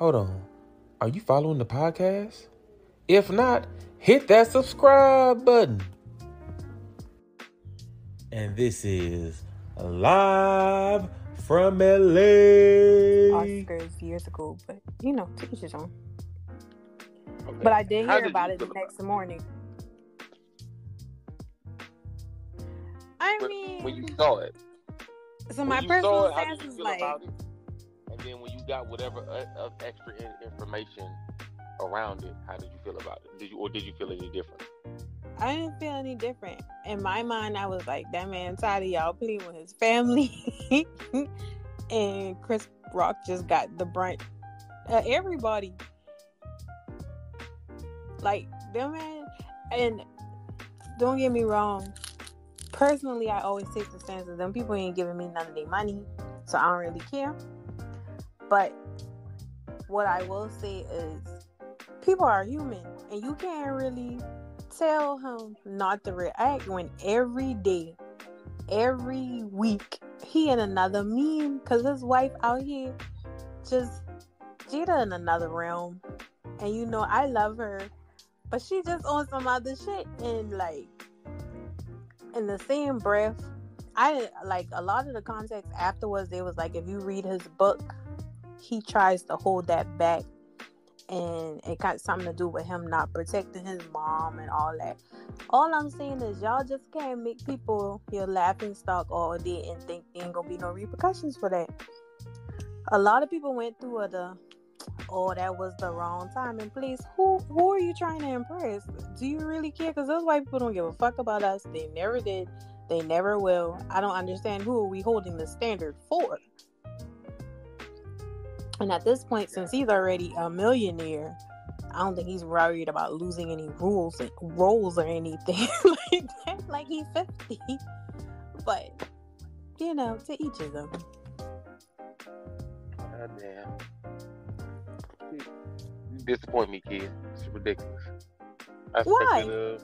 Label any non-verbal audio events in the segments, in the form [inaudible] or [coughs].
Hold on. Are you following the podcast? If not, hit that subscribe button. And this is live from LA. Oscars years ago, but you know, to each his own. But I did How hear did about it the feel about next morning. I When, mean, when you saw it, so when my personal saw stance did you is feel like, got whatever uh, uh, extra information around it, how did you feel about it? Did you or did you feel any different? I didn't feel any different. In my mind, I was like, that man tired of y'all playing with his family. [laughs] and Chris Rock just got the brunt of everybody. Like, them man, and don't get me wrong. Personally, I always take the stance of them people ain't giving me none of their money, so I don't really care. But what I will say is, people are human, and you can't really tell him not to react when every day, every week, he in another meme because his wife out here just Jada in another realm. And you know, I love her, but she just on some other shit. And like, in the same breath, I like a lot of the context afterwards. It was like, if you read his book, he tries to hold that back and it got something to do with him not protecting his mom and all that. All I'm saying is y'all just can't make people your laughing stock all day and think there ain't gonna be no repercussions for that. A lot of people went through the oh that was the wrong time and place. Who who are you trying to impress? Do you really care? Because those white people don't give a fuck about us. They never did. They never will. I don't understand who are we holding the standard for. And at this point, since he's already a millionaire, I don't think he's worried about losing any rules roles or anything [laughs] like that. Like he's fifty, but you know, to each of them. Ah, damn. You, disappoint me, kid. It's ridiculous. I Why? uh,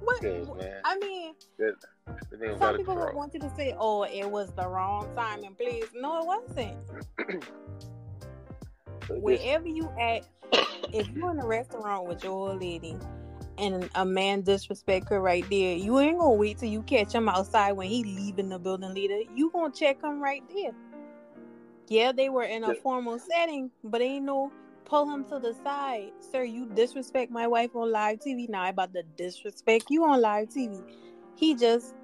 What? I mean, that, that some people would want you to say, "Oh, it was the wrong time and place." No, it wasn't. [clears throat] So this- Wherever you at, if you're in a restaurant with your old lady and a man disrespect her right there, you ain't gonna wait till you catch him outside when he leaving the building leader. You gonna check him right there. Yeah, they were in a Yeah. formal setting, but ain't no pull him to the side. Sir, you disrespect my wife on live TV. Now I about to disrespect you on live TV. He just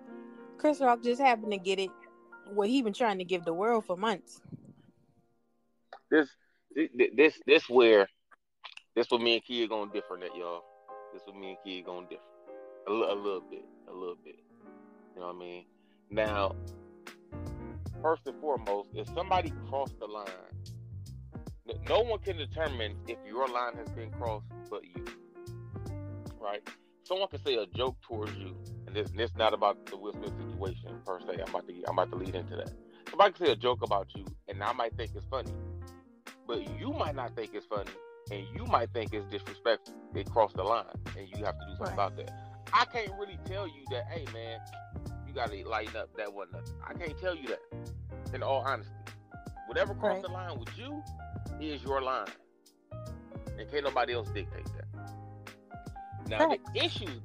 Chris Rock just happened to get it what he been trying to give the world for months. this this this where this what me and Kid gonna differ at y'all. This what me and Kid gonna differ a little bit, a little bit. You know what I mean? Now, first and foremost, if somebody crossed the line, no one can determine if your line has been crossed but you. Right? Someone can say a joke towards you, and this this not about the Will Smith situation per se. I'm about to I'm about to lead into that. Somebody can say a joke about you, and I might think it's funny but you might not think it's funny, and you might think it's disrespectful. It crossed the line, and you have to do something Right. about that. I can't really tell you that, hey man, you gotta lighten up. That wasn't nothing. I can't tell you that. In all honesty, whatever crossed Right. the line with you is your line, and can't nobody else dictate that. Now Facts. the issue,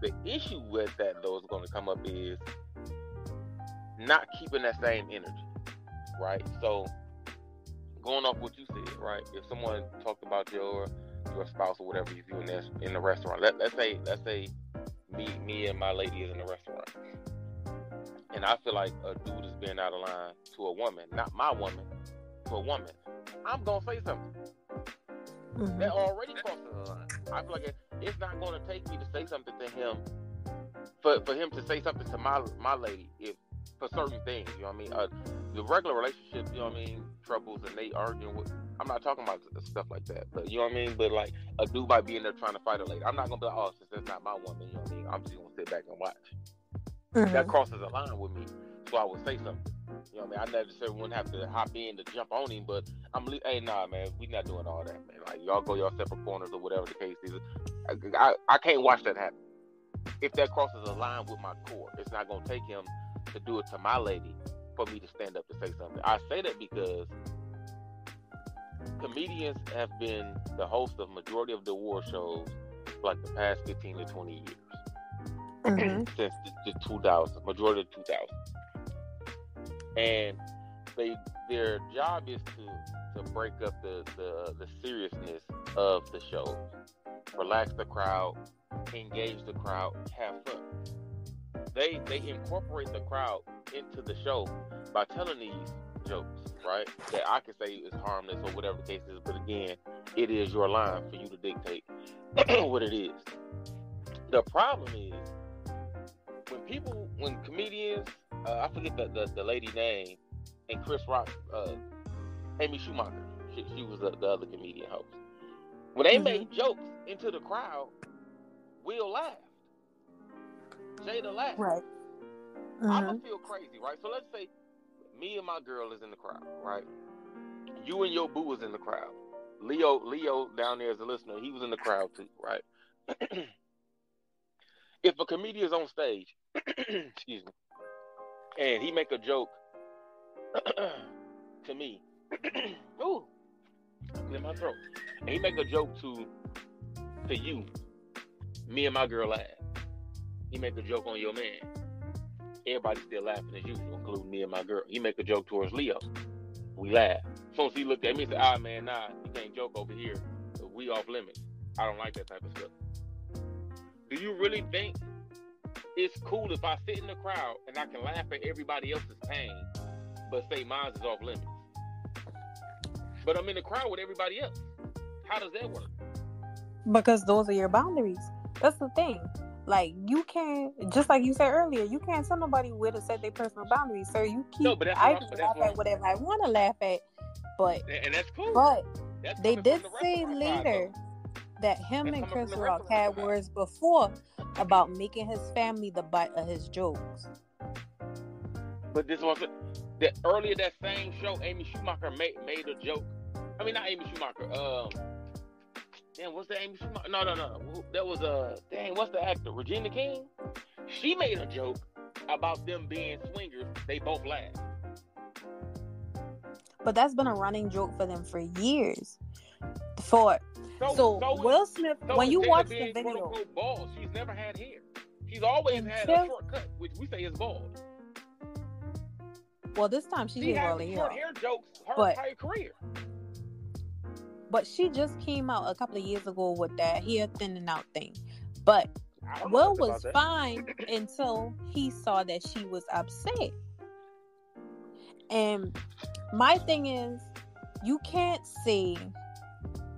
the issue with that though is going to come up is not keeping that same energy, right? So going off what you said, right? If someone talked about your your spouse or whatever you do in this in the restaurant, let let's say let's say me me and my lady is in the restaurant, and I feel like a dude is being out of line to a woman, not my woman, to a woman, I'm gonna say something. Mhm. That already crossed the line. I feel like it's not gonna take me to say something to him for for him to say something to my my lady if for certain things. You know what I mean? Uh, the regular relationship, you know what I mean, troubles and they arguing with. I'm not talking about stuff like that, but you know what I mean. But like a dude might be in there trying to fight a lady. I'm not gonna be like, oh, since that's not my woman, you know what I mean. I'm just gonna sit back and watch. Mhm. That crosses a line with me, so I would say something. You know what I mean? I necessarily wouldn't have to hop in to jump on him, but I'm li- hey nah man, we not doing all that man. Like y'all go your separate corners or whatever the case is. I, I, I can't watch that happen. If that crosses a line with my core, it's not gonna take him to do it to my lady for me to stand up to say something. I say that because comedians have been the host of majority of the award shows for like the past 15 to 20 years Mhm. [clears throat] since the, the 2000 majority of 2000 and they their job is to to break up the the, the seriousness of the shows relax the crowd engage the crowd have fun they they incorporate the crowd into the show by telling these jokes right? That i can say is harmless or whatever the case is but again it is your line for you to dictate [clears throat] what it is. The problem is when people when comedians uh, i forget the, the the lady name and chris rock uh amy schumacher she, she was the, the other comedian host. When they Mhm. make jokes into the crowd we'll laugh jada laugh Right. I'm Mhm. gonna feel crazy, right? So let's say me and my girl is in the crowd, right? You and your boo is in the crowd. Leo, Leo down there as a listener, he was in the crowd too, right? [clears throat] if a comedian is on stage, [clears throat] excuse me, and he make a joke [clears throat] to me, ooh, in my throat, and he make a joke to to you, me and my girl laugh. He make a joke on your man everybody's still laughing as usual, including me and my girl. He make a joke towards Leo. We laugh. As he looked at me and said, ah, man, nah, you can't joke over here. We off limits. I don't like that type of stuff. Do you really think it's cool if I sit in the crowd and I can laugh at everybody else's pain, but say mine is off limits? But I'm in the crowd with everybody else. How does that work? Because those are your boundaries. That's the thing. Like you can't, just like you said earlier, you can't tell nobody where to set their personal boundaries. So you keep. No, but that's I can laugh what at whatever I want to laugh at, but And, that's cool. but That's they did the say later that him That's and Chris Rock had words before about making his family the butt of his jokes. But this was that earlier that same show, Amy Schumacher made made a joke. I mean, not Amy Schumacher. Um, damn, what's the Amy Schumacher? No, no, no. That was uh, dang, what's the actor? Regina King. She made a joke about them being swingers. They both laughed. But that's been a running joke for them for years. For so, is- Will Smith, so when you watch the quote, video, unquote, bald. She's never had hair. She's always had a Until- short cut, which we say is bald. well, this time she She didn't had her hair hair jokes her But- entire career. But she just came out a couple of years ago with that hair thinning out thing. But Will was fine until he saw that she was upset. And my thing is, you can't say,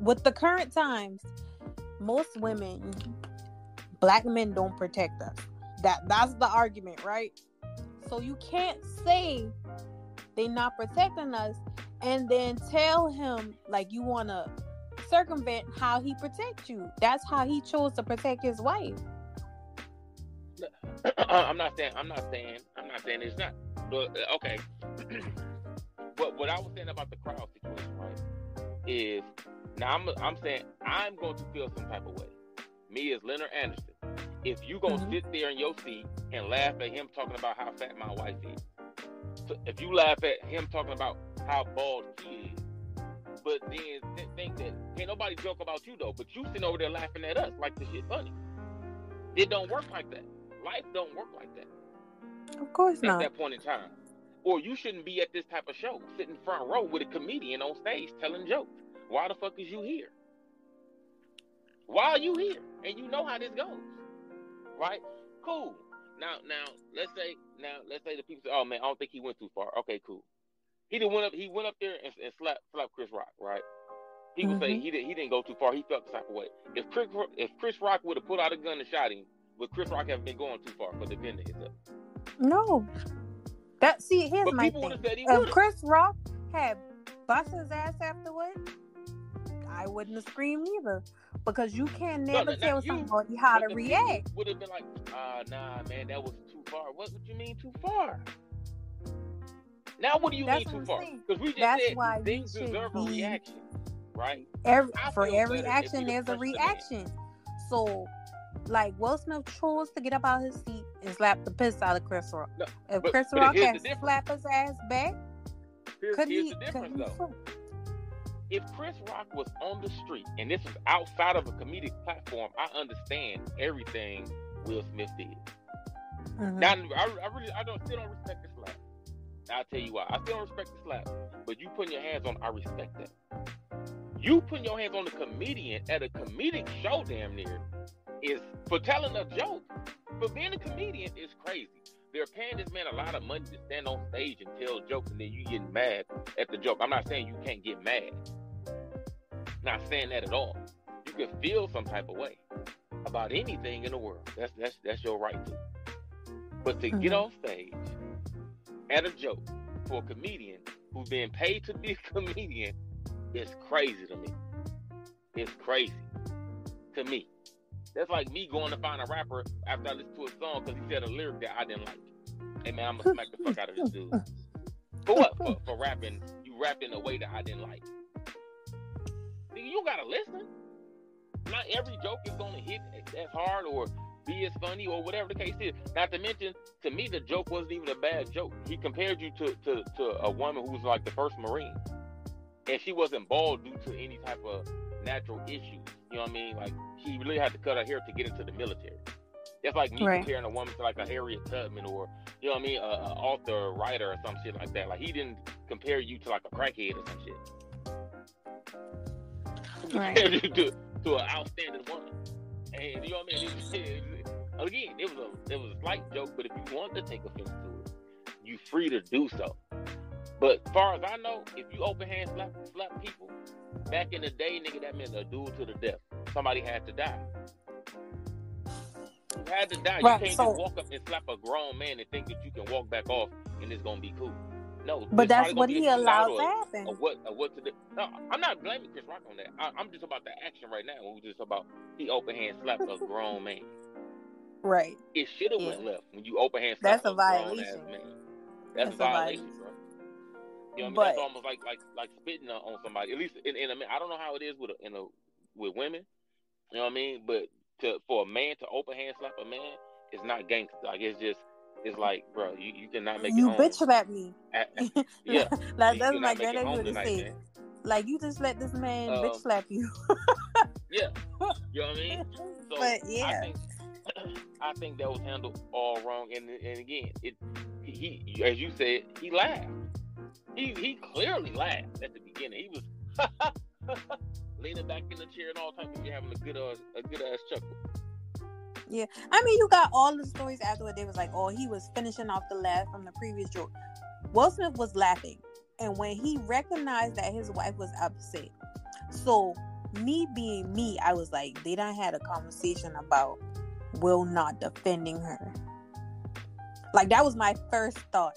with the current times, most women, black men don't protect us. That that's the argument, right? So you can't say they not protecting us and then tell him like you want to circumvent how he protect you. That's how he chose to protect his wife. [clears throat] I'm not saying I'm not saying I'm not saying it's not. But uh, okay. [clears throat] but what I was saying about the crowd situation, right, is now I'm I'm saying I'm going to feel some type of way. Me as Leonard Anderson. If you gonna Mhm. sit there in your seat and laugh at him talking about how fat my wife is, so if you laugh at him talking about how bald he is, but then th- think that can't nobody joke about you though, but you sitting over there laughing at us like the shit funny. It don't work like that. Life don't work like that Of course at not. At that point in time. Or you shouldn't be at this type of show, sitting front row with a comedian on stage telling jokes. Why the fuck is you here? Why are you here? And you know how this goes, right? Cool. Now, now let's say now let's say the people say, "Oh man, I don't think he went too far." Okay, cool. He didn't went up. He went up there and, and slapped slapped Chris Rock, right? He would say Mhm. he did he didn't go too far. He felt the type of way. If Chris if Chris Rock would have pulled out a gun and shot him, would Chris Rock have been going too far for defending himself? No. That see, here's But my people would thing. have said he If. Chris Rock had bust his ass afterward, I wouldn't have screamed either. Because you can never no, tell you, somebody how to react. Would have been like, ah, nah, man, that was too far. What would you mean too far? Now, what do you That's mean too far? Because we just That's said why things deserve a reaction, right? Every, for every action, there's a reaction. So, like Will Smith chose to get up out his seat and slap the piss out of Chris Rock. No, if but- Chris but Rock had slapped his ass back, Here's, could here's he? the Could difference, he? though. if Chris Rock was on the street and this was outside of a comedic platform, I understand everything Will Smith did. Mhm. Now, I, I really, I don't still don't respect the slap. I'll tell you why. I still don't respect the slap, but you putting your hands on, I respect that. You putting your hands on the comedian at a comedic show, damn near, is for telling a joke. For being a comedian is crazy. They're paying this man a lot of money to stand on stage and tell jokes, and then you getting mad at the joke. I'm not saying you can't get mad. Not saying that at all. You can feel some type of way about anything in the world. That's that's that's your right to. But to get Mhm. on stage at a joke for a comedian who's being paid to be a [laughs] comedian is crazy to me. It's crazy to me. That's like me going to find a rapper after I listen to a song because he said a lyric that I didn't like. Hey man, I'm gonna smack the fuck out of this dude. [laughs] For what? For, for rapping, you rap in a way that I didn't like. Nigga, you gotta listen. Not every joke is gonna hit as hard or be as funny or whatever the case is. Not to mention, to me, the joke wasn't even a bad joke. He compared you to to, to a woman who was like the first Marine, and she wasn't bald due to any type of natural issues. You know what I mean? Like she really had to cut her hair to get into the military. That's like me Right. comparing a woman to like a Harriet Tubman or you know what I mean, a, a author, or writer, or some shit like that. Like he didn't compare you to like a crackhead or some shit. He [laughs] Right. compared you to to an outstanding woman. And you know what I mean? It was, it was- again, it was a it was a slight joke, but if you want to take offense to it, you free to do so. But far as I know, if you open hand slap slap people, back in the day, nigga, that meant a duel to the death. Somebody had to die. You had to die. Right, you can't so- just walk up and slap a grown man and think that you can walk back off and it's gonna be cool. No, But that's what he allowed to happen. or what or what to do. No, I'm not blaming Chris Rock on that. I, I'm just about the action right now. We're just about he open hand slapped a grown man. Right. It should have Yeah. went left when you open hand slap That's a a, grown ass violation. That's, That's a a violation, violation. bro. You know what I mean? But- That's almost like like like spitting on, somebody. At least in, in a man. I don't know how it is with a, in a with women. You know what I mean? But to for a man to open hand slap a man, is not gangster. Like it's just it's like, bro, you, you cannot make You bitch slap me. A- a- [laughs] yeah, like you that's my granddad would say. Like you just let this man Um, bitch slap you. Yeah, you know what I mean. [laughs] So but I yeah. think I think that was handled all wrong. And and again, it he, as you said, he laughed. He he clearly laughed at the beginning. He was [laughs] leaning back in the chair and all type of shit, having a good uh, a good ass chuckle. Yeah, I mean, you got all the stories afterward. They was like, oh, he was finishing off the laugh from the previous joke. Will Smith was laughing, and when he recognized that his wife was upset, so me being me, I was like, they done had a conversation about Will not defending her. Like that was my first thought,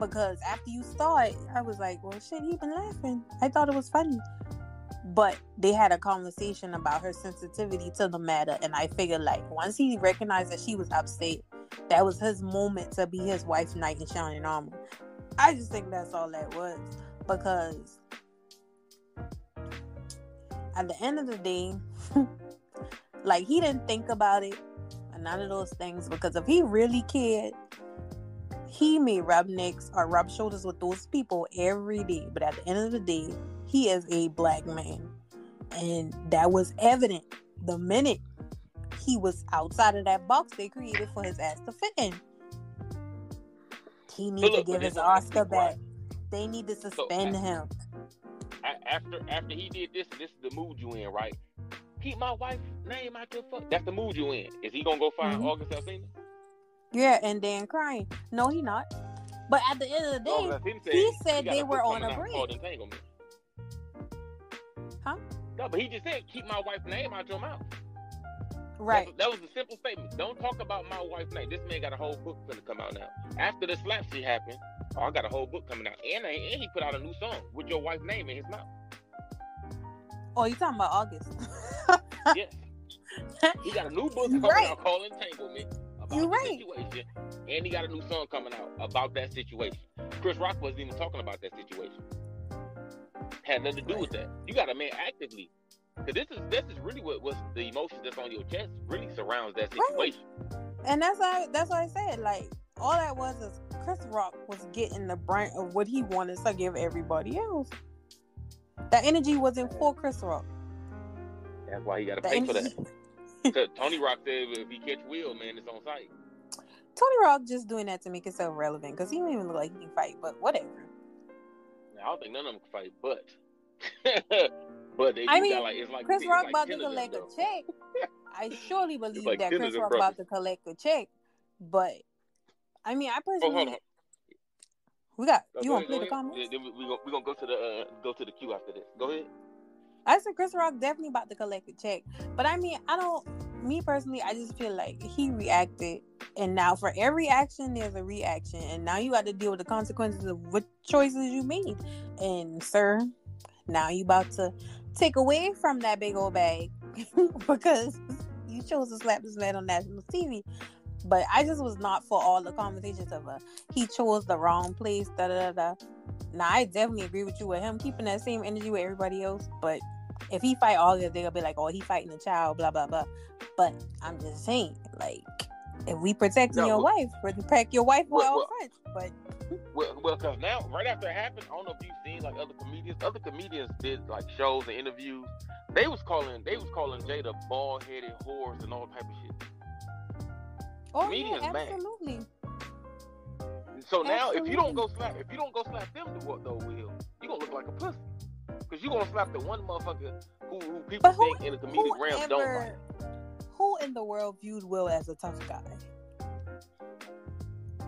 because after you saw it, I was like, well, shit, he been laughing. I thought it was funny. But they had a conversation about her sensitivity to the matter. And i figured like once he recognized that she was upset that was his moment to be his wife's knight in shining armor. I just think that's all that was. Because at the end of the day [laughs] like he didn't think about it and none of those things because if he really cared he may rub necks or rub shoulders with those people every day but at the end of the day he is a black man. And that was evident the minute he was outside of that box they created for his ass to fit in. He needs look, to give his Oscar back. They need to suspend uh, him. After after he did this, this is the mood you in, right? Keep my wife's name out your fuck. That's the mood you in. Is he gonna go find Mhm. August Alsina? Yeah, and then crying. No, he not. But at the end of the day, Alsina he said said they were on a break. Huh? No, but he just said keep my wife's name out your mouth. right. That, that was a simple statement. Don't talk about my wife's name. This man got a whole book gonna come out now. After the slap shit happened, oh, I got a whole book coming out, and and he put out a new song with your wife's name in his mouth. Oh, you talking about August? [laughs] Yes, he got a new book coming right. out called Entanglement about You the right. situation, and he got a new song coming out about that situation. Chris Rock wasn't even talking about that situation. Had nothing to do with that. You got a man actively. Cause this is this is really what was the emotion that's on your chest really surrounds that Right. situation. And that's why that's why I said like all that was is Chris Rock was getting the brunt of what he wanted to give everybody else. That energy wasn't for Chris Rock. That's why he got to pay for that. [laughs] 'Cause Tony Rock said if he catch Will, man, it's on sight. Tony Rock just doing that to make himself relevant because he don't even look like he can fight. But whatever. I don't think none of them can fight, but [laughs] but they I mean, got like it's like Chris it's Rock like about to 10 of them, collect a check. I [laughs] surely believe like that Chris Rock brothers. about to collect a check. But I mean, I Oh, personally, on. We got No, you go want to play the comments? Yeah, then we we gonna we gonna go to the uh, go to the queue after this. Go ahead. I said Chris Rock definitely about to collect a check. But I mean, I don't. Me personally, I just feel like he reacted, and now for every action, there's a reaction, and now you got to deal with the consequences of what choices you made. And sir, now you about to take away from that big old bag [laughs] because you chose to slap this man on national TV. But I just was not for all the conversations of a he chose the wrong place. Da da da. da. Now I definitely agree with you with him keeping that same energy with everybody else. But if he fight all of it, they'll be like, "Oh, he fighting a child," blah blah blah. But I'm just saying, like, if we protecting No, your well- wife, protect your wife Well, well, well- But Well, well, cause now right after it happened, I don't know if you've seen like other comedians. Other comedians did like shows and interviews. They was calling they was calling Jada bald headed whores and all type of shit. Oh Comedians yeah, mad. So now, if you don't go slap, if you don't go slap them, to what though, Will, you gonna look like a pussy. Cause you gonna slap the one motherfucker who, who people who, think in the comedic realm don't like. who in the world viewed Will as a tough guy?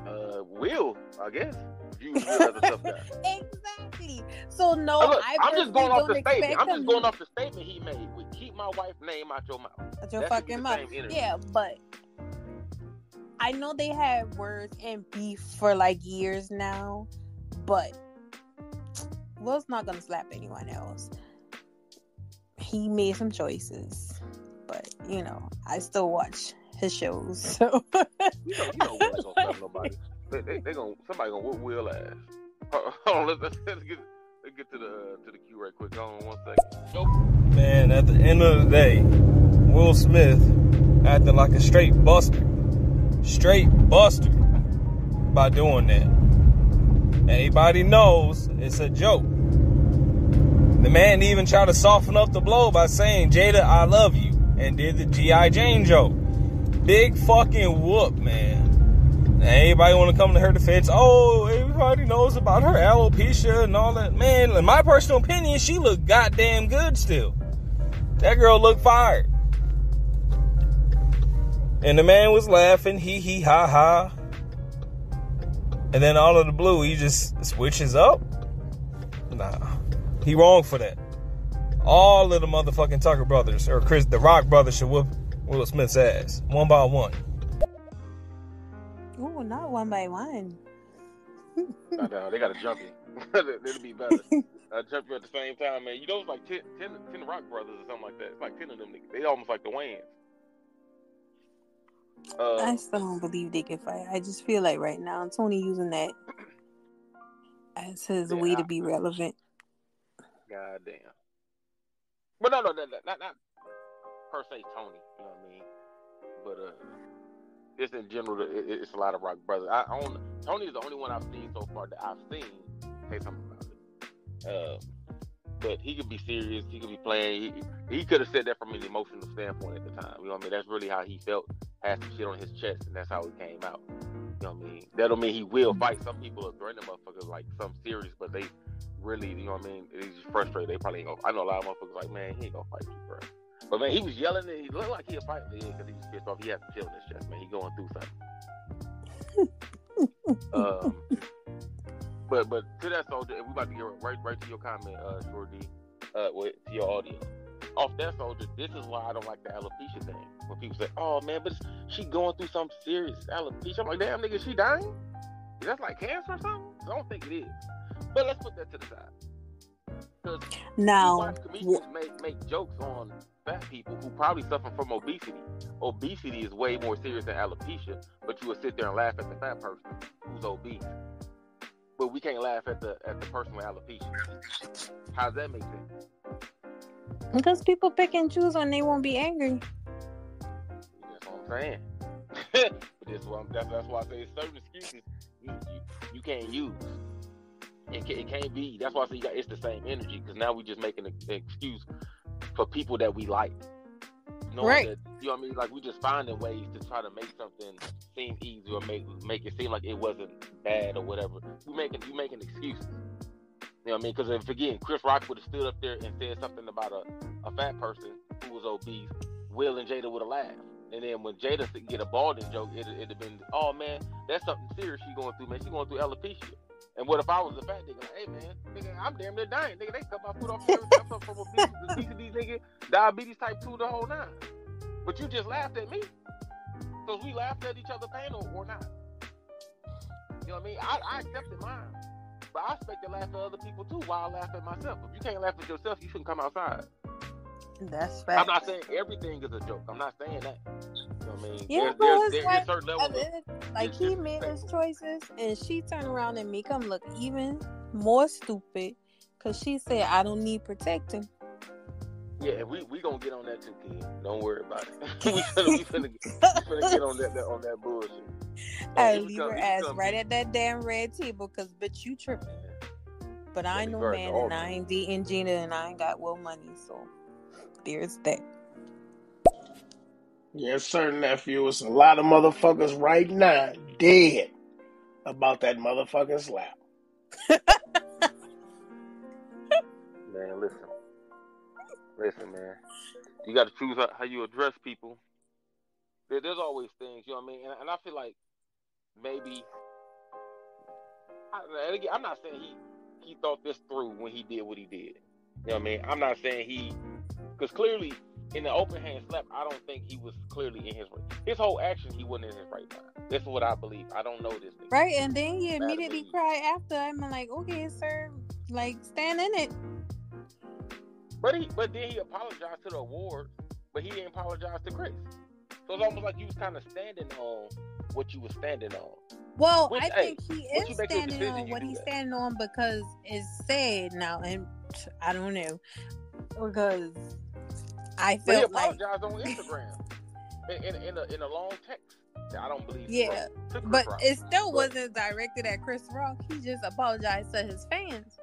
Uh, Will, I guess. You, [laughs] as a tough guy. Exactly. So no, Now, look, I I'm just going off the statement. I'm just going off the statement he made. With keep my wife's name out your mouth. At your That should be fucking mouth. Yeah, but I know they had words and beef for like years now, but Will's not gonna slap anyone else. He made some choices, but you know, I still watch his shows. So You know, you know Will gonna slap nobody. They, they, they gonna somebody gonna whoop Will ass. Hold [laughs] hold on, let's, let's, let's get let's get to the uh, to the queue right quick. Hold on one second. Nope. Man, at the end of the day, Will Smith acting like a straight buster. Straight buster by doing that. Anybody knows it's a joke. The man even tried to soften up the blow by saying, Jada, I love you, and did the G.I. Jane joke. Big fucking whoop, man. Now, Everybody want to come to her defense. Oh, everybody knows about her alopecia and all that. Man, in my personal opinion, she looked goddamn good still. That girl looked fired. And the man was laughing, hee hee ha ha. And then all of the blue, he just switches up. Nah, he wrong for that. All of the motherfucking Tucker brothers or Chris, the Rock brothers should whoop Will Smith's ass one by one. Ooh, not one by one. No, no, they gotta jump you. It'll [laughs] be better. [laughs] Uh, jump you at the same time, man. You know, it's like 10, 10, 10 Rock Brothers or something like that. It's like 10 of them niggas. They almost like the Wayans. Uh, I still don't believe they can fight. I just feel like right now Tony using that as his Yeah, way to be relevant. God damn. But no, no, no, no, not, not per se Tony. You know what I mean? But uh, just in general, it, it- it's a lot of Rock Brothers. I own Tony is the only one I've seen so far that I've seen say something about it. Uh, but he could be serious. He could be playing. He, he could have said that from an emotional standpoint at the time. You know what I mean? That's really how he felt. Had some shit on his chest, and that's how it came out. You know what I mean? That don't mean he will fight. Some people are threatening motherfuckers like some serious, but they really, you know what I mean? He's just frustrated. They probably ain't gonna. I know a lot of motherfuckers like, man, he ain't gonna fight you, bro. But man, he was yelling. And he looked like he'll fight me because he was pissed off. He had some shit on his chest, man. He going through something. [laughs] um, but but to that soldier, we about to get right right to your comment, uh, Shorty, uh, with to your audience. Off that soldier, this is why I don't like the alopecia thing. When people say, "Oh man, but she going through something serious, alopecia," I'm like, "Damn, nigga, she dying? Is that like cancer or something?" I don't think it is. But let's put that to the side. Now, comedians make, make jokes on fat people who probably suffer from obesity. Obesity is way more serious than alopecia, but you would sit there and laugh at the fat person who's obese. But we can't laugh at the at the person with alopecia. How's that make sense? Because people pick and choose when they won't be angry. That's what I'm saying. but this [laughs] one, that's, that's why I say certain excuses you, you, you can't use. it, ca- it can't be. That's why I say you got, it's the same energy because now we just making an excuse for people that we like. Knowing Right. That, you know what I mean? Like we just finding ways to try to make something seem easy or make make it seem like it wasn't bad or whatever. We making you making excuses. You know what I mean? Because if again, Chris Rock would have stood up there and said something about a, a fat person who was obese, Will and Jada would have laughed. And then when Jada get a balding joke, it, it'd have been, oh man, that's something serious she going through, man. She going through alopecia. And what if I was a fat nigga? Like, hey man, nigga, I'm damn near dying. Nigga, they cut my foot off. I'm from obesity, [laughs] nigga, diabetes type 2, the whole nine. But you just laughed at me. Because we laughed at each other pain or, or not. You know what I mean? I, I accepted mine. But I expect to laugh at other people too while I laugh at myself. If you can't laugh at yourself, you shouldn't come outside. That's fact. I'm not saying everything is a joke. I'm not saying that. You know what I mean? Yeah, there's, but there's, there's like- certain levels of, like he made his choices, and she turned around and make him look even more stupid because she said, "I don't need protecting." yeah, we we gonna get on that too, kid. Don't worry about it. [laughs] we finna, we finna, we finna get on that, that on that bullshit. [laughs] I leave come- her ass come right at that damn red table because bitch, you tripping. But I Yeah, ain't no man, and I ain't dating Gina, and I ain't got Will money, so there's that. Yes, sir, nephew. It's a lot of motherfuckers right now dead about that motherfucking slap. [laughs] Man, listen, listen, man. You got to choose how, how you address people. There, there's always things, you know what I mean. And, and I feel like maybe, I, and again, I'm not saying he he thought this through when he did what he did. You know what I mean? I'm not saying he, because clearly in the open hand slap, I don't think he was clearly in his his whole action. He wasn't in his right mind. This is what I believe. I don't know this. Nigga. Right, and then he immediately me. cried after. I'm like, okay, sir, like stand in it. But he, but then he apologized to the award, but he didn't apologize to Chris. So it's almost like you was kind of standing on what you were standing on. Well, Which, I hey, think he is you make your standing on what he's that. standing on because it's said now, and I don't know because I But he felt like apologized on Instagram [laughs] in, in, in, a, in a long text. that I don't believe. he Yeah, but Rock. it still But- wasn't directed at Chris Rock. He just apologized to his fans.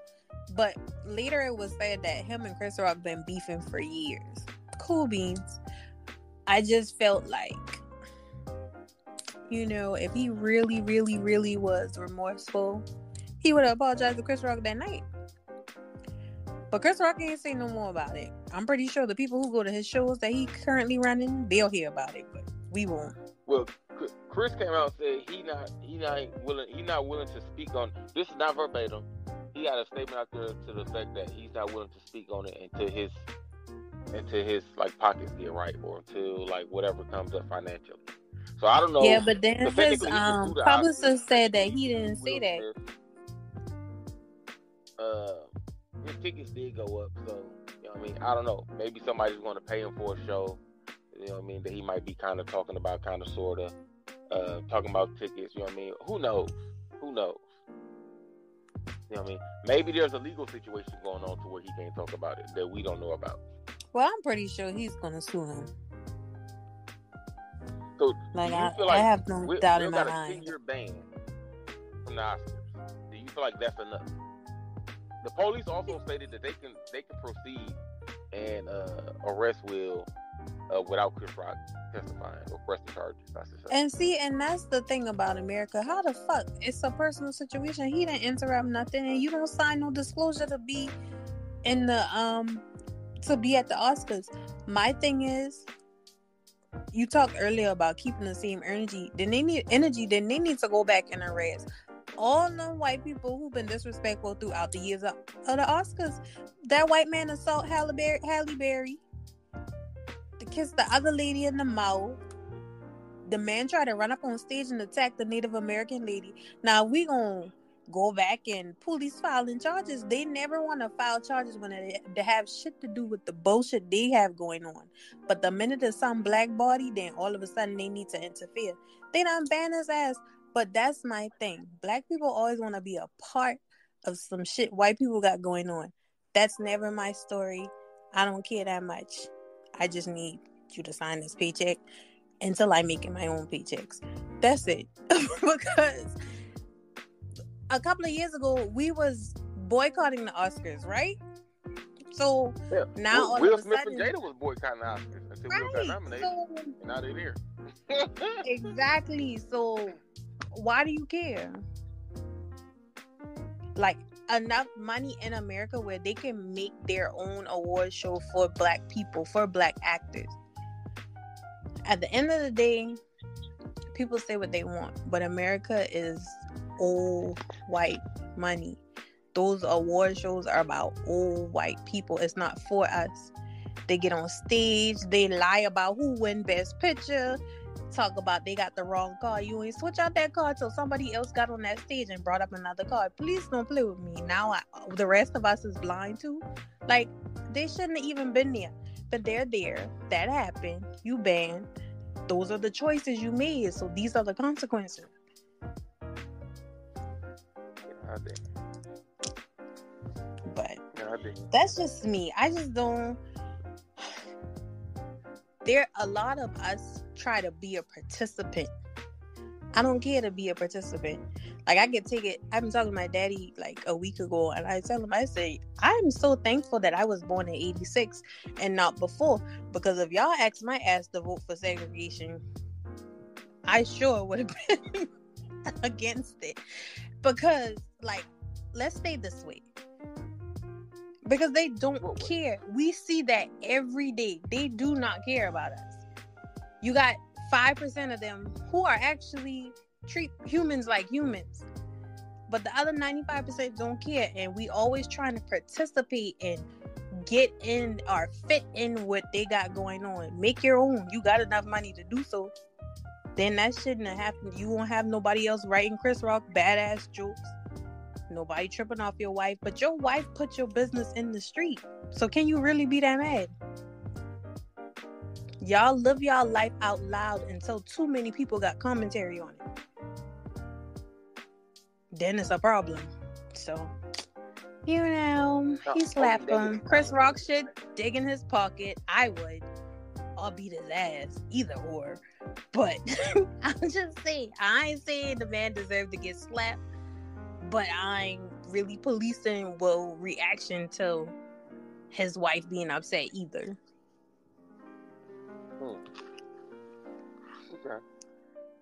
But later it was said that him and Chris Rock been beefing for years. Cool beans. I just felt like, you know, if he really, really, really was remorseful, he would have apologized to Chris Rock that night. But Chris Rock ain't say no more about it. I'm pretty sure the people who go to his shows that he currently running, they'll hear about it, but we won't. Well, Chris- came out and said he not he not willing he not willing to speak on this is not verbatim. He got a statement out there to the effect that he's not willing to speak on it until his until his like pockets get right or until like whatever comes up financially. So I don't know. Yeah, but then his technically, he can um publicist said that he didn't Will that. Uh, his tickets did go up, so you know what I mean. I don't know. Maybe somebody's going to pay him for a show. You know what I mean? That he might be kind of talking about, kind of, sort of, uh, talking about tickets. You know what I mean? Who knows? Who knows? You know what I mean? Maybe there's a legal situation going on to where he can't talk about it that we don't know about. Well, I'm pretty sure he's gonna sue him. So Like do you I, feel I like have no Will, doubt in my mind. ten-year ban from the Oscars. Do you feel like that's enough? The police also stated that they can they can proceed and uh, arrest Will uh, without Chris Rock testifying or pressing charges. I. And see, and that's the thing about America. How the fuck? It's a personal situation. He didn't interrupt nothing, and you don't sign no disclosure to be in the um to be at the Oscars. My thing is, you talked earlier about keeping the same energy. Then they need energy. Then they need to go back and arrest all the white people who've been disrespectful throughout the years of, of the Oscars. That white man assault Halle Berry, Halle Berry to kiss the other lady in the mouth. The man tried to run up on stage and attack the Native American lady. Now we gonna go back and police filing charges. They never want to file charges when they have shit to do with the bullshit they have going on. But the minute there's some black body, then all of a sudden they need to interfere. They done ban his ass. But that's my thing. Black people always want to be a part of some shit white people got going on. That's never my story. I don't care that much. I just need you to sign this paycheck until I make it my own paychecks. That's it. [laughs] because a couple of years ago we was boycotting the Oscars, right? So Yeah. now Will, all Will of a Smith sudden, and Jada was boycotting the Oscars until Will got right? nominated, So and now they're there. exactly. So why do you care? Like enough money in America where they can make their own award show for black people, for black actors. At the end of the day, people say what they want, but America is old white money. Those award shows are about old white people. It's not for us. They get on stage, they lie about who win best picture, talk about they got the wrong card. You ain't switch out that card till somebody else got on that stage and brought up another card. Please don't play with me. Now I, the rest of us is blind too. Like they shouldn't have even been there, but they're there. That happened. You banned. Those are the choices you made. So these are the consequences. But that's just me. I just don't. There, a lot of us try to be a participant. I don't care to be a participant. Like I could take it. I've been talking to my daddy like a week ago, and I tell him, I say, I'm so thankful that I was born in '86 and not before. Because if y'all asked my ass to vote for segregation, I sure would have [laughs] been against it. Because, like, let's stay this way because they don't care. We see that every day. They do not care about us. You got 5% of them who are actually treat humans like humans. But the other 95% don't care and we always trying to participate and get in or fit in what they got going on. Make your own. You got enough money to do so. Then that shouldn't have happened. You won't have nobody else writing Chris Rock badass jokes. Nobody tripping off your wife, but your wife put your business in the street. So can you really be that mad? Y'all live y'all life out loud until too many people got commentary on it. Then it's a problem. So, you know, he slapped him. Chris Rock should dig in his pocket. I would. I'll beat his ass, either or. But [laughs] I'm just saying, I ain't saying the man deserved to get slapped, but I'm really policing Will reaction to his wife being upset either. Hmm. Okay.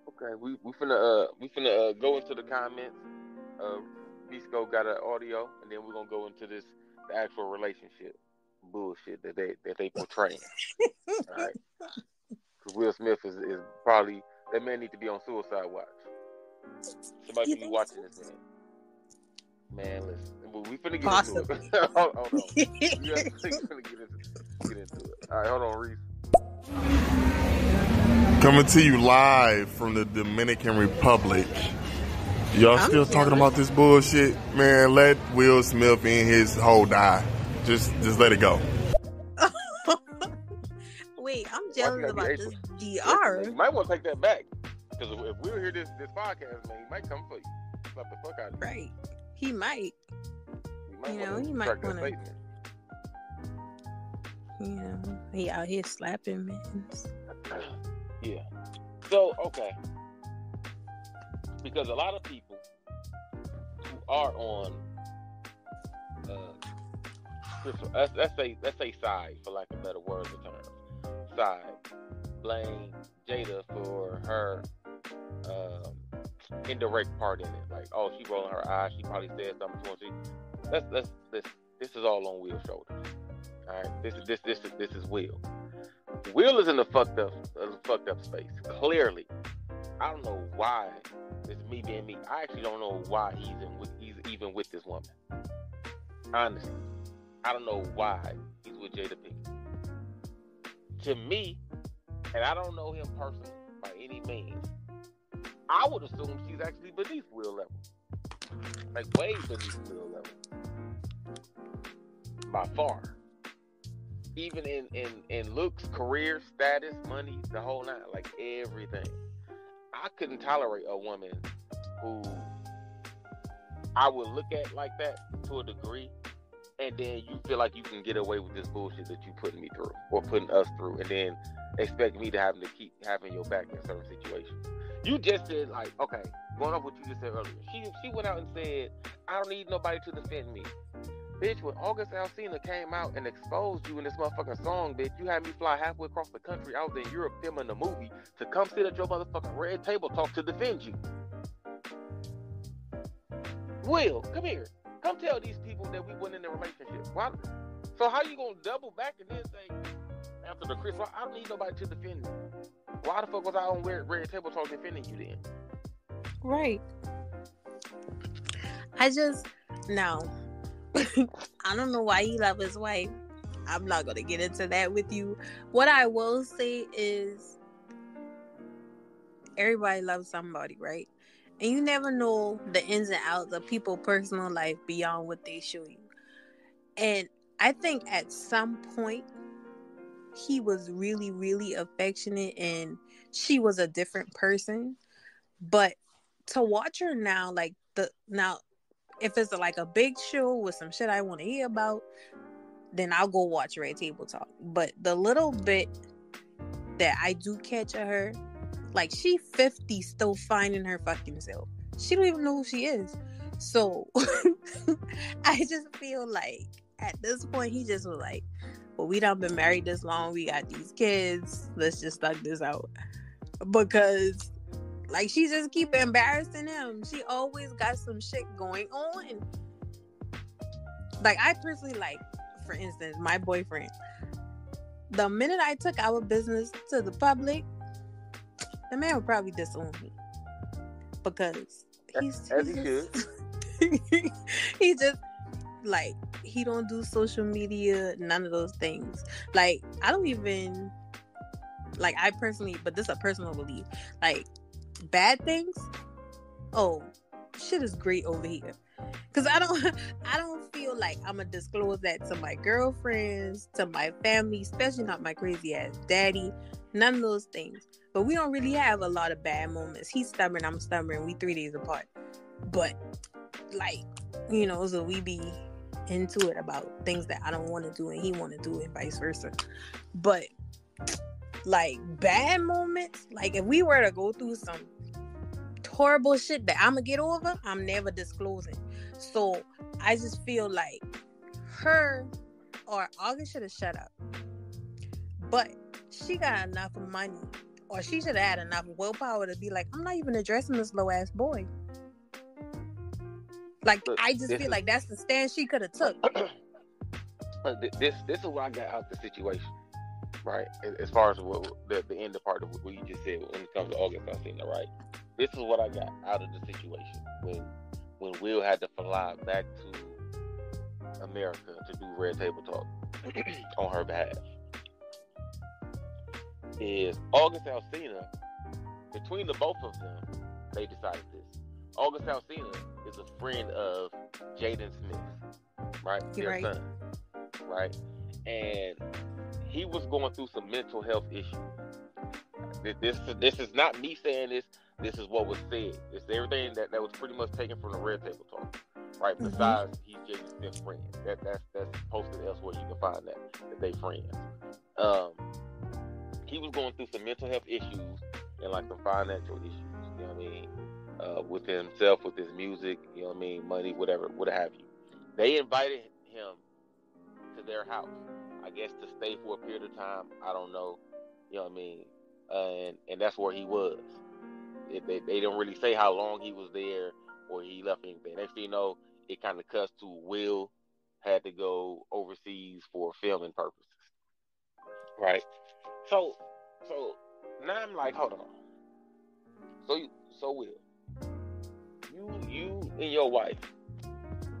Okay. We we finna uh we finna uh, go into the comments. Uh, Bisco got an audio, and then we're gonna go into this the actual relationship bullshit that they that they portraying. [laughs] All right. Because Will Smith is, is probably that man need to be on suicide watch. Somebody be watching this man. Man, listen. Well, We finna get Possibly. into it. [laughs] hold, hold on. [laughs] We [laughs] we finna get into, get into it. All right, hold on, Reese. Coming to you live from the Dominican Republic. Y'all I'm still talking about this bullshit? Man, let Will Smith and his whole die. Just just let it go. Wait, I'm jealous about this DR. You might want to take that back. Because if, if we were here this this podcast, man, he might come for you. Slap the fuck out of you. Right. He might. You might You know, he might wanna- statement. You know, he out here slapping men. [clears throat] Yeah. So okay, because a lot of people who are on, uh, let's, let's say let's say side for lack of better words or terms, side blame Jada for her um, indirect part in it. Like, oh, she rolling her eyes. She probably said something to him. She, let's let's this this is all on Will's shoulders. All right, this is this this is this is Will. Will is in the fucked up, a fucked up space. Clearly, I don't know why. It's me being me. I actually don't know why he's in with, he's even with this woman. Honestly, I don't know why he's with Jada Pinkett. To me, and I don't know him personally by any means. I would assume she's actually beneath Will level, like way beneath Will level, by far even in in in looks, career, status, money, the whole nine, like everything. I couldn't tolerate a woman who I would look at like that to a degree, and then you feel like you can get away with this bullshit that you putting me through or putting us through, and then expect me to having to keep having your back in certain situations. You just said like, okay, going off what you just said earlier. She she went out and said, I don't need nobody to defend me. Bitch, when August Alsina came out and exposed you in this motherfucking song, bitch, you had me fly halfway across the country. I was in Europe filming the movie to come sit at your motherfucking red table talk to defend you. Will, come here. Come tell these people that we went in a relationship. Why? So how you gonna double back and then say after the Chris? I don't need nobody to defend me. Why the fuck was I on red, red table talk defending you then? Right. I just no. [laughs] I don't know why he love his wife. I'm not gonna get into that with you. What I will say is everybody loves somebody, right? And you never know the ins and outs of people's personal life beyond what they show you. And I think at some point he was really, really affectionate and she was a different person. But to watch her now, like the now if it's like a big show with some shit I want to hear about, then I'll go watch Red Table Talk. But the little mm. bit that I do catch of her, like she 50 still finding her fucking self. She don't even know who she is. So [laughs] I just feel like at this point he just was like, Well, we don't been married this long, we got these kids, let's just stuck this out. Because like she just keep embarrassing him. She always got some shit going on. Like I personally like, for instance, my boyfriend. The minute I took our business to the public, the man would probably disown me because he's, As he's he just, [laughs] he just like he don't do social media, none of those things. Like I don't even like I personally, but this is a personal belief. Like bad things, oh, shit is great over here. Cause I don't, [laughs] I don't feel like I'm gonna disclose that to my girlfriends, to my family, especially not my crazy ass daddy. None of those things. But we don't really have a lot of bad moments. He's stubborn, I'm stubborn. We three days apart. But like, you know, so we be into it about things that I don't want to do and he want to do and vice versa. But like bad moments, like if we were to go through some horrible shit that I'm gonna get over, I'm never disclosing. So I just feel like her or August should have shut up. But she got enough money, or she should have had enough willpower to be like, I'm not even addressing this low ass boy. Like Look, I just feel is- like that's the stand she could have took. [clears throat] This this is what I got out the situation, right? As- far as what the, the end of part of what you just said when it comes to August Alsina, right? This is what I got out of the situation when when Will had to fly back to America to do Red Table Talk [clears throat] on her behalf. Is August Alsina between the both of them, they decided. August Alsina is a friend of Jaden Smith, right? You're Their right. son right? And he was going through some mental health issues. Th- This this is not me saying this. This is what was said. It's everything that, that was pretty much taken from the Red Table Talk, right? Mhm. Besides, he's Jaden Smith's friend. That that's that's posted elsewhere. You can find that that they friends. Um, he was going through some mental health issues and like some financial issues. You know what I mean? Uh, with himself, with his music. You know what I mean? Money, whatever, what have you. They invited him to their house. I guess to stay for a period of time. I don't know. You know what I mean? Uh, and and that's where he was. It, they they don't really say how long he was there or he left anything. Next thing you know, it kind of cuts to Will had to go overseas for filming purposes. Right. So so now I'm like, hold on. So you so Will, and your wife, [laughs]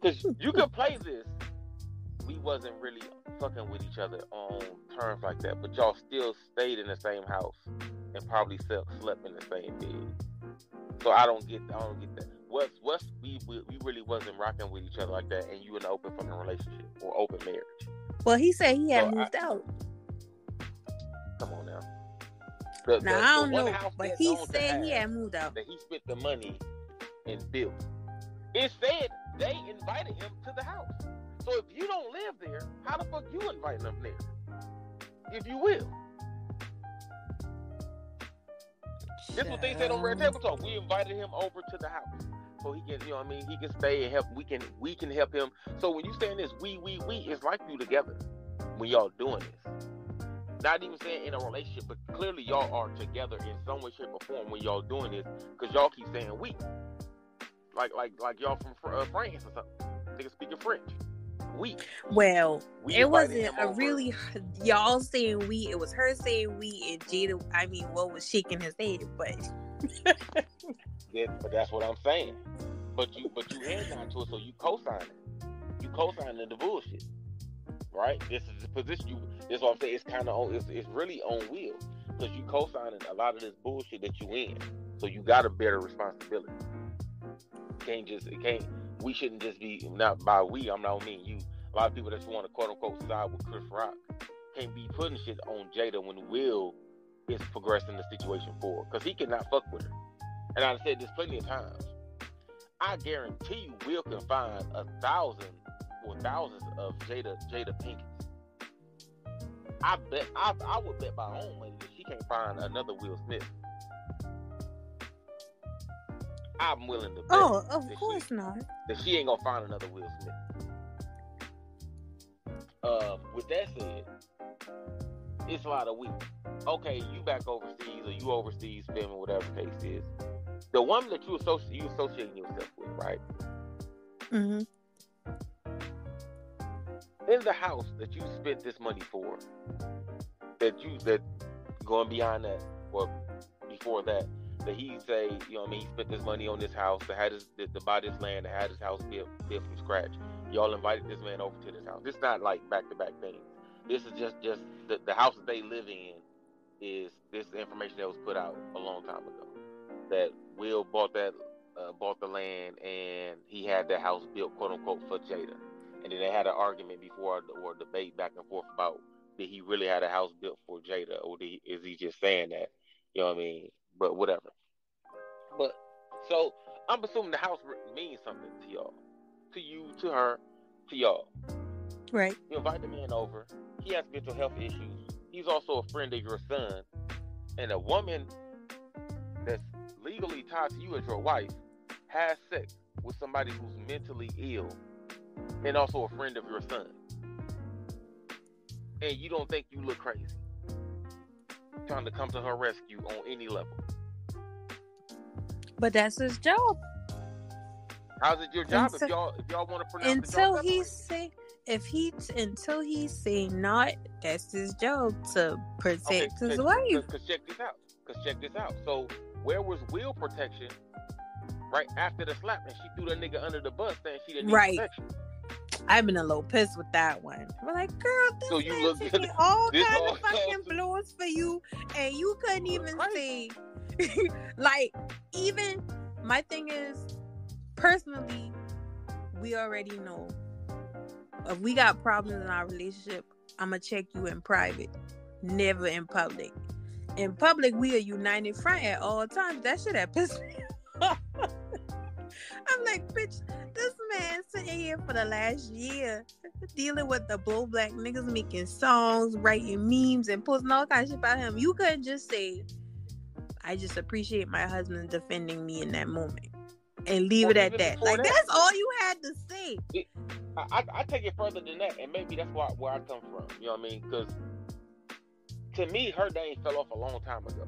because you could play this we wasn't really fucking with each other on terms like that, but y'all still stayed in the same house and probably slept, slept in the same bed. So I don't get, I don't get that. What's what's we we, we really wasn't rocking with each other like that, and you in an open fucking relationship or open marriage. Well, he said he had So I- moved out. Come on now. The, Now the- I don't know, but he said he had moved out. that he spent the money and built. It said they invited him to the house. So if you don't live there, how the fuck you inviting them there? If you will. This is what they said on Red Table Talk. We invited him over to the house so he can, you know, what I mean, he can stay and help. We can, we can help him. So when you saying this, we, we, we, it's like you together when y'all doing this. Not even saying in a relationship, but clearly y'all are together in some way, shape, or form when y'all doing this, because y'all keep saying we, like, like, like y'all from uh, France or something. Niggas speaking French. We. Well, We it wasn't a really y'all saying we. It was her saying we, and Jada. I mean, what was shaking his head, but [laughs] That, but that's what I'm saying. But you, but you hand down to it, so you co-signing. You co-signing the bullshit, right? This is the position you. This is what I'm saying. It's kind of on. It's, it's really on Will because you co-signing a lot of this bullshit that you in. So you got a better responsibility. Can't just. It can't. We shouldn't just be not by we. I'm not mean you. A lot of people that want to quote unquote side with Chris Rock can't be putting shit on Jada when Will is progressing the situation forward because he cannot fuck with her. And I've said this plenty of times. I guarantee you, Will can find a thousand or thousands of Jada Jada Pinkett's. I bet I, I would bet my own money that she can't find another Will Smith. I'm willing to oh, of that course she, not. that she ain't gonna find another Will Smith. Um, with that said, it's a lot of we. Okay, you back overseas or you overseas filming, whatever the case is. The woman that you associate you associating yourself with, right? hmm In the house that you spent this money for, that you that going beyond that or before that, that he say, you know, what I mean, he spent this money on this house, to had his to, to buy this land, to had his house built built from scratch. Y'all invited this man over to this house. It's not like back to back things. This is just just the, the house that they live in is this information that was put out a long time ago. That Will bought that uh, bought the land and he had the house built quote unquote for Jada. And then they had an argument before or debate back and forth about did he really had a house built for Jada or did is he just saying that? You know what I mean? But whatever. But so I'm assuming the house means something to y'all, to you, to her, to y'all. Right. You invite the man over. He has mental health issues. He's also a friend of your son, and a woman that's legally tied to you as your wife has sex with somebody who's mentally ill and also a friend of your son. And you don't think you look crazy trying to come to her rescue on any level. But that's his job. How's it your job Until- if y'all if y'all want to pronounce it. Until he say, if he until he say not, that's his job to protect his wife. Because check this out. Because check this out. So where was will protection right after the slap and she threw that nigga under the bus saying she didn't need Right. protection? I've been a little pissed with that one. We're like, girl, this So you look good. all [laughs] kind of fucking blows for you, and you couldn't even say, Right. [laughs] like, even my thing is, personally, we already know if we got problems in our relationship, I'm gonna check you in private, never in public. In public, we are united front at all times. That shit that pissed me [laughs] off. I'm like, bitch, this man sitting here for the last year dealing with the blue black niggas making songs, writing memes, and posting all kinds of shit about him. You couldn't just say, I just appreciate my husband defending me in that moment. And leave Or it at that. Like that. that's all you had to say. I, I, I take it further than that, and maybe that's why where I come from. You know what I mean? Because to me, her name fell off a long time ago.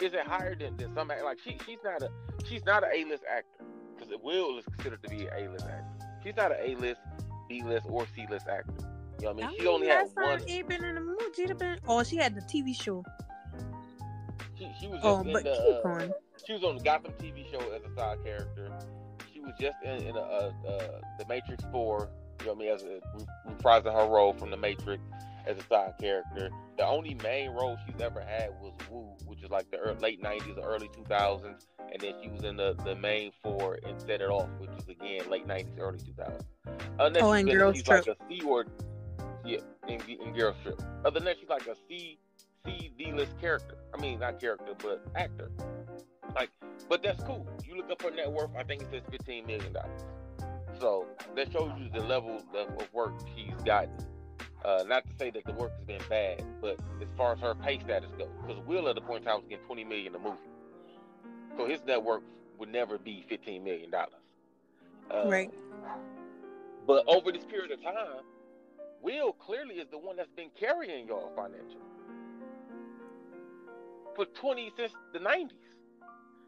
Is it higher than, than some like she she's not a she's not an A list actor because Will is considered to be an A list actor. She's not an A list, B list, or C list actor. You know what I mean? she only had one. she been in the movie. She'd been. Oh, she had the TV show. She, she was just Oh, in but the. keep uh. She was on the Gotham TV show as a side character. She was just in, in a, uh, uh, the Matrix Four. You know what I mean? As a, reprising her role from the Matrix as a side character. The only main role she's ever had was Woo, which is like the ear late '90s or early 2000s, and then she was in the, the main four and Set It Off, which is again late '90s, early 2000s. Other than that, Oh, and Girls she's Trip. like a C word, yeah, in, in Girls Trip. Other than that, she's like a C C D list character. I mean, not character, but actor. Like, but that's cool. You look up her net worth. I think it says fifteen million dollars. So that shows you the level of, of work she's gotten. Uh, not to say that the work has been bad, but as far as her pay status goes, because Will at the point in time was getting twenty million a movie. So his net worth would never be fifteen million dollars. Uh, Right. But over this period of time, Will clearly is the one that's been carrying y'all financially for twenty since the nineties.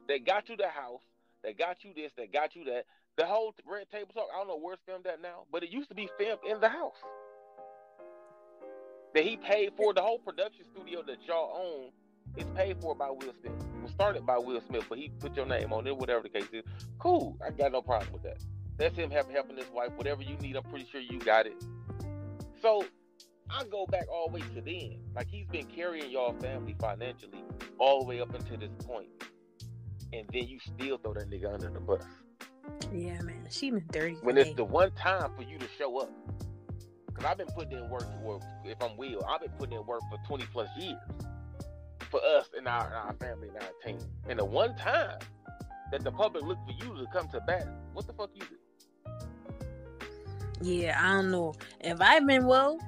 They got you the house, they got you this, they got you that. The whole red table talk, I don't know where it's filmed at now, but it used to be filmed in the house. That he paid for the whole production studio that y'all own is paid for by Will Smith. It was started by Will Smith, but he put your name on it, whatever the case is. Cool. I got no problem with that. That's him help, helping his wife. Whatever you need, I'm pretty sure you got it. So I go back all the way to then. Like he's been carrying y'all family financially all the way up until this point. And then you still throw that nigga under the bus. Yeah, man. She been dirty. When today. it's the one time for you to show up. Cause I've been putting in work for if I'm Will, I've been putting in work for 20 plus years. For us and our, our family and our team. And the one time that the public looked for you to come to bat, what the fuck you do? Yeah, I don't know. If I've been woke,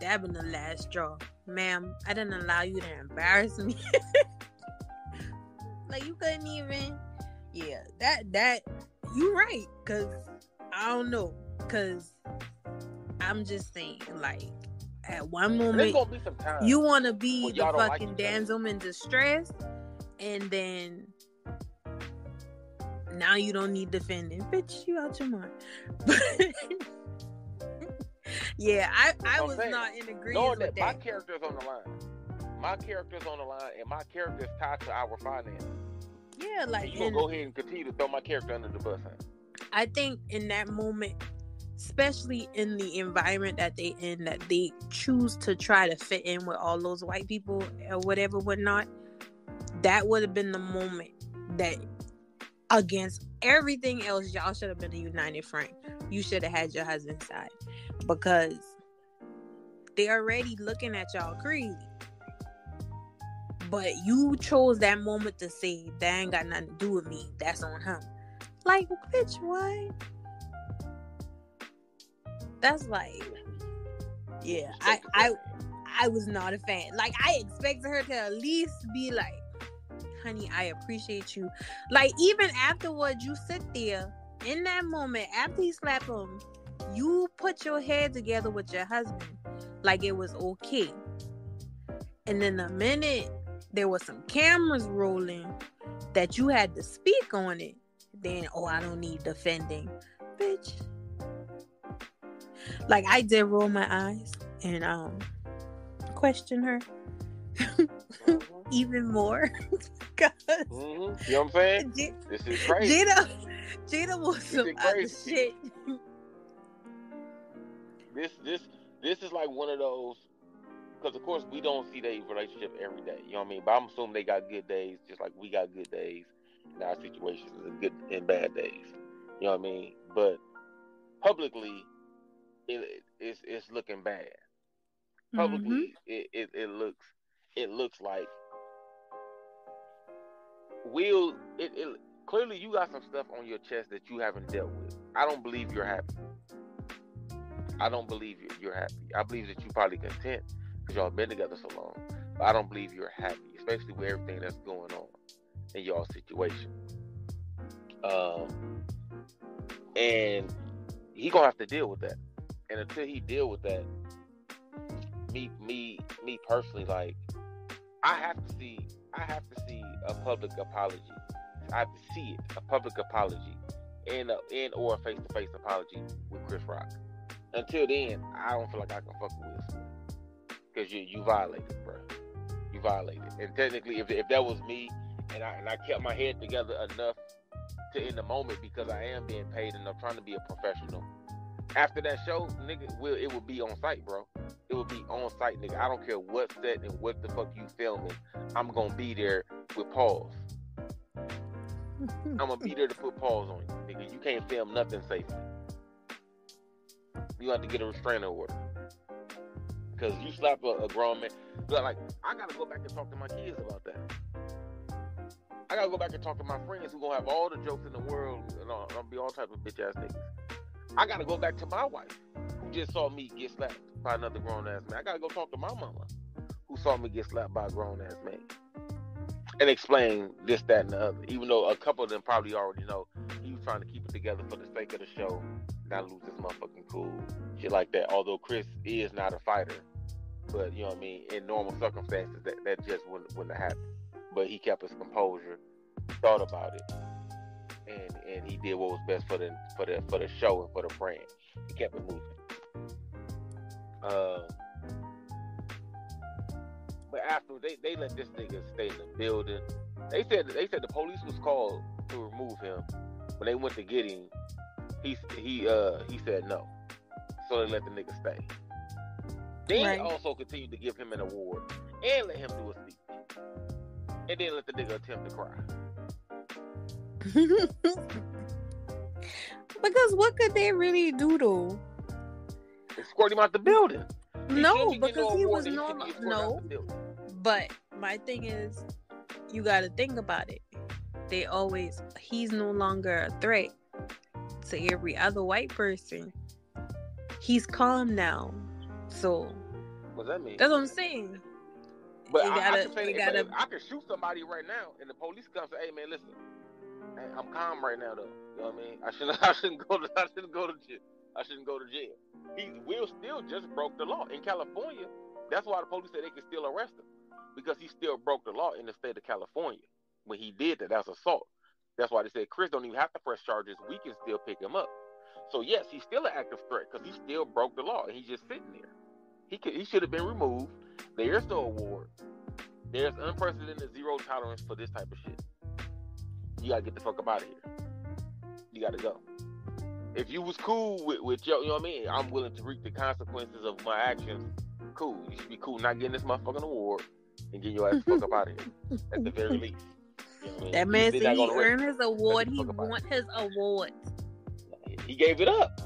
that been the last straw. Ma'am, I didn't allow you to embarrass me. [laughs] like you couldn't even Yeah, that that you right, cause I don't know. Cause I'm just saying, like at one moment gonna be some time. you wanna be the like fucking each damsel in distress and then now you don't need defending. Bitch, you out your mind. [laughs] yeah, I, I was saying, not in agreement knowing with that my character's on the line. My character's on the line and my character's tied to our finances. Yeah, like You gonna go ahead and continue to throw my character under the bus, huh? I think in that moment, especially in the environment that they in, that they choose to try to fit in with all those white people or whatever, whatnot, that would have been the moment that against everything else, y'all should have been a united front. You should have had your husband's side because they already looking at y'all crazy. But you chose that moment to say that ain't got nothing to do with me. That's on him. Like, bitch, what? That's like, yeah, [laughs] I, I, I was not a fan. Like, I expected her to at least be like, honey, I appreciate you. Like, even afterwards, you sit there in that moment after he slapped him, you put your head together with your husband like it was okay. And then the minute there was some cameras rolling that you had to speak on it, then oh I don't need defending. Bitch. Like I did roll my eyes and um question her [laughs] even more. [laughs] Cause Mm-hmm. You know what I'm saying? J- This is crazy. Jada Jada was This some other shit. This this this is like one of those because of course we don't see their relationship every day. You know what I mean? But I'm assuming they got good days, just like we got good days in our situations and good and bad days. You know what I mean? But publicly, it, it's it's looking bad. Publicly, it, it it looks it looks like will it, it clearly you got some stuff on your chest that you haven't dealt with. I don't believe you're happy. I don't believe you're, you're happy. I believe that you're probably content because y'all been together so long. But I don't believe you're happy, especially with everything that's going on in y'all situation. Um, and he gonna have to deal with that. And until he deal with that, me, me, me personally, like I have to see, I have to see a public apology. I have to see it, a public apology, and a, and or a face to face apology with Chris Rock. Until then, I don't feel like I can fuck with Will because you you violated, bro. You violated. And technically, if if that was me, and I and I kept my head together enough to in the moment because I am being paid and I'm trying to be a professional. After that show, nigga, will it will be on sight, bro. It will be on sight, nigga. I don't care what set and what the fuck you filming. I'm gonna be there with pause. [laughs] I'm gonna be there to put pause on you, nigga. You can't film nothing safely. You have to get a restraining order. Cause you slap a, a grown man. But like, I gotta go back and talk to my kids about that. I gotta go back and talk to my friends who gonna have all the jokes in the world and I'll, I'll be all type of bitch ass niggas. I gotta go back to my wife who just saw me get slapped by another grown ass man. I gotta go talk to my mama who saw me get slapped by a grown ass man. and explain this, that, and the other. Even though a couple of them probably already know, he was trying to keep it together for the sake of the show, not lose his motherfucking cool, shit like that. Although Chris is not a fighter, but you know what I mean. In normal circumstances, that that just wouldn't wouldn't have happened. But he kept his composure, thought about it, and and he did what was best for the for the for the show and for the brand. He kept it moving. Uh, but after they, they let this nigga stay in the building, they said they said the police was called to remove him. When they went to get him, he he uh he said no, so they let the nigga stay. Then Right. also continued to give him an award and let him do a speech, and then let the nigga attempt to cry. [laughs] because what could they really do though? They squirt him out the building. He No, because no he was normal. get squirted out No, but my thing is, you got to think about it. They always he's no longer a threat to every other white person. He's calm now, so What does that mean? that's what I'm saying. But You I, I gotta- can say, you gotta- if I can shoot somebody right now, and the police come say, "Hey man, listen, I'm calm right now, though. You know what I mean? I shouldn't, [laughs] I shouldn't go to, I shouldn't go to jail. I shouldn't go to jail. He will still just broke the law in California. That's why the police said they can still arrest him because he still broke the law in the state of California when he did that. That's assault. That's why they said Chris don't even have to press charges. We can still pick him up. So yes, he's still an active threat because he still broke the law and he's just sitting there. He could, he should have been removed. There's the award. There's unprecedented zero tolerance for this type of shit. You gotta get the fuck up out of here. You gotta go. If you was cool with, with your, you know what I mean? I'm willing to reap the consequences of my actions. Cool. You should be cool not getting this motherfucking award and getting your ass the fuck up out of here. At the very least. You know I mean? That man said he earned his award. He want his award. He gave it up.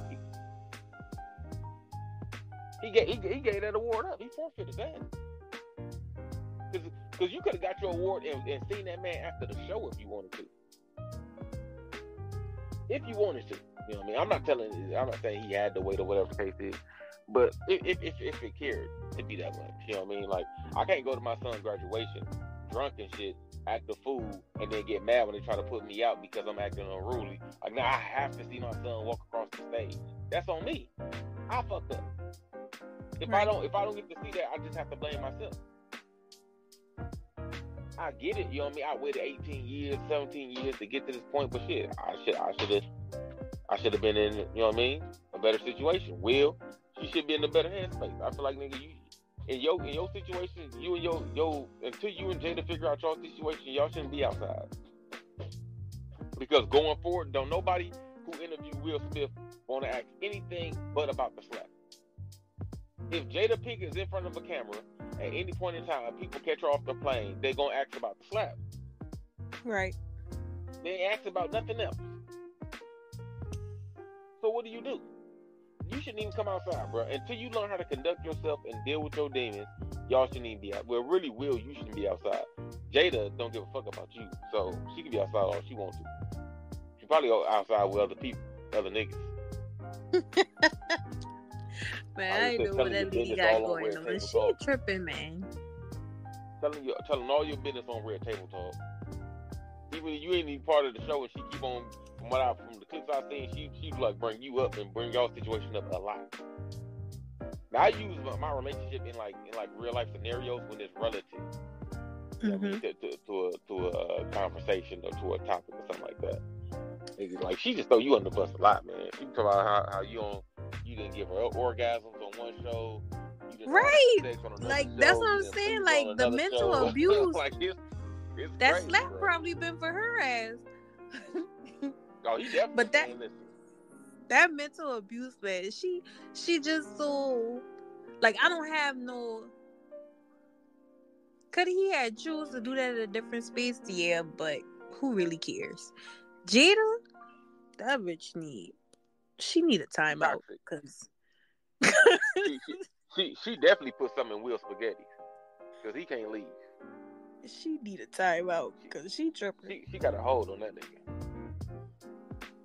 He gave, he, he gave that award up. He forfeited that. Because you could have got your award and, and seen that man after the show if you wanted to. If you wanted to. You know what I mean? I'm not telling I'm not saying he had to wait or whatever the case is. But if if, if, it cared to be that way. You know what I mean? Like I can't go to my son's graduation drunk and shit, act a fool, and then get mad when they try to put me out because I'm acting unruly. Like now I have to see my son walk across the stage. That's on me. I fucked up. If I don't if I don't get to see that, I just have to blame myself. I get it, you know what I mean? I waited 18 years, 17 years to get to this point, but shit, I should I should have I should have been in, you know what I mean, a better situation. Will, you should be in a better headspace. I feel like nigga, you in your in your situation, you and your your until you and Jada figure out your situation, y'all shouldn't be outside. Because going forward, don't nobody who interviewed Will Smith want to ask anything but about the slap. If Jada Pinkett is in front of a camera at any point in time, people catch her off the plane, they're gonna ask about the slap. Right. They ask about nothing else. So what do you do? You shouldn't even come outside, bro. Until you learn how to conduct yourself and deal with your demons, y'all shouldn't even be out. Well, really, Will, you shouldn't be outside. Jada don't give a fuck about you, so she can be outside all she wants to. She probably go outside with other people, other niggas. [laughs] Man, I I ain't know what that lady got going on. Table She Talk. tripping, man. Telling you, telling all your business on Red Table Talk. Even if you ain't even part of the show, and she keep on. From what I, from the clips I've seen, she she like bring you up and bring y'all situation up a lot. Now I use my, my relationship in like in like real life scenarios when it's relative. You know what I mean, Mhm. to, to, to a to a conversation or to a topic or something like that. Niggas, Like she just throw you under the bus a lot, man. She talk about how, how you on you didn't give her orgasms on one show. You Right. on Like, show, that's what I'm saying, like, the mental show. [laughs] abuse. like it's, it's That crazy, slap bro. probably been for her ass. Oh, he definitely. but that- that mental abuse, man. She she just so like I don't have no. Could he had choose to do that at a different space? Yeah, but who really cares? Jada, that bitch need. She need a timeout because she, she, she she definitely put something in Will spaghetti because he can't leave. she need a timeout because she tripping. She she got a hold on that nigga.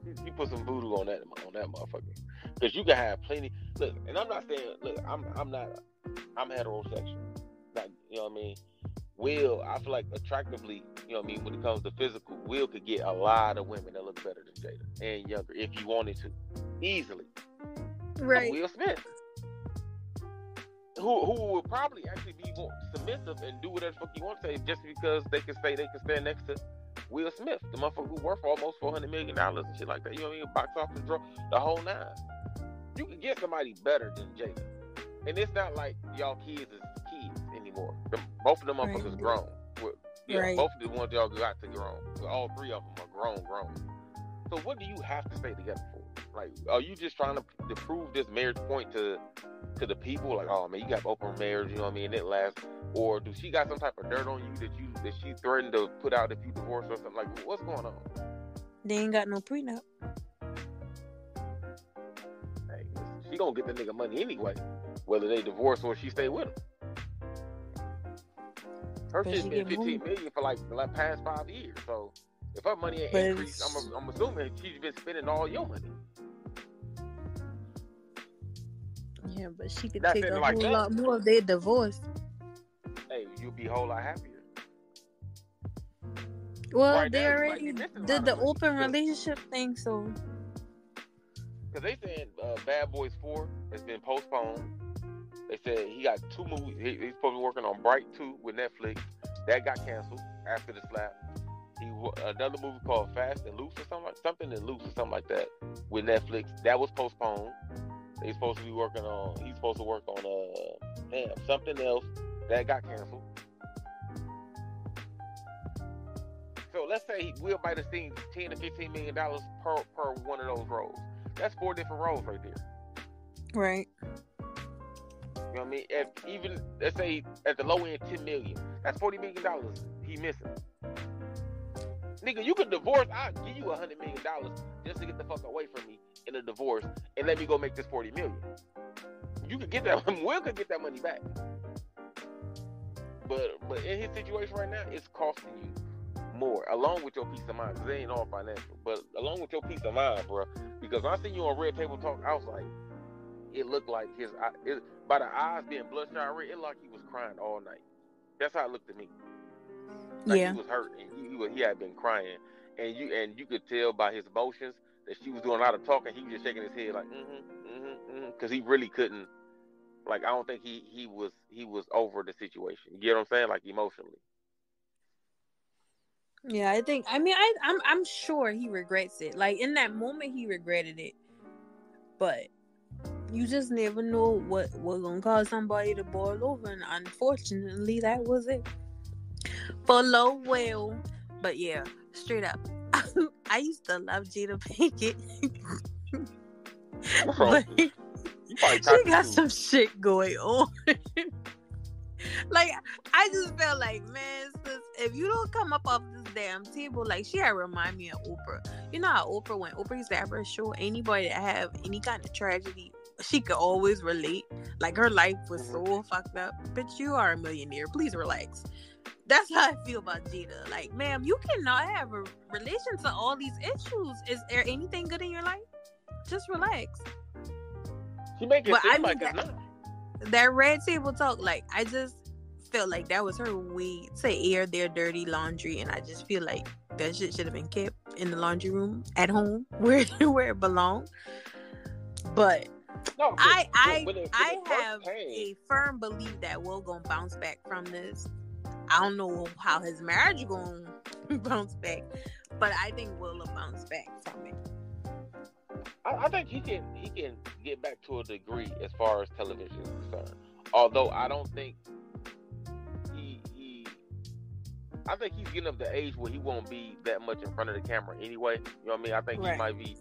She, she put some voodoo on that on that motherfucker. Because you can have plenty. Look, and I'm not saying. Look, I'm I'm not. I'm heterosexual. Not you know what I mean. Will, I feel like attractively, you know what I mean, when it comes to physical, Will could get a lot of women that look better than Jada and younger if you wanted to. Easily. Right. Will Smith. Who who would probably actually be more submissive and do whatever the fuck you want to say just because they can say they can stand next to Will Smith, the motherfucker who worth almost four hundred million dollars and shit like that. You know what I mean? Box office draw the whole nine. You can get somebody better than Jada. And it's not like y'all kids is kids anymore. Them, both of them Right. motherfuckers grown. Yeah, Right. both of the ones y'all got to grown. All three of them are grown, grown. So what do you have to stay together for? Like, are you just trying to, to prove this marriage point to to the people? Like, oh man, you got open marriage, you know what I mean? And it lasts. Or do she got some type of dirt on you that you that she threatened to put out if you divorce or something? Like, what's going on? They ain't got no prenup. Hey, listen, she gonna get the nigga money anyway, whether they divorce or she stay with him. Her But shit she been get fifteen moved. million for like the past five years. So if her money ain't increased, I'm, I'm assuming she's been spending all your money. Yeah, but she could Not take a like whole that. lot more if they divorced. Hey, you'll be a whole lot happier. Well, Right they now, already be missing a lot did the open relationship thing, so Cause they saying uh, Bad Boys Four has been postponed. They said he got two movies. He, he's supposed to be working on Bright Two with Netflix. That got canceled after the slap. He another movie called Fast and Loose or something like something and Loose or something like that with Netflix. That was postponed. They supposed to be working on. He's supposed to work on uh damn something else that got canceled. So let's say he Will might have seen ten to fifteen million dollars per per one of those roles. That's four different roles right there. right. You know what I mean? If even let's say at the low end ten million, that's forty million dollars he missing. Nigga, you could divorce. I'll give you a hundred million dollars just to get the fuck away from me in a divorce and let me go make this forty million. You could get that. [laughs] Will could get that money back. But but in his situation right now, it's costing you more, along with your peace of mind. Cause it ain't all financial, but along with your peace of mind, bro. Because I seen you on Red Table Talk, I was like, it looked like his it, by the eyes being bloodshot red, it looked like he was crying all night. That's how it looked to me. Like Yeah. he was hurt and he, he, he had been crying, and you and you could tell by his emotions that she was doing a lot of talking. He was just shaking his head like mm-hmm, mm-hmm, mm-hmm, because he really couldn't. Like I don't think he he was he was over the situation. You get what I'm saying? Like emotionally. Yeah, I think. I mean, I, I'm I'm sure he regrets it. Like in that moment, he regretted it. But you just never know what was gonna cause somebody to boil over, and unfortunately, that was it. For low will, but yeah, straight up. [laughs] I used to love Jada Pinkett, [laughs] but she got some shit going on. [laughs] like I just felt like, man, sis, if you don't come up off this damn table, like she had remind me of Oprah. You know how Oprah when Oprah used to have her show, anybody that have any kind of tragedy, she could always relate. Like her life was so fucked up. Bitch, you are a millionaire. Please relax. That's how I feel about Jada. Like, ma'am, you cannot have a relation to all these issues. Is there anything good in your life? Just relax. She make it But seem I mean like that- not. that red table talk, like I just felt like that was her way to air their dirty laundry, and I just feel like that shit should have been kept in the laundry room at home [laughs] where where it belonged. But No, I I when it- when I have came- a firm belief that Will gonna bounce back from this. I don't know how his marriage gonna [laughs] bounce back, but I think Will will bounce back from it. I, I think he can he can get back to a degree as far as television is concerned. Although I don't think he he I think he's getting up the age where he won't be that much in front of the camera anyway. You know what I mean? I think Right. he might be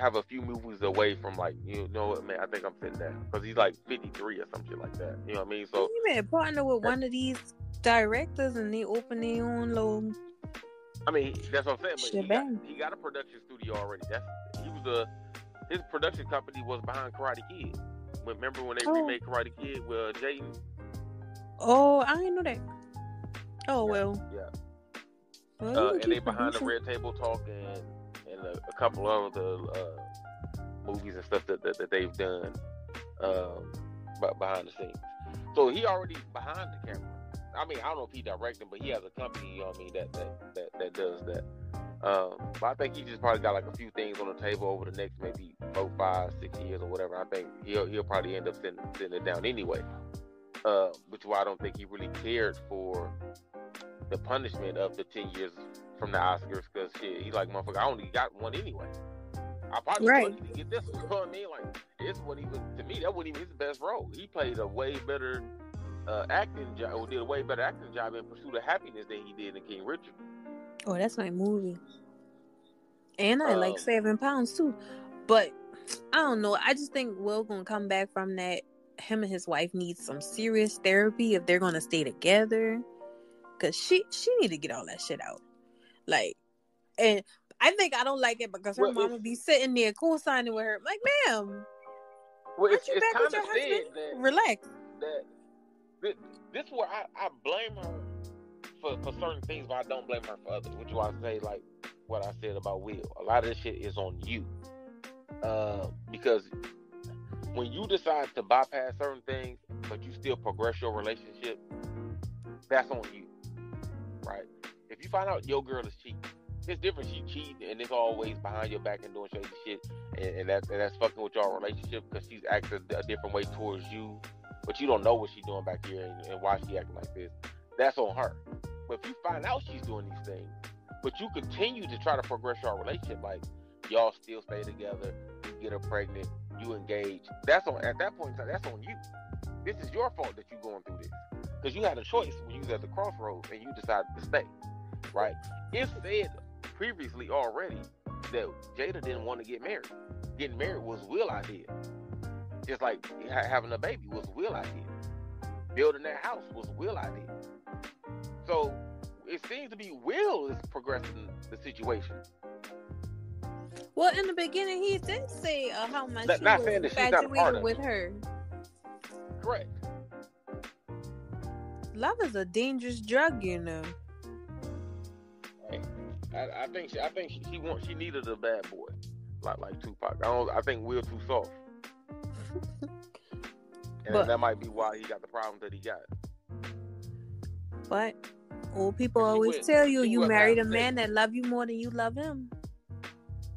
have a few movies away from like you know what man. I think I'm sitting down because he's like 53 or some shit like that. You know what I mean? So you may partner with one of these directors and they open their own little I mean that's what I'm saying. But he got, he got a production studio already. That's he was a his production company was behind Karate Kid. Remember when they Oh. remade Karate Kid with Jaden? Oh, I didn't know that. Oh well. Yeah. Well, Uh, and they behind the. Red Table Talk and and a, a couple of the uh, movies and stuff that, that, that they've done um, behind the scenes. So he already behind the camera. I mean, I don't know if he directing, but he has a company. You know I mean? That that that, that does that. Um, but I think he just probably got like a few things on the table over the next maybe four, five, six years or whatever. I think he'll he'll probably end up sitting, sitting it down anyway. Uh, which why I don't think he really cared for the punishment of the ten years from the Oscars because shit, he's like motherfucker, I only got one anyway. I probably Right. to get this one. [laughs] You know what I mean? Like it's what he was to me. That wasn't even his best role. He played a way better uh, acting job, or did a way better acting job in Pursuit of Happiness than he did in King Richard. Oh, that's my movie. And I like Um, seven pounds too. But I don't know. I just think Will gonna come back from that. Him and his wife need some serious therapy if they're gonna stay together. Cause she she need to get all that shit out. Like and I think I don't like it because her Well, would be sitting there co-signing with her. Like, ma'am, Well, aren't it's, you it's back kind with your husband? that Relax. that this, this is where I, I blame her for, for certain things, but I don't blame her for others. Which is why I say like what I said about Will. A lot of this shit is on you, uh, because when you decide to bypass certain things, but you still progress your relationship, that's on you, right? You find out your girl is cheating, it's different. She cheating and it's always behind your back and doing shady shit, and, and that and that's fucking with your relationship because she's acting a different way towards you but you don't know what she's doing back here and, and why she acting like this. That's on her. But if you find out she's doing these things, but you continue to try to progress your relationship, like y'all still stay together, you get her pregnant, you engage. That's on at that point in time. That's on you. This is your fault that you're going through this because you had a choice when you was at the crossroads and you decided to stay. Right? It said previously already that Jada didn't want to get married. Getting married was Will idea. Just like having a baby was Will idea. Building that house was Will idea. So it seems to be Will is progressing the situation. Well, in the beginning, he did say uh, how much Not- he not was saying that she's not a part infatuated with it. her. Correct. Love is a dangerous drug, you know. I, I think she, I think she, she want she needed a bad boy, like like Tupac. I don't. I think Will too soft, [laughs] and But- that might be why he got the problems that he got. But old people always would- tell you you married a man sex. that love you more than you love him.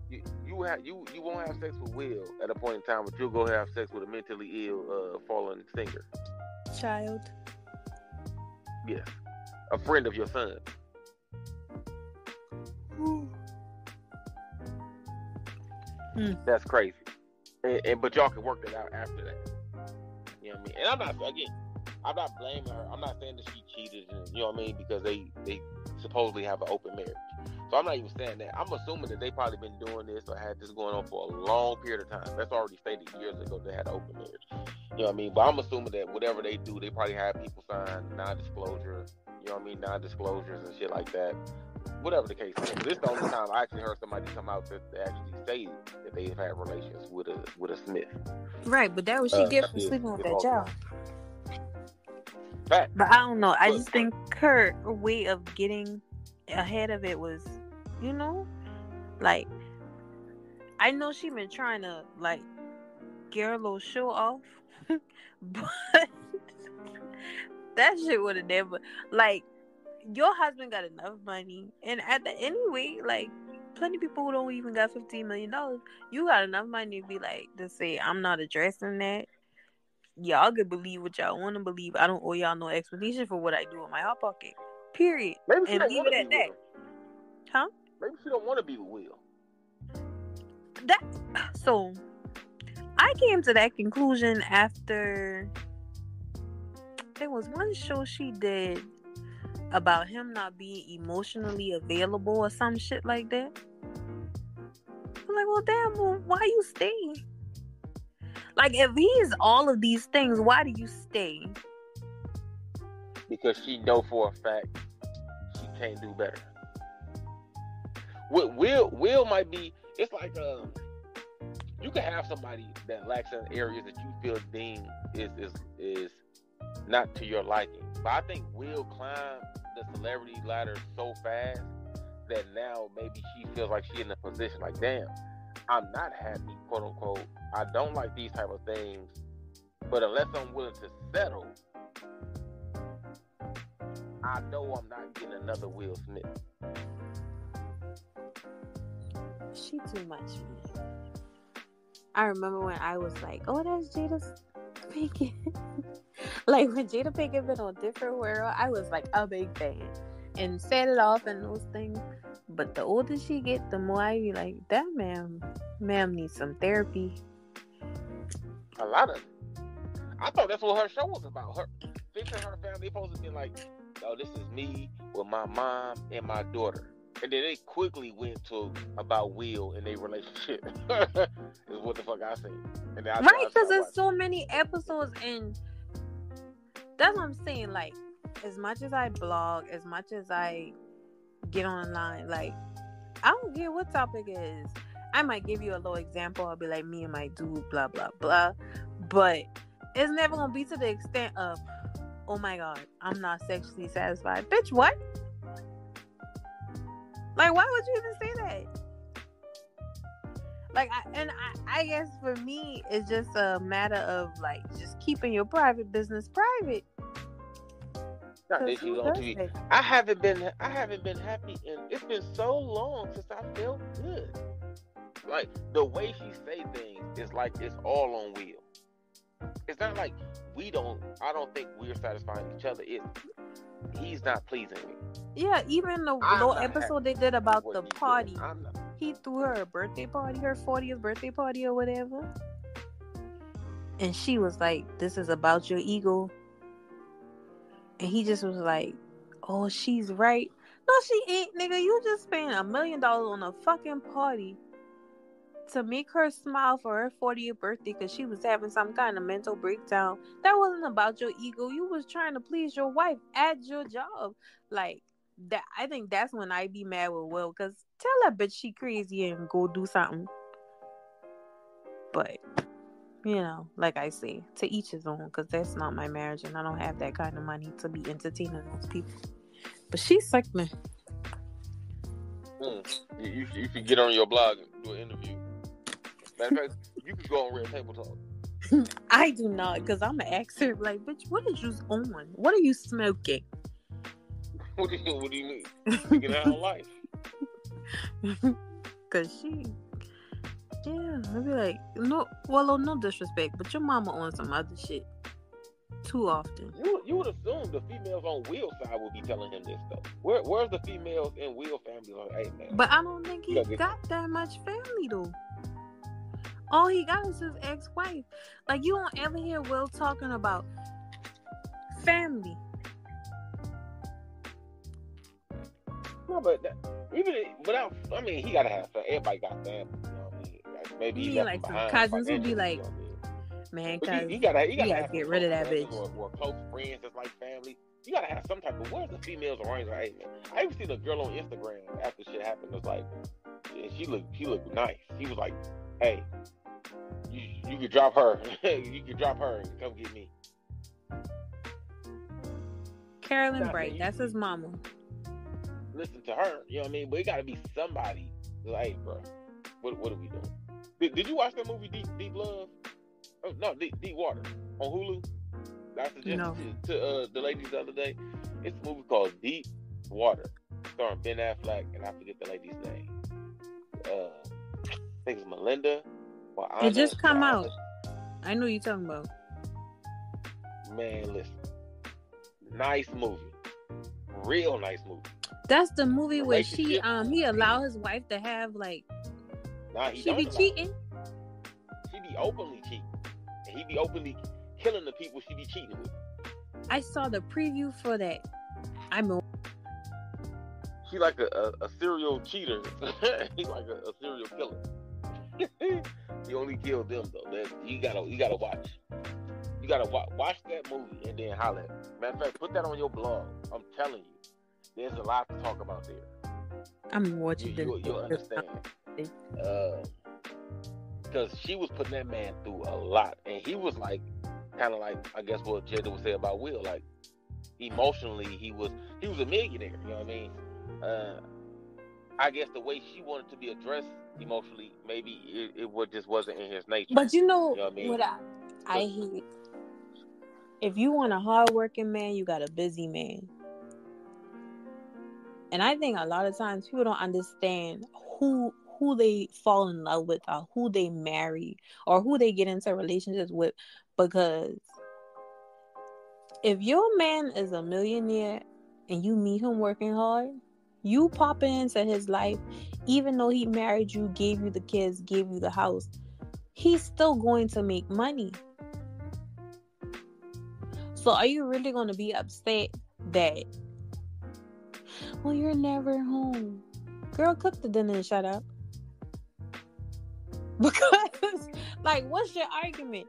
You you have you you won't have sex with Will at a point in time, but you'll go have sex with a mentally ill uh, fallen singer. Child. Yes, a friend of your son. Hmm. That's crazy. And, and but y'all can work that out after that. You know what I mean? And I'm not again. I'm not blaming her. I'm not saying that she cheated. And, you know what I mean? Because they they supposedly have an open marriage. So I'm not even saying that. I'm assuming that they probably been doing this or had this going on for a long period of time. That's already stated years ago they had an open marriage. You know what I mean? But I'm assuming that whatever they do, they probably have people sign non-disclosure. You know what I mean? Non-disclosures and shit like that. Whatever the case is. This is the only time I actually heard somebody come out that they actually say that they've had relations with a with a Smith. Right, but that was she Uh, get for yeah, sleeping with that all child. Fact. But I don't know. I Look. just think her way of getting ahead of it was, you know, like I know she been trying to like get her little show off, [laughs] but [laughs] that shit would have never like your husband got enough money, and at the anyway, like plenty of people who don't even got fifteen million dollars, you got enough money to be like to say I'm not addressing that. Y'all could believe what y'all want to believe. I don't owe y'all no explanation for what I do in my hot pocket. Period. Maybe she And don't leave want it at that. Huh? Maybe she don't want to be with Will. that [sighs] so I came to that conclusion after there was one show she did about him not being emotionally available or some shit like that. I'm like, well, damn, well, why you stay? Like, if he's all of these things, why do you stay? because she know for a fact she can't do better. Will Will, Will might be. It's like um, you can have somebody that lacks in areas that you feel deem is is is not to your liking. But I think Will climbed the celebrity ladder so fast that now maybe she feels like she's in a position like, damn, I'm not happy, quote unquote. I don't like these type of things. But unless I'm willing to settle, I know I'm not getting another Will Smith. She too much. I remember when I was like, "Oh, that's Jada Pinkett." [laughs] [laughs] like when Jada Pinkett been on Different World, I was like a big fan and set it off and those things. But the older she get, the more I be like, "That man, ma'am needs some therapy." A lot of. I thought that's what her show was about. Her fixing her family. Supposed to be like, oh, this is me with my mom and my daughter. And then they quickly went to about Will and their relationship. [laughs] is what the fuck I seen. And then I, right, because there's so many episodes, and that's what I'm saying. Like, as much as I blog, as much as I get online, like, I don't care what topic is. I might give you a little example. I'll be like, me and my dude, blah blah blah. But it's never gonna be to the extent of, oh my god, I'm not sexually satisfied. Bitch, what? Like, why would you even say that? Like, I, and I, I guess for me, it's just a matter of like just keeping your private business private. Not 'Cause that she's on TV. I haven't been I haven't been happy and it's been so long since I felt good. Like the way she say things is like it's all on Will. It's not like we don't I don't think we're satisfying each other. It's he's not pleasing me. Yeah, even the little episode they did about the doing. He threw her a birthday party, her 40th birthday party or whatever. And she was like, This is about your ego. And he just was like, Oh, she's right. No, she ain't, nigga. You just spent a million dollars on a fucking party to make her smile for her 40th birthday because she was having some kind of mental breakdown. That wasn't about your ego. You was trying to please your wife at your job. Like that I think that's when I'd be mad with Will because tell that bitch she crazy and go do something. But you know, like I say, to each his own because that's not my marriage and I don't have that kind of money to be entertaining those people. But she's sickening. Mm. You, you, you should get on your blog and do an interview. Matter of fact, you could go on Red Table Talk. [laughs] I do not because I'm an actor. Like, bitch, what is you on? What are you smoking? [laughs] What do you What do you mean? Speaking out of life. [laughs] Cause she, yeah, I'd be like, no, well, no disrespect, but your mama on some other shit too often. You you would assume the females on Will's side would be telling him this stuff. Where Where's the females in Will family? Like, hey man, But I don't think he got that much family though. All he got is his ex-wife. Like you don't ever hear Will talking about family. No, but that, even without, I mean, he gotta have fam- everybody got family. You know what I mean? Like, maybe he like some cousins would be like, you know I mean? Man, cause you, you gotta, you gotta, gotta get rid of that bitch. Or, or close friends that's like family. You gotta have some type of. Where's the females around? Like, hey man, I even seen a girl on Instagram after shit happened. Was like, and she looked, she looked nice. She was like, hey, you, you could drop her. [laughs] you could drop her and come get me. Carolyn Bright, that's his mama. Listen to her. You know what I mean? But it gotta be somebody. Like, hey, bro, what, what are we doing? Did, did you watch that movie Deep Deep Love? Oh, no, Deep, Deep Water on Hulu. I suggested No. to, to uh, the ladies the other day. It's a movie called Deep Water, starring Ben Affleck, and I forget the lady's name. Uh, I think it's Melinda. Or It just come out. I know you talking about. Man, listen, nice movie, real nice movie. That's the movie where she um he allowed his wife to have like Nah, he she be allow it. cheating. She be openly cheating, and he be openly killing the people she be cheating with. I saw the preview for that. I'm a, She like a, a, a serial cheater. [laughs] He's like a, a serial killer. [laughs] he only killed them though. That you gotta you gotta watch. You gotta wa- watch that movie and then holler. Matter of fact, put that on your blog. I'm telling you, there's a lot to talk about there. I'm You, watching you, the you'll understand. Because she was putting that man through a lot, and he was like, kind of like I guess what Jada would say about Will. Like emotionally, he was he was a millionaire. You know what I mean? Uh, I guess the way she wanted to be addressed emotionally, maybe it, it would, just wasn't in his nature. But you know You know what I mean? what I I hate. If you want a hardworking man, you got a busy man. And I think a lot of times people don't understand who who they fall in love with or who they marry or who they get into relationships with because if your man is a millionaire and you meet him working hard, you popping into his life, even though he married you, gave you the kids, gave you the house, he's still going to make money. So are you really going to be upset that, well, you're never home? Girl, cook the dinner and shut up. [laughs] Because, like, what's your argument?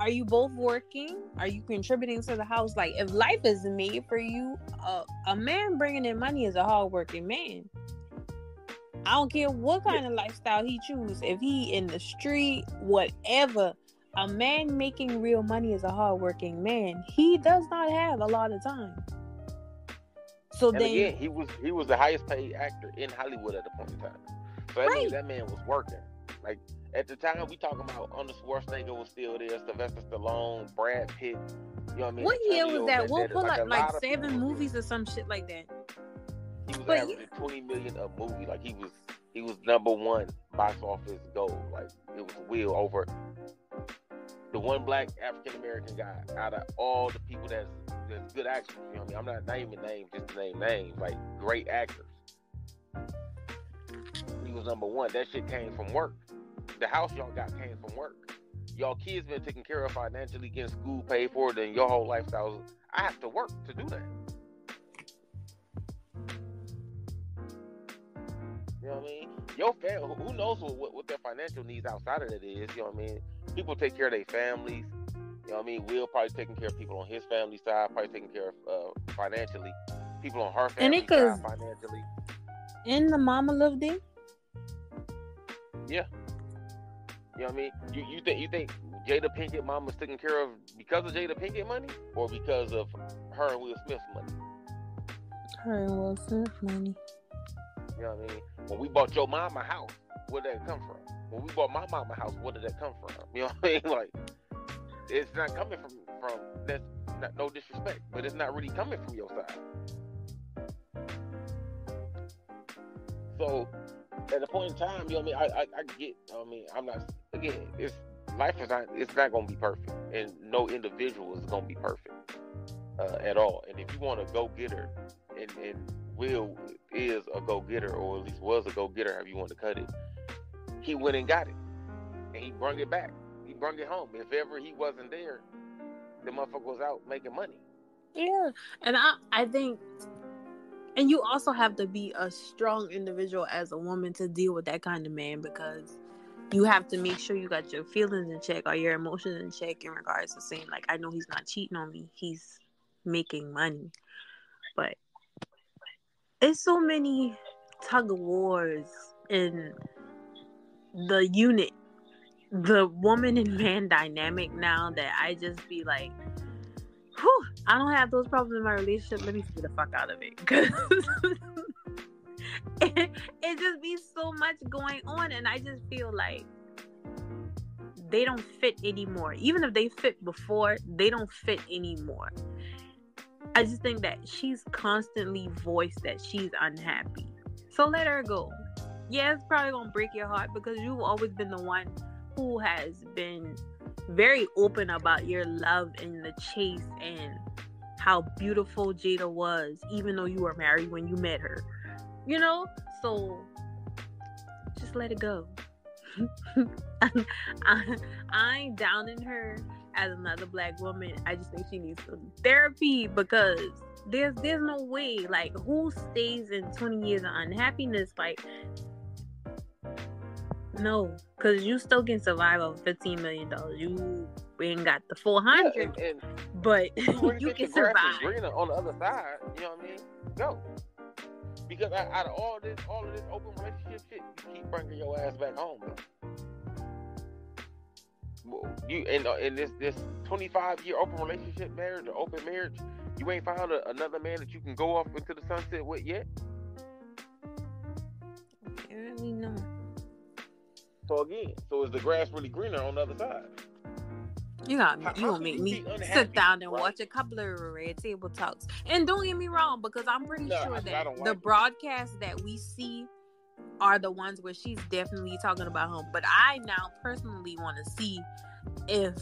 Are you both working? Are you contributing to the house? Like, if life is made for you, uh, a man bringing in money is a hardworking man. I don't care what kind of lifestyle he chooses. If he in the street, whatever, a man making real money is a hardworking man. He does not have a lot of time. So And then, again, he was he was the highest paid actor in Hollywood at the point in time. So that Right. means that man was working. Like at the time, we talking about Arnold Schwarzenegger was still there, Sylvester Stallone, Brad Pitt. You know what I mean? what year was that? We'll pull a up like seven movies or some shit like that. He was But averaging twenty million a movie. Like he was he was number one box office goal. Like it was Will over the one black African American guy out of all the people that's that's good actors. You know what I mean? I'm not naming names just to name names, like great actors. He was number one. That shit came from work. The house y'all got came from work. Y'all kids been taken care of financially, getting school paid for, then your whole lifestyle. I have to work to do that. Know what I mean? Your family, who knows what, what, their financial needs outside of that is? You know what I mean? People take care of their families. You know what I mean? Will probably taking care of people on his family side, probably taking care of uh, financially. People on her And family it side financially. In the mama lived Yeah. You know what I mean? You you think you think Jada Pinkett mama's taken care of because of Jada Pinkett money or because of her and Will Smith's money? Her and Will Smith money. You know what I mean? When we bought your mama house, where did that come from? When we bought my mama house, where did that come from? [laughs] You know what I mean? Like, it's not coming from from that's not, no disrespect, but it's not really coming from your side. So, at a point in time, you know what I mean? I, I, I get. I mean, I'm not. Again, it's life is not. It's not going to be perfect, and no individual is going to be perfect uh, at all. And if you want to go get her, and and Will is a go getter, or at least was a go getter, however you want to cut it. He went and got it, and he brought it back. He brought it home. If ever he wasn't there, the motherfucker was out making money. Yeah, and I I think, and you also have to be a strong individual as a woman to deal with that kind of man because you have to make sure you got your feelings in check or your emotions in check in regards to saying like I know he's not cheating on me, he's making money, but it's so many tug of wars in the unit the woman and man dynamic now that I just be like, whew, I don't have those problems in my relationship. Let me get the fuck out of it. [laughs] Cause it, [laughs] it just be so much going on and I just feel like they don't fit anymore. Even if they fit before, they don't fit anymore. I just think that she's constantly voiced that she's unhappy. So let her go. Yeah, it's probably gonna break your heart because you've always been the one who has been very open about your love and the chase and how beautiful Jada was, even though you were married when you met her. You know? So just let it go. [laughs] I, I ain't downing her as another black woman. I just think she needs some therapy because there's there's no way like who stays in 20 years of unhappiness like no because you still can survive off 15 million dollars you ain't got the 400 Yeah, and, and but you [laughs] you can the survive greener on the other side. You know what I mean? Go. Because out of all this, all of this open relationship shit, you keep bringing your ass back home. Though. You in uh, in this this 25 year open relationship marriage or open marriage, you ain't found a, another man that you can go off into the sunset with yet. apparently not. So again, so is the grass really greener on the other side? You got How- you gonna make me sit down and right? watch a couple of red table talks. And don't get me wrong, because I'm pretty No, sure I that the broadcasts that we see are the ones where she's definitely talking about him. But I now personally want to see if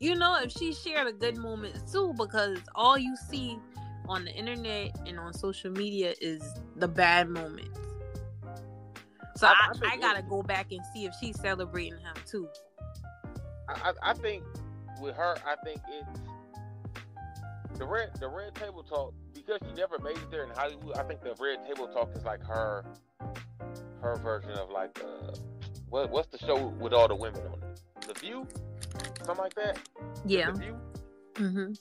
you know if she shared a good moment too, because all you see on the internet and on social media is the bad moments. So I- I, I I, gotta go back and see if she's celebrating him too. I, think with her, I think it's the red the red table talk because she never made it there in Hollywood. I think the red table talk is like her her version of like uh what what's the show with all the women on it? The View, something like that. Yeah. The View. hmm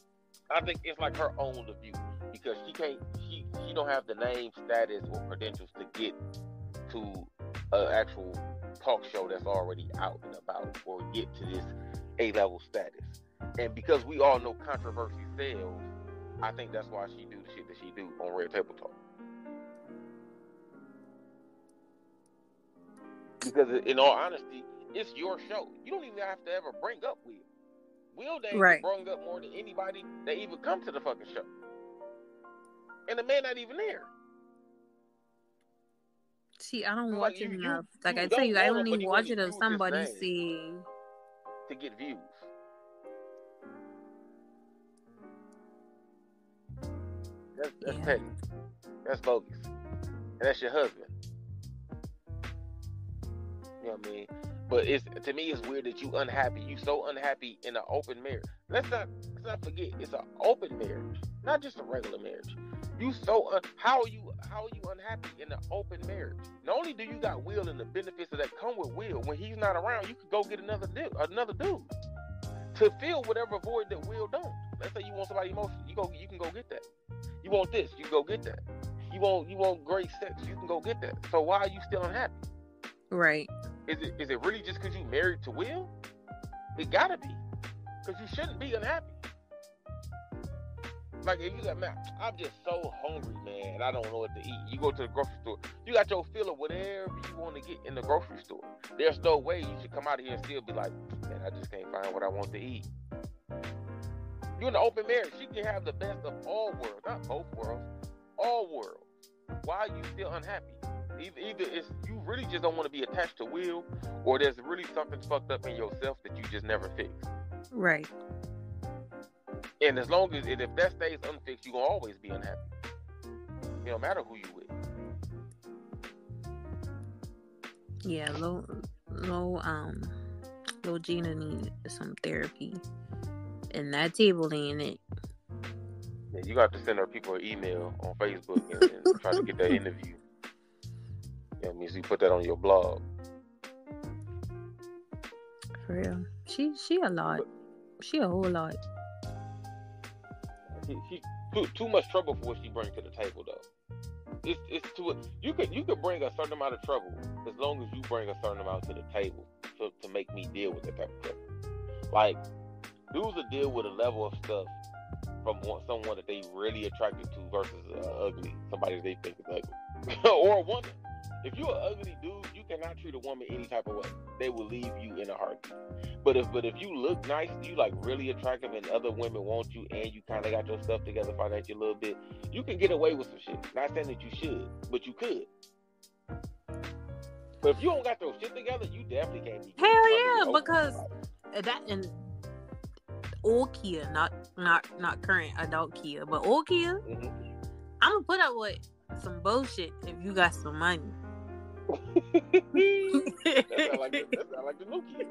I think it's like her own The View because she can't she she don't have the name, status, or credentials to get to an actual talk show that's already out and about or get to this A level status. And because we all know controversy sells, I think that's why she do the shit that she do on Red Table Talk. Because in all honesty, it's your show. You don't even have to ever bring up Will. Will they Right. bring up more than anybody that even come to the fucking show. And the man not even there. See, I don't Like, watch you- it you- enough. Like you I tell you, I but only watch it if somebody say, to get views. That's, that's Yeah. petty. That's bogus. And that's your husband. Know what I mean? But it's to me, it's weird that you unhappy. You so unhappy in an open marriage. Let's not let's not forget it's an open marriage, not just a regular marriage. You so un- how are you how are you unhappy in an open marriage? Not only do you got Will and the benefits that come with Will, when he's not around, you could go get another dude, another dude to fill whatever void that Will don't. Let's say you want somebody emotional, you go you can go get that. You want this, you go get that. You want you want great sex, you can go get that. So why are you still unhappy? right, Is it is it really just because you married to Will? It gotta be, because you shouldn't be unhappy. Like if you got man, I'm just so hungry, man. I don't know what to eat. You go to the grocery store, you got your fill of whatever you want to get in the grocery store. There's no way you should come out of here and still be like, man, I just can't find what I want to eat. You're in an open marriage. She can have the best of all worlds, not both worlds, all worlds. Why are you still unhappy? Either, either it's you really just don't want to be attached to Will, or there's really something fucked up in yourself that you just never fix. right. And as long as if that stays unfixed, you're gonna always be unhappy. It don't matter who you with. Yeah, low, low, um, low Gina needs some therapy, and that table ain't it. Yeah, you got to send her people an email on Facebook and, and try to get that [laughs] interview. You know what I mean? So you put that on your blog. For real, she she a lot. She a whole lot. She, she too, too much trouble for what she brings to the table, though. It's it's too you could you could bring a certain amount of trouble as long as you bring a certain amount to the table to, to make me deal with that type of trouble. Like dudes will deal with a level of stuff from one, someone that they really attracted to versus uh, ugly somebody they think is ugly [laughs] or a woman. If you're an ugly dude, you cannot treat a woman any type of way. They will leave you in a heartbeat. But if but if you look nice, you like really attractive, and other women want you, and you kind of got your stuff together financially a little bit, you can get away with some shit. Not saying that you should, but you could. But if you don't got your shit together, you definitely can't be. Hell yeah, because that and old Kia, not not not current adult Kia, but old Kia. Mm-hmm. somebody. I'm gonna put up with some bullshit if you got some money. That like the, that like the new kid.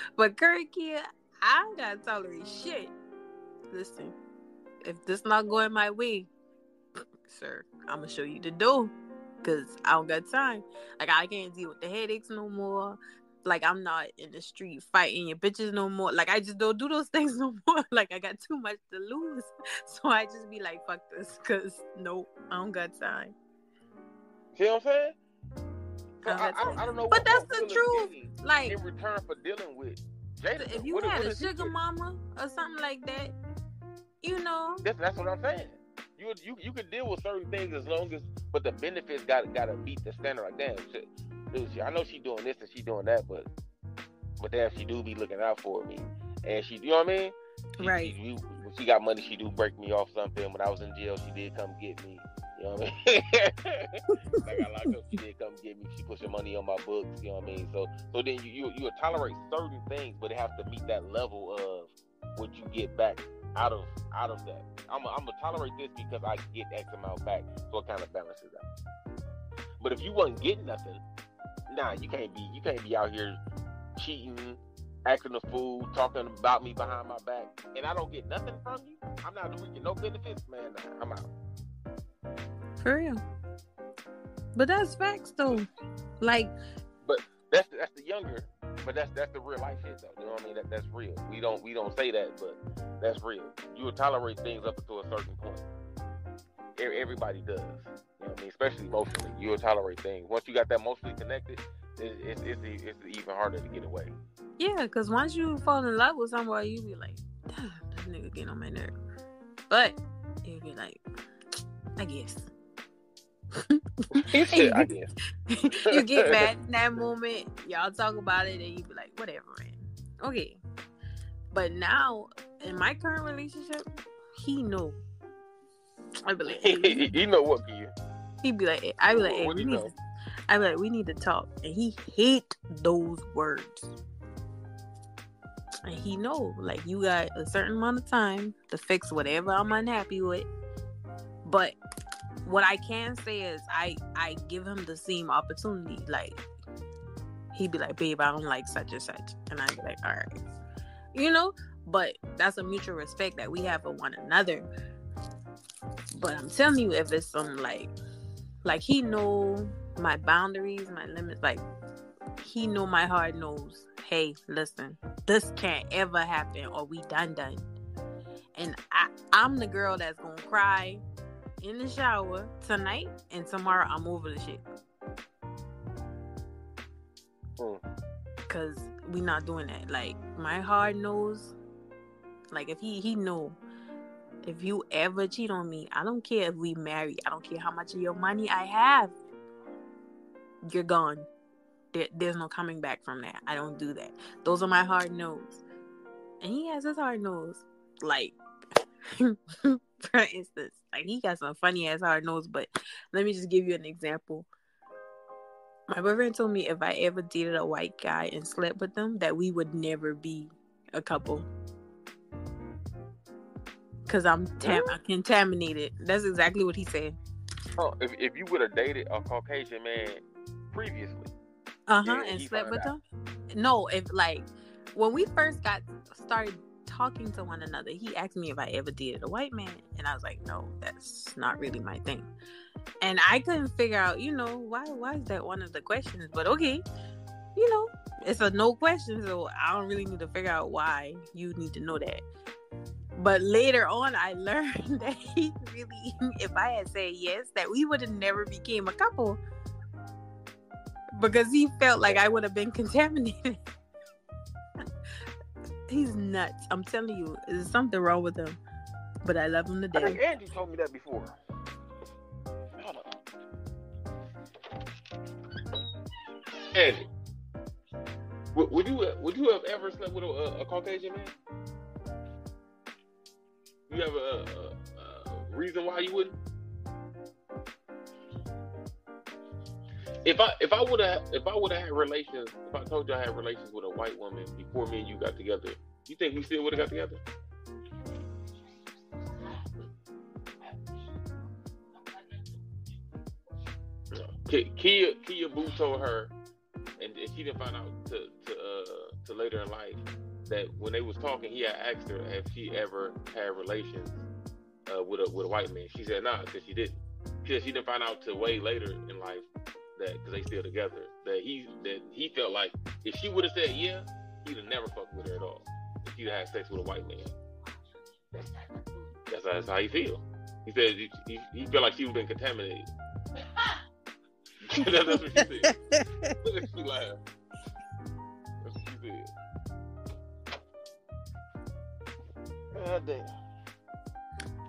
[laughs] but current kid, I gotta tolerate shit. Listen, if this not going my way, [clears throat] sir, I'm gonna show you the door. Cause I don't got time. Like I can't deal with the headaches no more. Like I'm not in the street fighting your bitches no more. Like I just don't do those [laughs] things no more. Like I got too much to lose. [laughs] So I just be like, fuck this. Cause nope, I don't got time. See what I'm saying? So I I, don't, I don't know. But that's the truth. Like in return for dealing with Jada. if you What- had what a sugar mama or something like that, you know, That's, that's what I'm saying. You you you can deal with certain things as long as, but the benefits got got to meet the standard. Like damn, shit, dude, I know she doing this and she doing that, but but damn, she do be looking out for me, and she, you know what I mean? She, Right. She, when she got money, she do break me off something. When I was in jail, she did come get me. You know what I mean? [laughs] I got locked up. She did come get me. She put some money on my books. You know what I mean? So, so then you you you tolerate certain things, but it has to meet that level of what you get back out of out of that. I'm I'm gonna tolerate this because I get X amount back, so it kind of balances out. But if you wasn't getting nothing, nah, you can't be you can't be out here cheating, acting a fool, talking about me behind my back, and I don't get nothing from you. I'm not reaping no benefits, man. Nah, I'm out. For real. But that's facts though. Like, But That's the, that's the younger, but that's that's the real life shit though. You know what I mean? That that's real. We don't we don't say that, but that's real. You will tolerate things up to a certain point. Everybody does. You know what I mean? Especially emotionally, you will tolerate things. Once you got that emotionally connected, it, it's it's e- it's even harder to get away. yeah, because once you fall in love with somebody, you be like, damn, this nigga getting on my nerve. But you be like, I guess. Shit, [laughs] I guess. you get mad in that [laughs] moment, y'all talk about it, and you be like, whatever, man. Okay. But now, in my current relationship, he know. I be like, hey, you know what, kid? he be like, I be like, hey, we need know? to, I be like, we need to talk, and he hate those words. And he know, like, you got a certain amount of time to fix whatever I'm unhappy with. But what I can say is, I I give him the same opportunity. Like, he'd be like, babe, I don't like such and such, and I'd be like, all right, you know. But that's a mutual respect that we have for one another. But I'm telling you, if it's some like, like he know my boundaries, my limits, like he know my heart knows. Hey, listen, this can't ever happen, or we done done. And I, I'm the girl that's gonna cry in the shower tonight, and tomorrow I'm over the shit. Hmm. Cause we not doing that. Like my heart knows. Like if he he know, if you ever cheat on me, I don't care if we marry. I don't care how much of your money I have. You're gone. There, there's no coming back from that. I don't do that. Those are my hard no's, and he has his hard nose. Like, [laughs] for instance, like he got some funny ass hard nose. But let me just give you an example. My boyfriend told me if I ever dated a white guy and slept with them, that we would never be a couple. Cause I'm tam- I'm contaminated. That's exactly what he said. Oh, if, if you would have dated a Caucasian man previously, Uh huh. Yeah, and slept with them. No, if like when we first got started talking to one another, he asked me if I ever dated a white man, and I was like, no, that's not really my thing. And I couldn't figure out, you know, why why is that one of the questions? But okay, you know, it's a no question, so I don't really need to figure out why you need to know that. But later on, I [laughs] learned that he really, if I had said yes, that we would have never became a couple because he felt like I would have been contaminated. [laughs] He's nuts. I'm telling you, there's something wrong with him. But I love him to I think death. Angie told me that before. Hold on. Angie, would, would you would you have ever slept with a, a Caucasian man? You have a, a, a reason why you wouldn't? If I if I would have if I would have had relations if I told you I had relations with a white woman before me and you got together, you think we still would have got together? Kia Kia, Boo told her, and, she didn't find out to to uh, to later in life that when they was talking, he had asked her if she ever had relations uh, with a with a white man. She said nah, because she didn't. She said she didn't find out till way later in life that because they still together that he that he felt like if she would have said yeah, he'd have never fucked with her at all. If she'd had sex with a white man, that's how, that's how he feel. He said he, he, he felt like she would have been contaminated. [laughs] That's what she said. She laugh. That's what she said. God damn.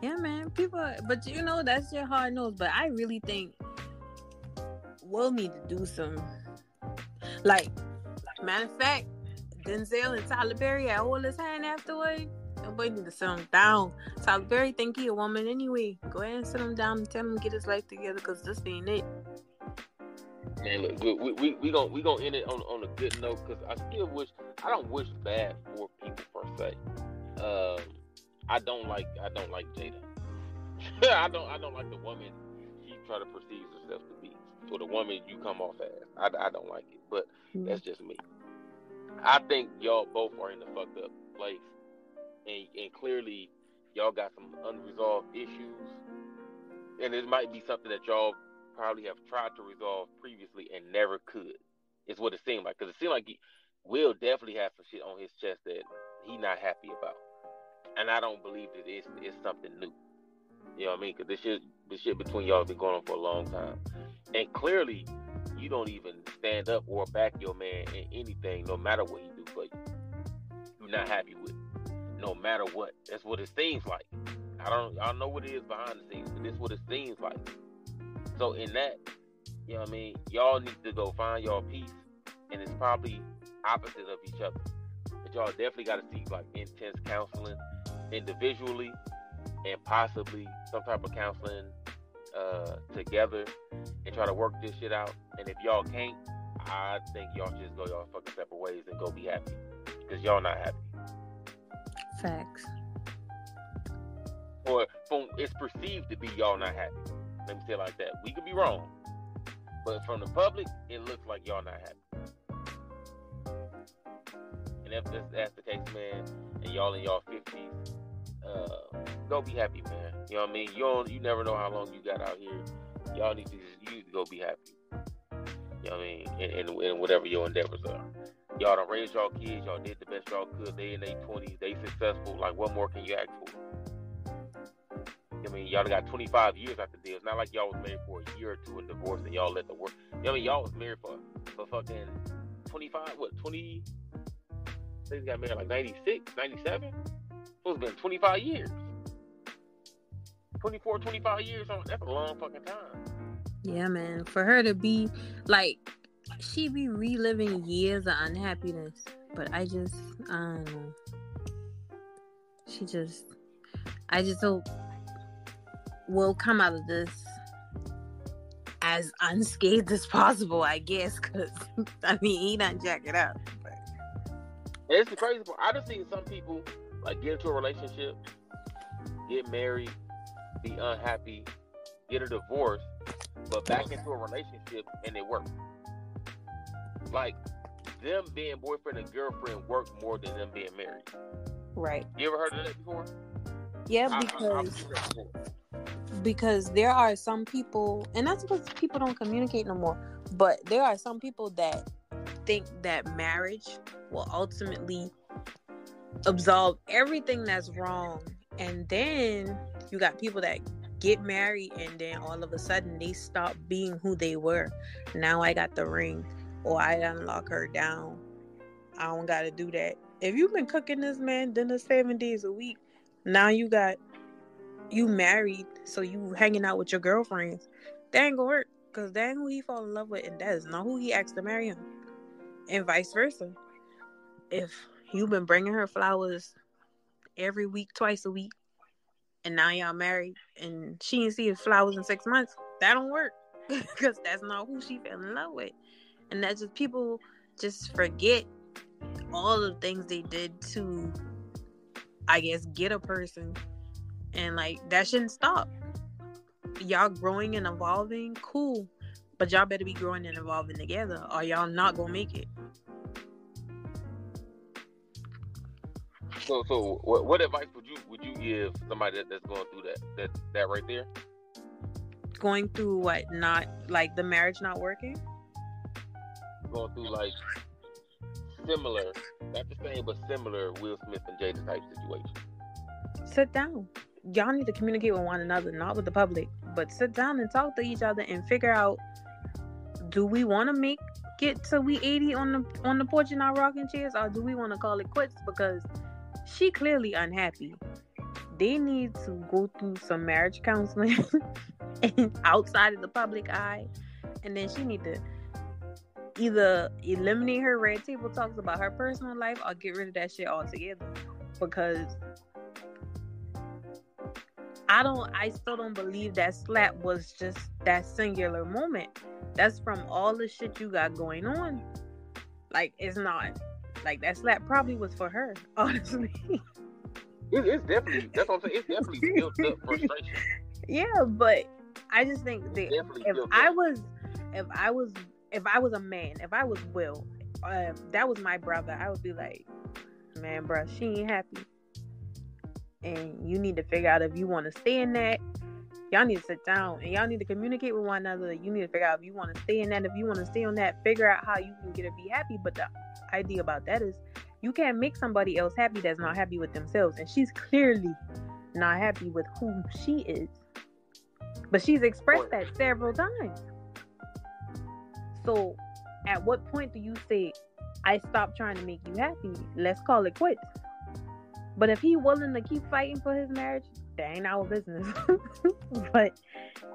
Yeah, man. People, but you know, that's your hard nose. But I really think we'll need to do some, like, matter of fact, Denzel and Tyler Perry had hold his hand afterward. Nobody need to sit him down. Tyler Perry think he a woman anyway. Go ahead and sit him down and tell him get his life together because this ain't it. Man, look, we we we, gonna we gonna end it on on a good note because I still wish I don't wish bad for people per se. Um, I don't like I don't like Jada. [laughs] I don't I don't like the woman she try to perceive herself to or the woman you come off as. I, I don't like it, but mm. that's just me. I think y'all both are in the fucked up place, and and clearly y'all got some unresolved issues, and it might be something that y'all probably have tried to resolve previously and never could. Is what it seemed like because it seemed like he, Will definitely has some shit on his chest that he not happy about, and I don't believe that it's it's something new. You know what I mean? Because this shit this shit between y'all has been going on for a long time, and clearly you don't even stand up or back your man in anything, no matter what he do for you. You're not happy with, it, no matter what. That's what it seems like. I don't, I don't know what it is behind the scenes, but this is what it seems like. So in that, you know what I mean, y'all need to go find y'all peace, and it's probably opposite of each other. But y'all definitely got to seek like intense counseling individually, and possibly some type of counseling uh, together, and try to work this shit out. And if y'all can't, I think y'all just go y'all fucking separate ways and go be happy, because y'all not happy. Facts. Or from it's perceived to be y'all not happy. Let me say it like that. We could be wrong, but from the public, it looks like y'all not happy. And if that's, that's the case, man, and y'all in y'all fifties, uh, go be happy, man. You know what I mean? You don't, you never know how long you got out here. Y'all need to you need to go be happy. You know what I mean? In, in, in whatever your endeavors are. Y'all done raised y'all kids. Y'all did the best y'all could. They in their twenties. They successful. Like, what more can you ask for? I mean, y'all got 25 years after this. It's not like y'all was married for a year or two and divorced and y'all let the work. You know what I mean? Y'all was married for for fucking 25. What 20? They got married like 96, 97. It's been 25 years. 24, 25 years. On, that's a long fucking time. Yeah, man. For her to be like, she be reliving years of unhappiness. But I just, know. She just, I just hope we'll come out of this as unscathed as possible, I guess. Because, [laughs] I mean, he done jack it up. But... It's the crazy part. I just seen some people like get into a relationship, get married, be unhappy, get a divorce, but back into a relationship and it worked. Like them being boyfriend and girlfriend work more than them being married. Right. You ever heard of that before? Yeah, I- I- because that before. because there are some people, and that's because people don't communicate no more. But there are some people that think that marriage will ultimately absolve everything that's wrong, and then you got people that get married, and then all of a sudden they stop being who they were. Now I got the ring, or I unlock her down. I don't got to do that. If you've been cooking this man dinner seven days a week, now you got you married, so you hanging out with your girlfriends. That ain't gonna work because that who he fall in love with, and that is not who he asked to marry him, and vice versa. If you've been bringing her flowers every week, twice a week, and now y'all married, and she didn't see his flowers in six months, that don't work [laughs] because that's not who she fell in love with, and that's just people just forget all the things they did to, I guess, get a person and like that shouldn't stop. Y'all growing and evolving, cool. But y'all better be growing and evolving together, or y'all not gonna make it. So, so what, what advice would you would you give somebody that, that's going through that that that right there? Going through what not like the marriage not working. Going through like similar, not the same, but similar Will Smith and Jada type situation. Sit down. Y'all need to communicate with one another, not with the public, but sit down and talk to each other and figure out: Do we want to make it till we eighty on the on the porch in our rocking chairs, or do we want to call it quits? Because she clearly unhappy. They need to go through some marriage counseling [laughs] outside of the public eye, and then she need to either eliminate her red table talks about her personal life or get rid of that shit altogether. Because I don't I still don't believe that slap was just that singular moment. That's from all the shit you got going on. Like it's not like that slap probably was for her, [laughs] honestly. It, it's definitely that's what I'm saying. It's definitely [laughs] built up frustration. yeah, but I just think It's that if I up. was if I was if I was a man, if I was Will, um, that was my brother, I would be like, man, bruh, she ain't happy, and you need to figure out if you want to stay in that. Y'all need to sit down and y'all need to communicate with one another. You need to figure out if you want to stay in that. If you want to stay on that, figure out how you can get her be happy. But the idea about that is you can't make somebody else happy that's not happy with themselves. And she's clearly not happy with who she is. But she's expressed that several times. So at what point do you say, I stopped trying to make you happy? Let's call it quits. But if he willing to keep fighting for his marriage, that ain't our business. [laughs] but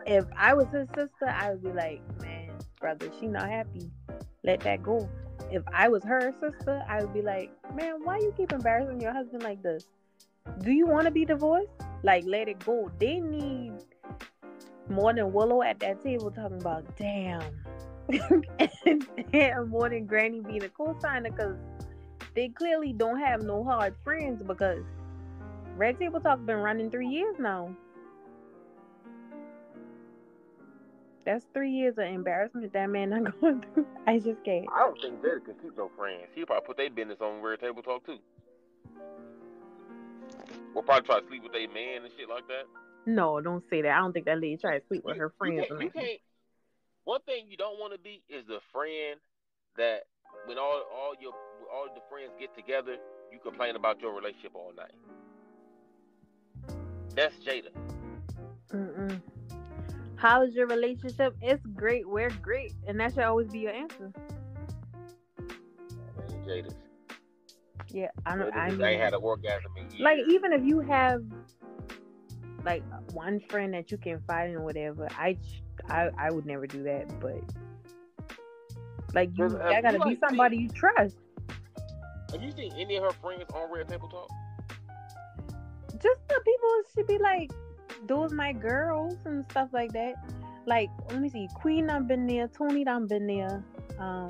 if I was his sister, I would be like, man, brother, she not happy. Let that go. If I was her sister, I would be like, man, why you keep embarrassing your husband like this? Do you want to be divorced? Like, let it go. They need more than Willow at that table talking about, damn. [laughs] and more than Granny being a co-signer because they clearly don't have no hard friends because Red Table Talk has been running three years now. That's three years of embarrassment that man not [laughs] going through. I just can't. I don't think Jada can keep no friends. He probably put their business on Red Table Talk too. Or probably try to sleep with their man and shit like that. No, don't say that. I don't think that lady tried to sleep with You- her you friends. can't- you can't. One thing you don't want to be is the friend that when all all your all the friends get together, you complain about your relationship all night. That's Jada. Mm-mm. How is your relationship? It's great. We're great, and that should always be your answer. Ain't Jada's. Yeah, I don't. I mean, ain't had an orgasm in like even if you have like one friend that you can fight and whatever, I I I would never do that. But like you, Does- uh, that gotta you, be like, somebody you trust. Have you seen any of her friends on Red Table Talk? Just the people should be like, those my girls and stuff like that. Like, let me see, Queen done been there, Toni done been there, um,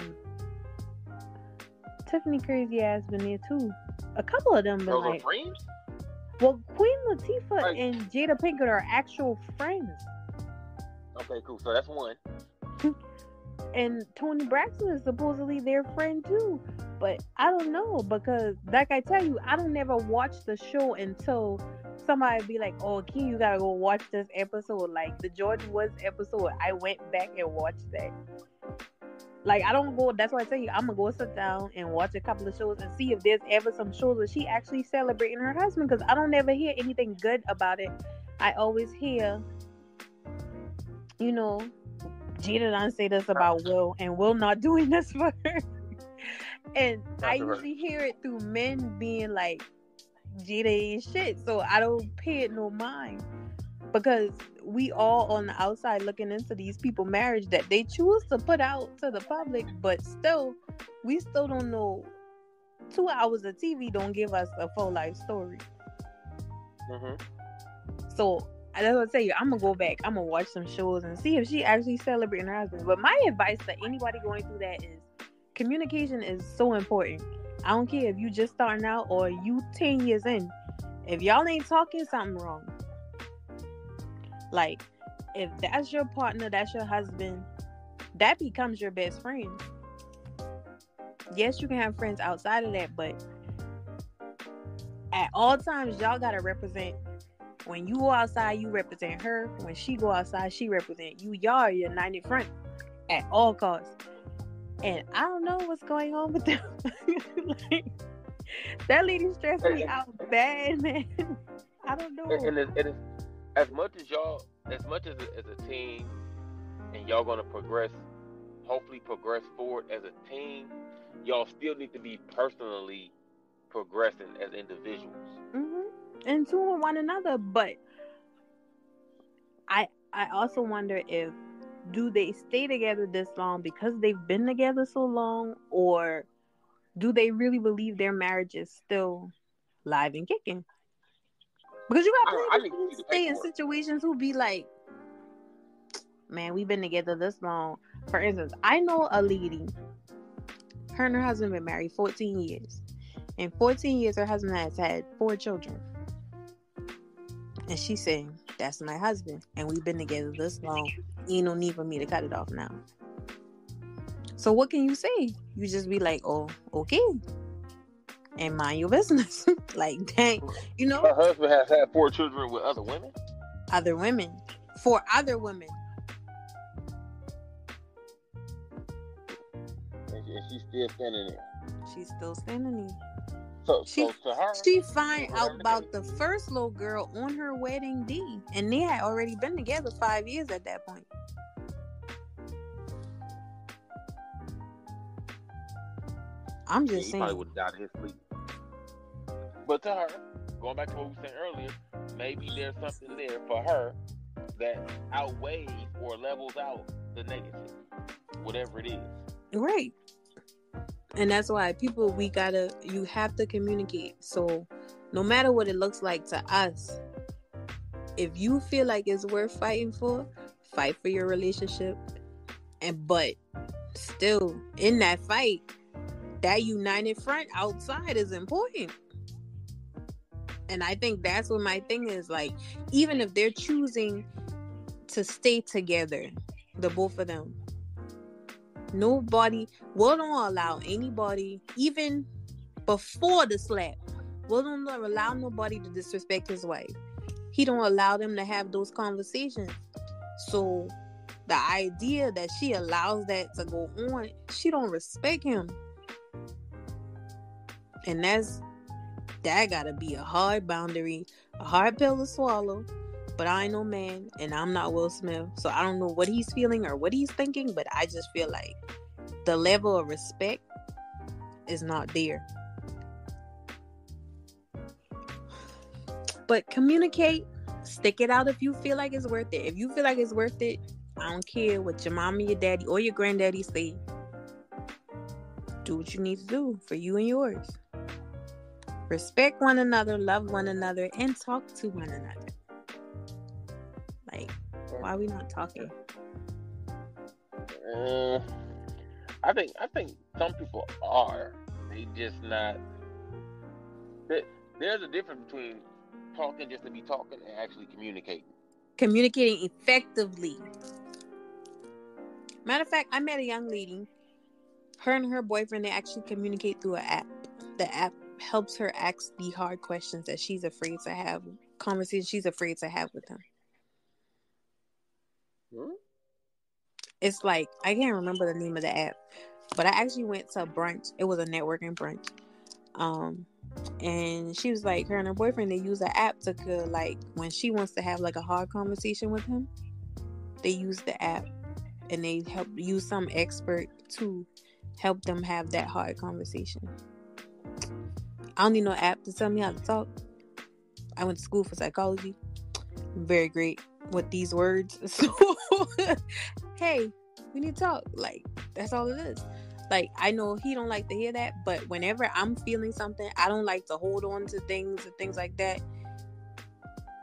Tiffany crazy ass been there too. A couple of them been Those like, friends? well, Queen Latifah Like- and Jada Pinkett are actual friends. Okay, cool. So that's one. [laughs] and Toni Braxton is supposedly their friend too. But I don't know because, like I tell you, I don't never watch the show until somebody be like, "Oh, King, you gotta go watch this episode." Like the Jordyn Woods episode, I went back and watched that. Like I don't go. That's why I tell you, I'm gonna go sit down and watch a couple of shows and see if there's ever some shows where she actually celebrating her husband. Because I don't ever hear anything good about it. I always hear, you know, Jada done say this about Will, and Will not doing this for her. and I usually hear it through men being like, Jada ain't shit, so I don't pay it no mind. Because we all on the outside looking into these people' marriage that they choose to put out to the public, but still, we still don't know. Two hours of TV don't give us a full life story. Mm-hmm. So that's what I tell you. I'm gonna go back. I'm gonna watch some shows and see if she actually celebrating her husband. But my advice to anybody going through that is communication is so important. I don't care if you just starting out or you ten years in. If y'all ain't talking, something wrong. Like, if that's your partner, that's your husband, that becomes your best friend. Yes, you can have friends outside of that, but at all times, y'all gotta represent when you go outside, you represent her. When she go outside, she represent you. Y'all are united front at all costs. And I don't know what's going on with them. [laughs] like, that lady stressed me [laughs] out bad, man. I don't know. And, and, and as much as y'all, as much as a, as a team, and y'all gonna progress, hopefully progress forward as a team, y'all still need to be personally progressing as individuals. hmm And tune with one another. But I I also wonder if do they stay together this long because they've been together so long, or do they really believe their marriage is still live and kicking? Because you got I- I plenty need of to see people who stay in situations who be like, man, we've been together this long. For instance, I know a lady, her and her husband been married 14 years. In 14 years, her husband has had four children. And she's saying, That's my husband. And we've been together this long. Ain't no need for me to cut it off now. So what can you say? You just be like, Oh, okay. And mind your business. [laughs] like, dang, you know, Her husband has had four children with other women. other women. For other women. And and she's still standing there. She's still standing there. So, She- so her, She find out about the first little girl on her wedding day, and they had already been together five years at that point. I'm yeah, just probably saying. would have died his sleep. But to her, going back to what we said earlier, maybe there's something there for her that outweighs or levels out the negative, whatever it is. Right. And that's why people we gotta you have to communicate. So no matter what it looks like to us, if you feel like it's worth fighting for, fight for your relationship. And but still in that fight, that united front outside is important. And I think that's what my thing is like, even if they're choosing to stay together, the both of them, nobody we don't allow anybody even before the slap we don't allow nobody to disrespect his wife. He don't allow them to have those conversations. So the idea that she allows that to go on she don't respect him. And that's that gotta be a hard boundary a hard pill to swallow but I ain't no man and I'm not Will Smith. So I don't know what he's feeling or what he's thinking, but I just feel like the level of respect is not there. But communicate, stick it out if you feel like it's worth it. If you feel like it's worth it, I don't care what your mom and your daddy or your granddaddy say. Do what you need to do for you and yours. Respect one another, love one another, and talk to one another. Like, why are we not talking? Uh, I think I think some people are. They just not. there- There's a difference between talking just to be talking and actually communicating. Communicating effectively. Matter of fact, I met a young lady. Her and her boyfriend they actually communicate through an app. The app helps her ask the hard questions that she's afraid to have conversations she's afraid to have with him. Hmm? It's like I can't remember the name of the app, but I actually went to brunch. It was a networking brunch. Um and she was like her and her boyfriend they use an app to like when she wants to have like a hard conversation with him, they use the app and they help use some expert to help them have that hard conversation. I don't need no app to tell me how to talk. I went to school for psychology. Very great with these words. [laughs] So hey, we need to talk. Like that's all it is. Like I know he don't like to hear that, but whenever I'm feeling something, I don't like to hold on to things and things like that.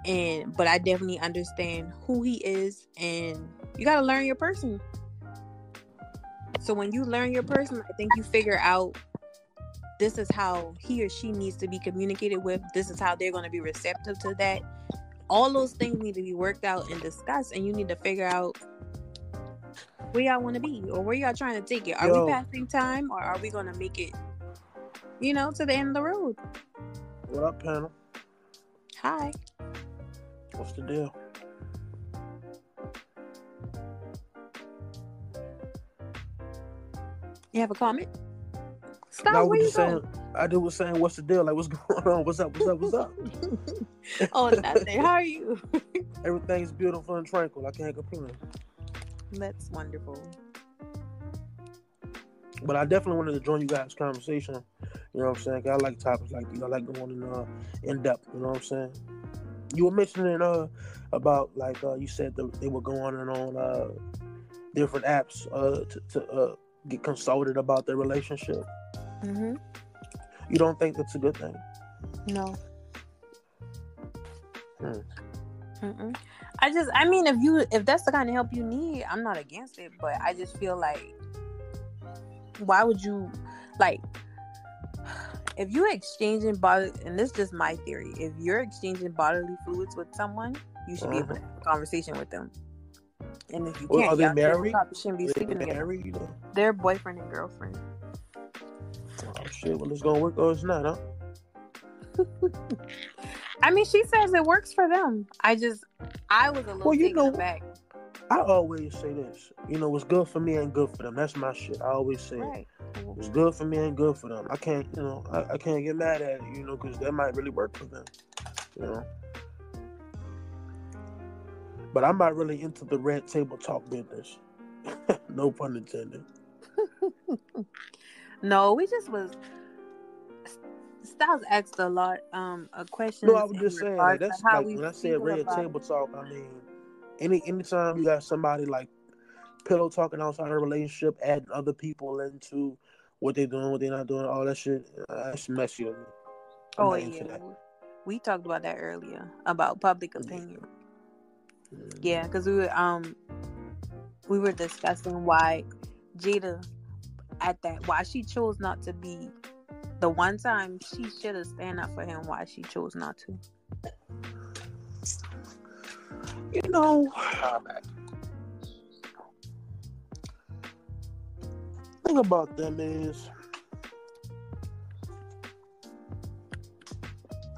And but I definitely understand who he is and you gotta learn your person. So when you learn your person, I think you figure out this is how he or she needs to be communicated with. This is how they're going to be receptive to that. All those things need to be worked out and discussed, and you need to figure out where y'all want to be or where y'all trying to take it. Are Yo. we passing time or are we going to make it, you know, to the end of the road? What up, panel? Hi. What's the deal? You have a comment? Stop. Now where we you just saying. I did was saying, what's the deal? Like, what's [laughs] going on? What's up? What's up? What's up? [laughs] oh, nothing. How are you? [laughs] Everything's beautiful and tranquil. I can't complain. That's wonderful. But I definitely wanted to join you guys' conversation. You know what I'm saying? I like topics like these. I like going in uh, in depth. You know what I'm saying? You were mentioning uh about like uh you said that they were going and on uh different apps uh, to, to uh, get consulted about their relationship. Hmm You don't think that's a good thing? No. Hmm. Mm-mm. I just, I mean, if you, if that's the kind of help you need, I'm not against it. But I just feel like, why would you, like, if you're exchanging body, and this is just my theory, if you're exchanging bodily fluids with someone, you should be able to have a conversation with them. And if you Well, can't, are they married? shouldn't be They sleeping together. married? Or- They're boyfriend and girlfriend. Shit! Well, it's gonna work or it's not, huh? I mean, she says it works for them. I just, I was a little Well, you know- aback. I always say this. You know, what's good for me ain't good for them. That's my shit. I always say. Right. What's good for me ain't good for them. I can't, you know, I, I can't get mad at it, you know, because that might really work for them, you know. But I'm not really into the red table talk business. [laughs] no pun intended. [laughs] No, we just was. Styles asked a lot um a question. No, I was just saying like, that's like when I said red table talk. I mean, any anytime you got somebody like pillow talking outside a relationship, adding other people into what they're doing, what they're not doing, all that shit, uh, that's messy. I'm Oh yeah, we talked about that earlier about public opinion. Mm. Yeah, because we were um we were discussing why Jada at that why she chose not to be the one time she should have stand up for him. Why she chose not to. You know, thing about them is,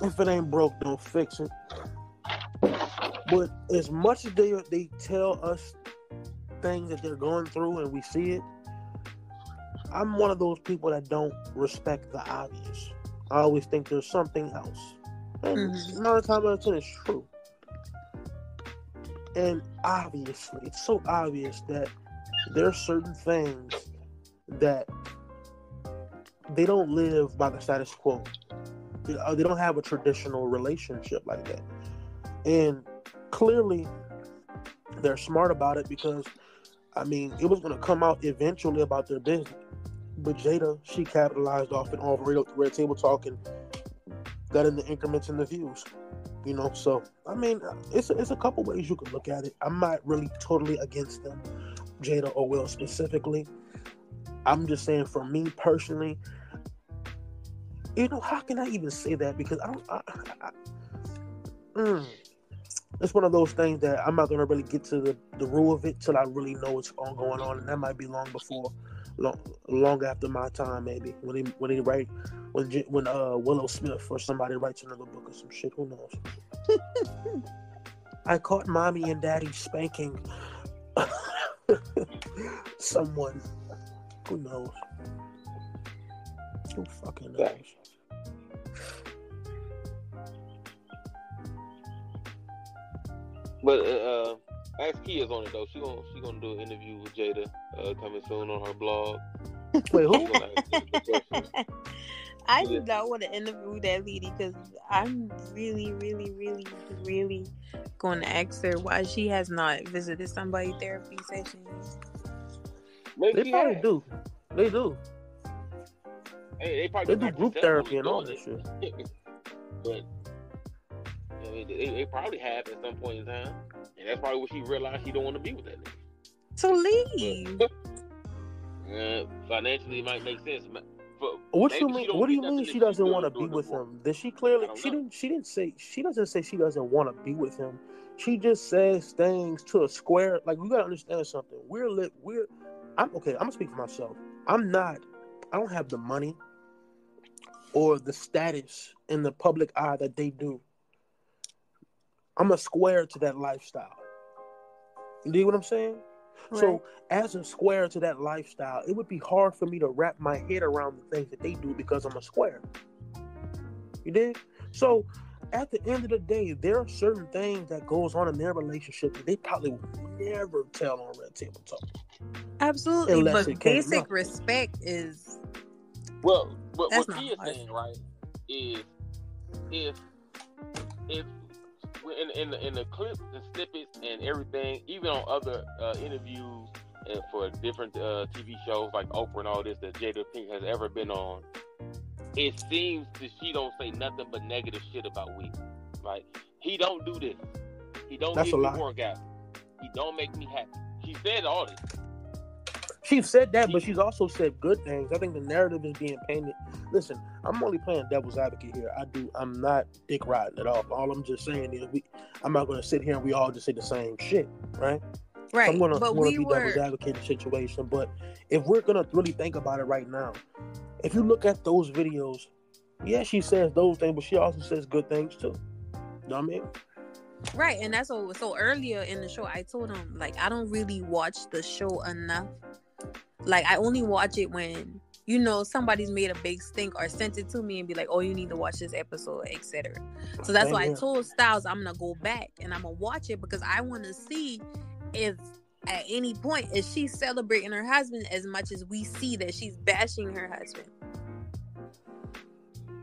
if it ain't broke, don't fix it. But as much as they they tell us things that they're going through and we see it, I'm one of those people that don't respect the obvious. I always think there's something else, and Mhm. nine times out of ten, it's true. And obviously, it's so obvious that there are certain things that they don't live by the status quo. Uh, they don't have a traditional relationship like that. And clearly, they're smart about it because, I mean, it was going to come out eventually about their business. But Jada, she capitalized off it all red, red table talk and got in the increments and the views. You know, so I mean, it's a, it's a couple ways you can look at it. I'm not really totally against them, Jada or Will specifically. I'm just saying, for me personally, you know, how can I even say that? Because I don't. I, I, mm, it's one of those things that I'm not gonna really get to the the rule of it till I really know what's going on, and that might be long before, long, long after my time, maybe when he when he write when when uh Willow Smith or somebody writes another book or some shit. Who knows? [laughs] I caught mommy and daddy spanking [laughs] someone. Who knows? Who fucking knows? But uh, ask Kia's on it though. She gonna she gonna do an interview with Jada uh, coming soon on her blog. [laughs] Wait, who? gonna ask her the question. [laughs] I do not want to interview that lady because I'm really, really, really, really going to ask her why she has not visited somebody therapy sessions. Maybe They probably has. do. They do. Hey, they probably They do group therapy and all this shit. [laughs] but I mean, they, they probably have at some point in time, and that's probably what she realized she don't want to be with that nigga. So leave. [laughs] Uh, financially, it might make sense. For, What you mean? What do you mean she doesn't want to be with him? Did she clearly? She know. didn't. She didn't say. She doesn't say she doesn't want to be with him. She just says things to a square. Like we gotta understand something. We're lit. We're. I'm okay. I'm gonna speak for myself. I'm not. I don't have the money or the status in the public eye that they do. I'm a square to that lifestyle. You dig what I'm saying? So, as a square to that lifestyle, it would be hard for me to wrap my head around the things that they do because I'm a square. You dig? So, at the end of the day, there are certain things that goes on in their relationship that they probably would never tell on Red Table Talk. Absolutely, Unless but basic up. respect is Well, but That's what not she is saying, right, is if if in in the, in the clips and snippets and everything, even on other uh, interviews and for different uh, TV shows like Oprah and all this that Jada Pink has ever been on, it seems that she don't say nothing but negative shit about Will. Like he don't do this. He don't That's give me workout. He don't make me happy. She said all this. She said that, but she's also said good things. I think the narrative is being painted. Listen, I'm only playing devil's advocate here. I do. I'm not dick riding at all. All I'm just saying is we. I'm not going to sit here and we all just say the same shit, right? Right. I'm gonna, I'm gonna we be devil's were advocate in the situation. But if we're gonna really think about it right now, if you look at those videos, yeah, she says those things, but she also says good things too. You know what I mean? right, and that's what so earlier in the show I told him like I don't really watch the show enough. Like I only watch it when you know somebody's made a big stink or sent it to me and be like, "Oh, you need to watch this episode," etc. So that's Same why I told Styles I'm gonna go back and I'm gonna watch it because I want to see if at any point is she celebrating her husband as much as we see that she's bashing her husband.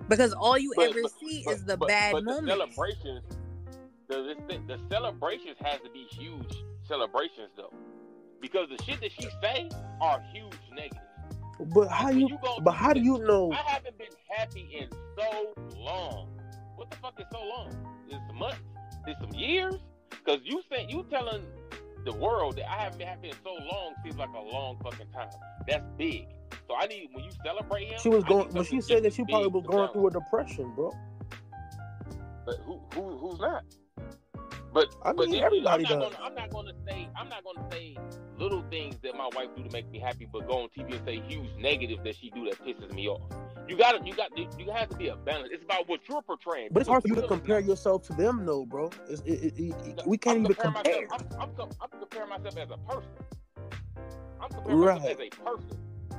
Because all you But- ever but- see But- is the but- bad but moments. The celebrations, the, this thing- the celebrations has to be huge celebrations though, because the shit that she say are huge negatives. But how you? you But how do you know? I haven't been happy in so long. What the fuck is so long? Is some months? Is some years? Because you saying you telling the world that I haven't been happy in so long seems like a long fucking time. That's big. So I need when you celebrate him. She was going, when she said that she probably was going through a depression, bro. But who who who's not? But I but mean, then everybody I'm not does. Gonna, I'm not going to say I'm not going to say little things that my wife do to make me happy, but go on TV and say huge negative that she do that pisses me off. You got to you got you have to be a balance. It's about what you're portraying. But it's hard for you to compare yourself to them, though, bro. It's, it, it, it, we can't I'm even compare. Myself, I'm, I'm, I'm comparing myself as a person. I'm comparing myself as a person.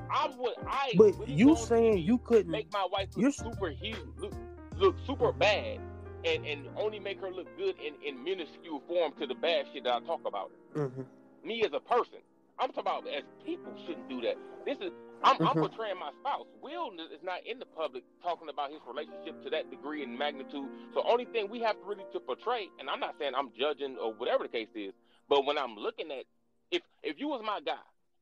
I'm what I. But you saying you couldn't? make my wife look You're- super huge, look, look super bad, and and only make her look good in in minuscule form to the bad shit that I talk about. Mhm. Me as a person, I'm talking about as people shouldn't do that. This is I'm, I'm Mhm. portraying my spouse. Will is not in the public talking about his relationship to that degree and magnitude. So only thing we have to really to portray, and I'm not saying I'm judging or whatever the case is, but when I'm looking at if if you was my guy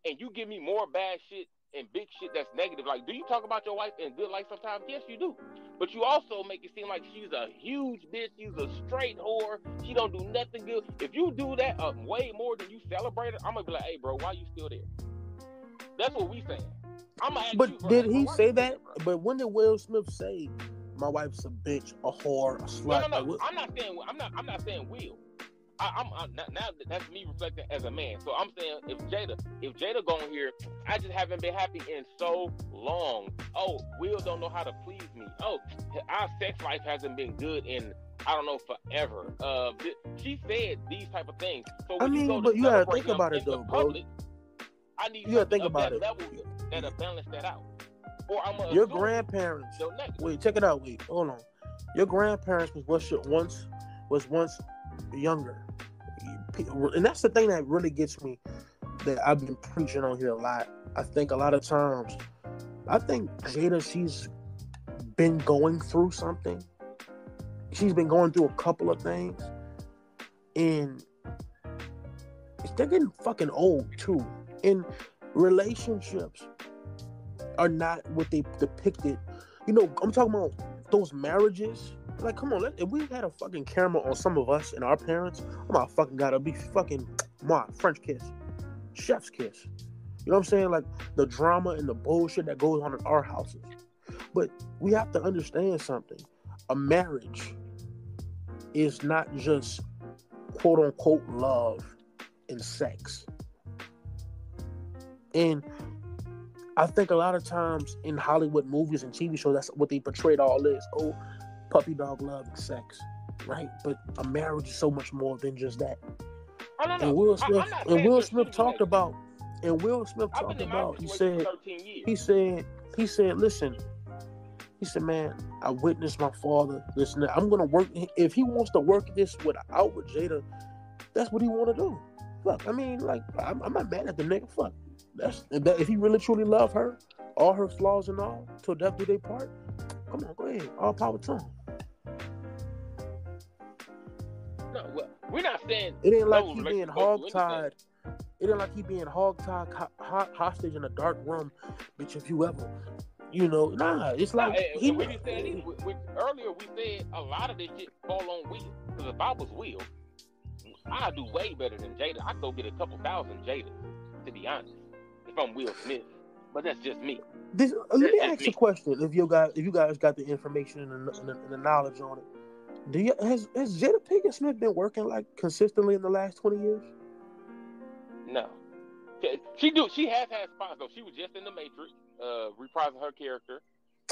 and you give me more bad shit and big shit that's negative, like do you talk about your wife in good light sometimes? Yes, you do. But you also make it seem like she's a huge bitch, she's a straight whore, she don't do nothing good. If you do that uh, way more than you celebrate it, I'm gonna be like, hey bro, why you still there? That's what we saying. I'm gonna ask But you, did he say that? there. But when did Will Smith say, "My wife's a bitch, a whore, a No, slut"? no, Like, no. what- I'm not saying. I'm not. I'm not saying will. I, I'm, I'm now. That's me reflecting as a man. So I'm saying if Jada, if Jada going here, I just haven't been happy in so long. Oh, Will don't know how to please me. Oh, our sex life hasn't been good in I don't know forever. Uh, she said these type of things. So I mean, you go but you gotta think about it though, bro. I need You gotta think about that it. level that'll balance that out. Or I'm Your grandparents. Wait, check it out. Wait, hold on. Your grandparents was once once was once younger, and that's the thing that really gets me. That I've been preaching on here a lot. I think a lot of times, I think Jada, she's been going through something. She's been going through a couple of things, and they're getting fucking old too. And relationships are not what they depicted. You know, I'm talking about those marriages. Like, come on, let, if we had a fucking camera on some of us and our parents, oh my fucking god, it'd be fucking [tsk] my French kiss, chef's kiss. You know what I'm saying? Like the drama and the bullshit that goes on in our houses. But we have to understand something. A marriage is not just quote unquote love and sex. And I think a lot of times in Hollywood movies and TV shows, that's what they portrayed all this. Oh, puppy dog love and sex, right? But a marriage is so much more than just that. I don't know. And Will I- Smith and Will Smith talked negative. about and Will Smith I've talked been in my about. He said for 13 years. he said he said listen. He said, "Man, I witnessed my father. Listen, I'm gonna work. If he wants to work this without with Jada, that's what he want to do. Fuck, I mean, like, I'm, I'm not mad at the nigga. Fuck, that's if, that, if he really truly love her, all her flaws and all, till death do they part. Come on, go ahead. All power to him. No, well, we're not saying It ain't like he being relationship goes through anything. hogtied. It ain't like he being hog tied ho- ho- hostage in a dark room, bitch. If you ever, you know, nah. It's like Hey, he. we just said this, we, we, earlier we said a lot of this shit fall on Will. Because if I was Will, I'd do way better than Jada. I'd go get a couple thousand Jada, to be honest. If I'm Will Smith. But that's just me. This, uh, let me ask me. a question. If you guys, if you guys got the information and the, and the, and the knowledge on it, do you has has Jada Pinkett Smith been working like consistently in the last twenty years? No. She- She do she has had spots though. She was just in the Matrix, uh reprising her character.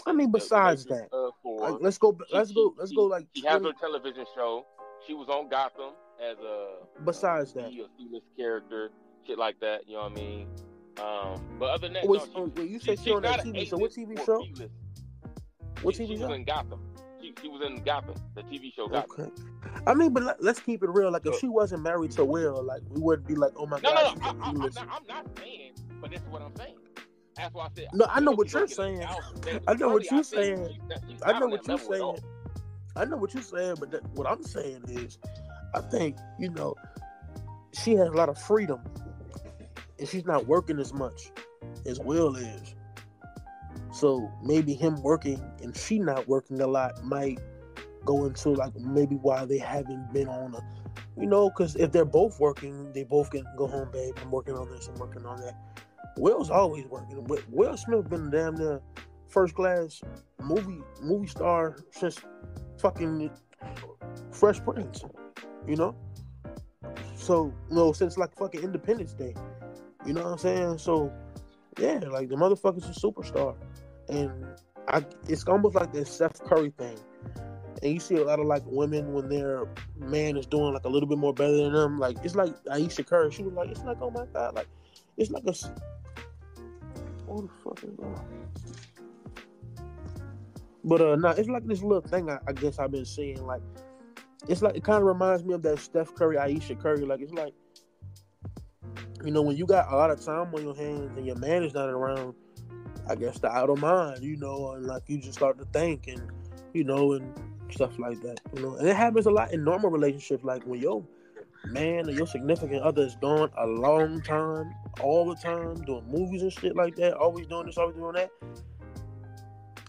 I mean, besides Matrix, that, uh, for like, let's go. Let's go. Let's she- go. Like She has 20 her television show. She was on Gotham as a Besides that. a C-list character, shit like that. You know what I mean? Um, but other than that, Wait, no, she- oh, you said she on that TV show. What TV show? B-list. What She- TV she show? was in Gotham. She, she was in Gotham, the TV show Gotham. Okay. I mean, but let, us keep it real. Like, if she wasn't married to Will, like, we wouldn't be like, oh my No, god, no, no. I, I, I'm, not, not saying, but this is what I'm saying. That's why I said. No, I know what you're gonna get a saying. I know what you're saying. she's not- she's I know what you're level at all. saying. I know what you're saying, but that, what I'm saying is, I think you know, she has a lot of freedom, and she's not working as much as Will is. So maybe him working and she not working a lot might go into like maybe why they haven't been on a, you know, because if they're both working, they both can go home, babe. I'm working on this. I'm working on that. Will's always working. Wi- Will Smith been damn near first class movie movie star since fucking Fresh Prince, you know. So you know since like fucking Independence Day, you know what I'm saying? So yeah, like the motherfucker's a superstar, and I it's almost like this Steph Curry thing. And you see a lot of like women when their man is doing like a little bit more better than them. Like it's like Ayesha Curry. She was like, it's like oh my god, like it's like a What the fuck is that? But uh, no, it's like this little thing. I, I guess I've been seeing. Like, it's like it kind of reminds me of that Steph Curry, Ayesha Curry. Like, it's like, you know, when you got a lot of time on your hands and your man is not around, I guess the out of mind, you know, and like you just start to think and you know and stuff like that, you know. And it happens a lot in normal relationships, like when your man or your significant other is gone a long time, all the time, doing movies and shit like that, always doing this, always doing that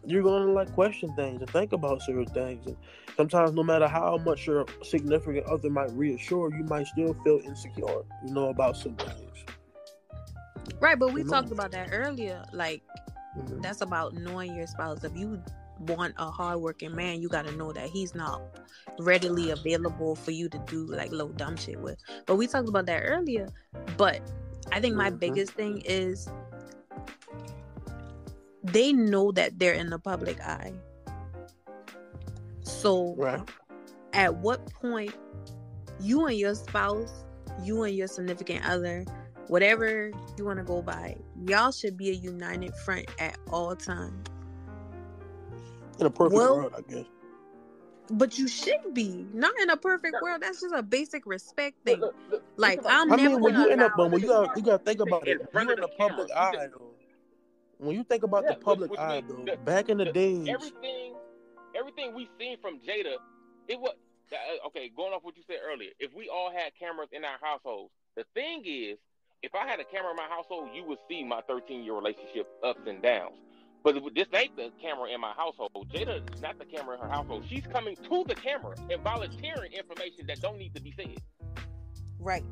you're gonna like question things and think about certain things and sometimes no matter how much your significant other might reassure you might still feel insecure you know about some things Right, but we You know. talked about that earlier. Like Mhm. that's about knowing your spouse. If you want a hardworking man, you got to know that he's not readily available for you to do like low dumb shit with. But we talked about that earlier. But I think my Mhm. biggest thing is they know that they're in the public eye. So right at what point you and your spouse, you and your significant other, whatever you want to go by, y'all should be a united front at all times. in a perfect Well- world i guess But you should be not in a perfect world. That's just a basic respect thing. Look, look, look, Like I'm i never mean when you end up but when you gotta, you gotta think about it front you of in the the public eye though when you think about Yeah, the public which eye means though the- back in the the- days everything, everything we seen from Jada, it was uh, okay. Going off what you said earlier, if we all had cameras in our households, the thing is, if I had a camera in my household, you would see my 13 year relationship ups and downs. But this ain't the camera in my household. Jada is not the camera in her household. She's coming to the camera and volunteering information that don't need to be said. Right.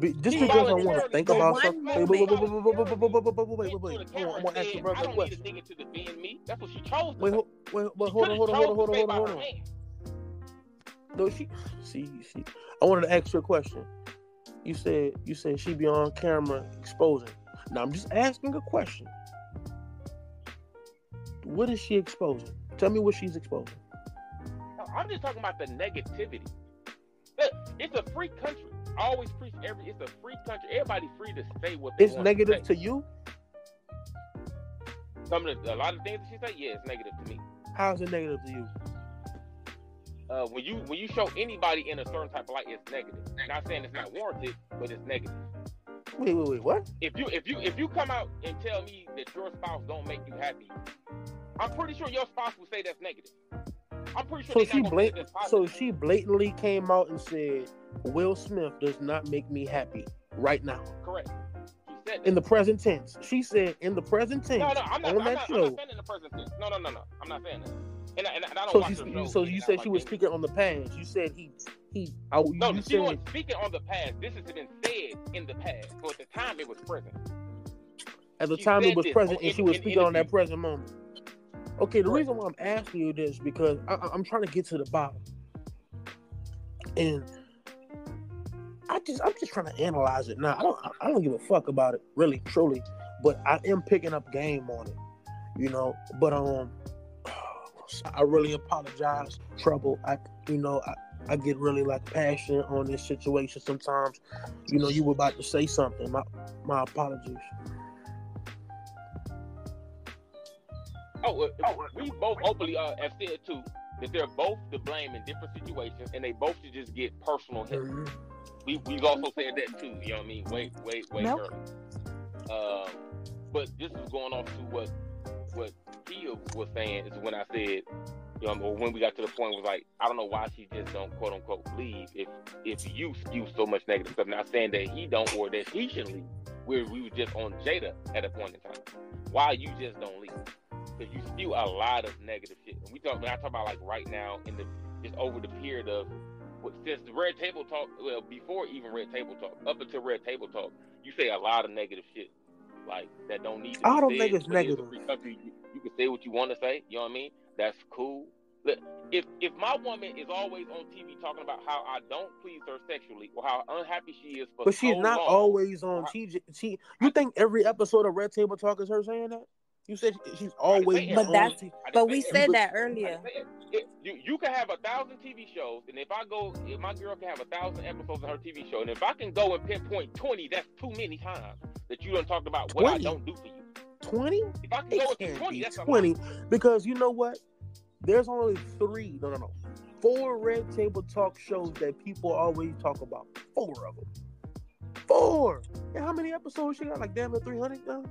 Just because I want to think about something. Wait, wait, wait, wait, wait, wait, wait, wait, I'm gonna ask your a question. I need a to defend me. That's what she chose. Wait, wait, wait, hold on, hold on, hold on, hold on, hold on. No, she, see, see. I wanted to ask you a question. You said, you said she be on camera exposing. Now I'm just asking a question. What is she exposing? Tell me what she's exposing. I'm just talking about the negativity. It's a free country. I always preach every. It's a free country. Everybody free to say what they It's want negative to to you. Some of the, a lot of things that she say, yeah, it's negative to me. How's it negative to you? Uh, when you when you show anybody in a certain type of light, it's negative. Not saying it's not warranted, but it's negative. Wait, wait, wait. What? If you if you if you come out and tell me that your spouse don't make you happy, I'm pretty sure your spouse will say that's negative. I'm pretty sure So she not blat- So she blatantly came out and said Will Smith does not make me happy right now. Correct. Said. In the present tense, she said in the present tense no, no, I'm not, on I'm, that not, I'm show. not saying in the present tense. No, no, no, no. I'm not saying that. And, I- and, I- and I don't So, watch she, the you, show, so you said she was speaking on the past. You said he he. I, No, you she was speaking on the past. This has been said in the past. So at the time, it was present. at the she time it was present, and in- she was in speaking on that present moment. Okay, the reason why I'm asking you this because I, I'm trying to get to the bottom, and I just I'm just trying to analyze it now. I don't I don't give a fuck about it really, truly, but I am picking up game on it, you know. But um, [sighs] I really apologize, trouble. I you know I. I get really like passionate on this situation sometimes. You know, you were about to say something. My my apologies. Oh, uh, we both openly uh, have said too that they're both to blame in different situations, and they both should just get personal help. We we've also said that too. You know what I mean? Wait, wait, wait, Nope. early. Um, but this is going off to what what Kia was saying is when I said, you know, or when we got to the point was like, I don't know why she just don't quote unquote leave if if you spew so much negative stuff. Not saying that he don't or that he should leave. Where we were just on Jada at a point in time. Why you just don't leave? Because you spew a lot of negative shit. And we talk when I talk about like right now in the just over the period of since the Red Table Talk, well, before even Red Table Talk, up until Red Table Talk, you say a lot of negative shit, like that don't need to. I don't said, think it's but negative. country. You, you can say what you want to say. You know what I mean? That's cool. Look, if if my woman is always on TV talking about how I don't please her sexually or how unhappy she is for But she's so not long, always on TJ. She, you think every episode of Red Table Talk is her saying that? You said she- she's always But on that's- T- I didn't But we said that earlier. it. It- you you can have a thousand TV shows, and if I go, if my girl can have a thousand episodes of her TV show, and if I can go and pinpoint twenty, that's too many times that you don't talk about what 20? I don't do for you. twenty. If I can It go into can't twenty, be that's twenty because you know what? There's only three. No, no, no. Four Red Table Talk shows that people always talk about. Four of them. Four. And how many episodes she got? Like damn it, three hundred now.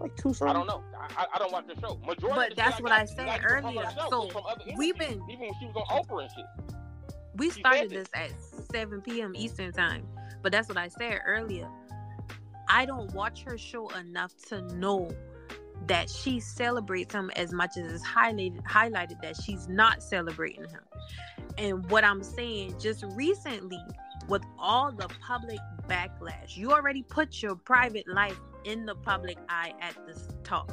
Like two something. I don't know. I, I, I don't watch the show. Majority But of the that's shit what got- I said got from earlier. So, from other we've been- even when she was on Oprah and shit. We started this at 7 p.m. Eastern time, but that's what I said earlier. I don't watch her show enough to know that she celebrates him as much as it's highlighted highlighted that she's not celebrating him. And what I'm saying, just recently, with all the public backlash, you already put your private life in the public eye at this talk.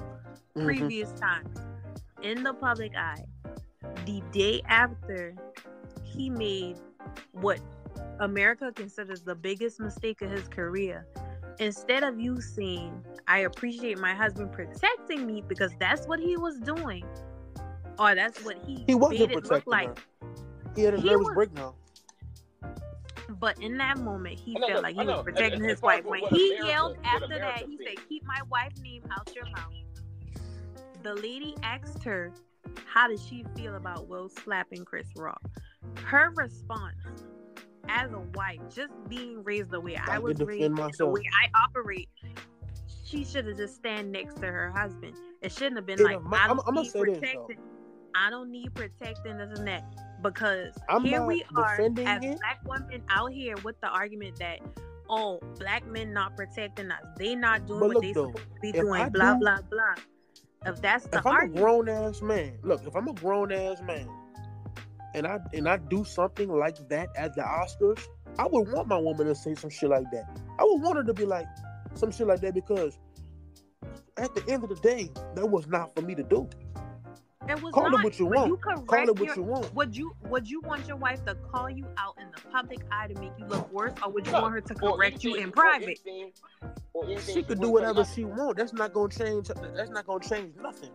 Mhm. Previous times, in the public eye, the day after he made what America considers the biggest mistake of his career. Instead of you saying, I appreciate my husband protecting me because that's what he was doing, or that's what he, He wasn't made it look protecting like. her. He had a nervous breakdown. But in that moment, he I know, felt like he was protecting As- his as wife. When he yelled after that, he said, Keep my wife's name out your mouth. The lady asked her, How does she feel about Will slapping Chris Rock? Her response, as a wife, just being raised the way I I was raised, defend the way I operate, she should have just stand next to her husband. It shouldn't have been And like, I'm- I don't I'ma need say this, protecting. I don't need protecting this and that because I'm here we are as it. black women out here with the argument that oh black men not protecting us they not doing what they though, supposed to be doing I blah do- blah blah if that's the if I'm a grown ass man, look, if I'm a grown ass man, and I and I do something like that at the Oscars, I would want my woman to say some shit like that. I would want her to be like some shit like that because at the end of the day, that was not for me to do. It was Call it not what you but want. you Call correct it what your- you want. would you would you want your wife to call you out in the public eye to make you look worse or would you No, want her to or correct you anything- in or private anything- or anything She could do whatever she want. That's not gonna change. That's not gonna change nothing.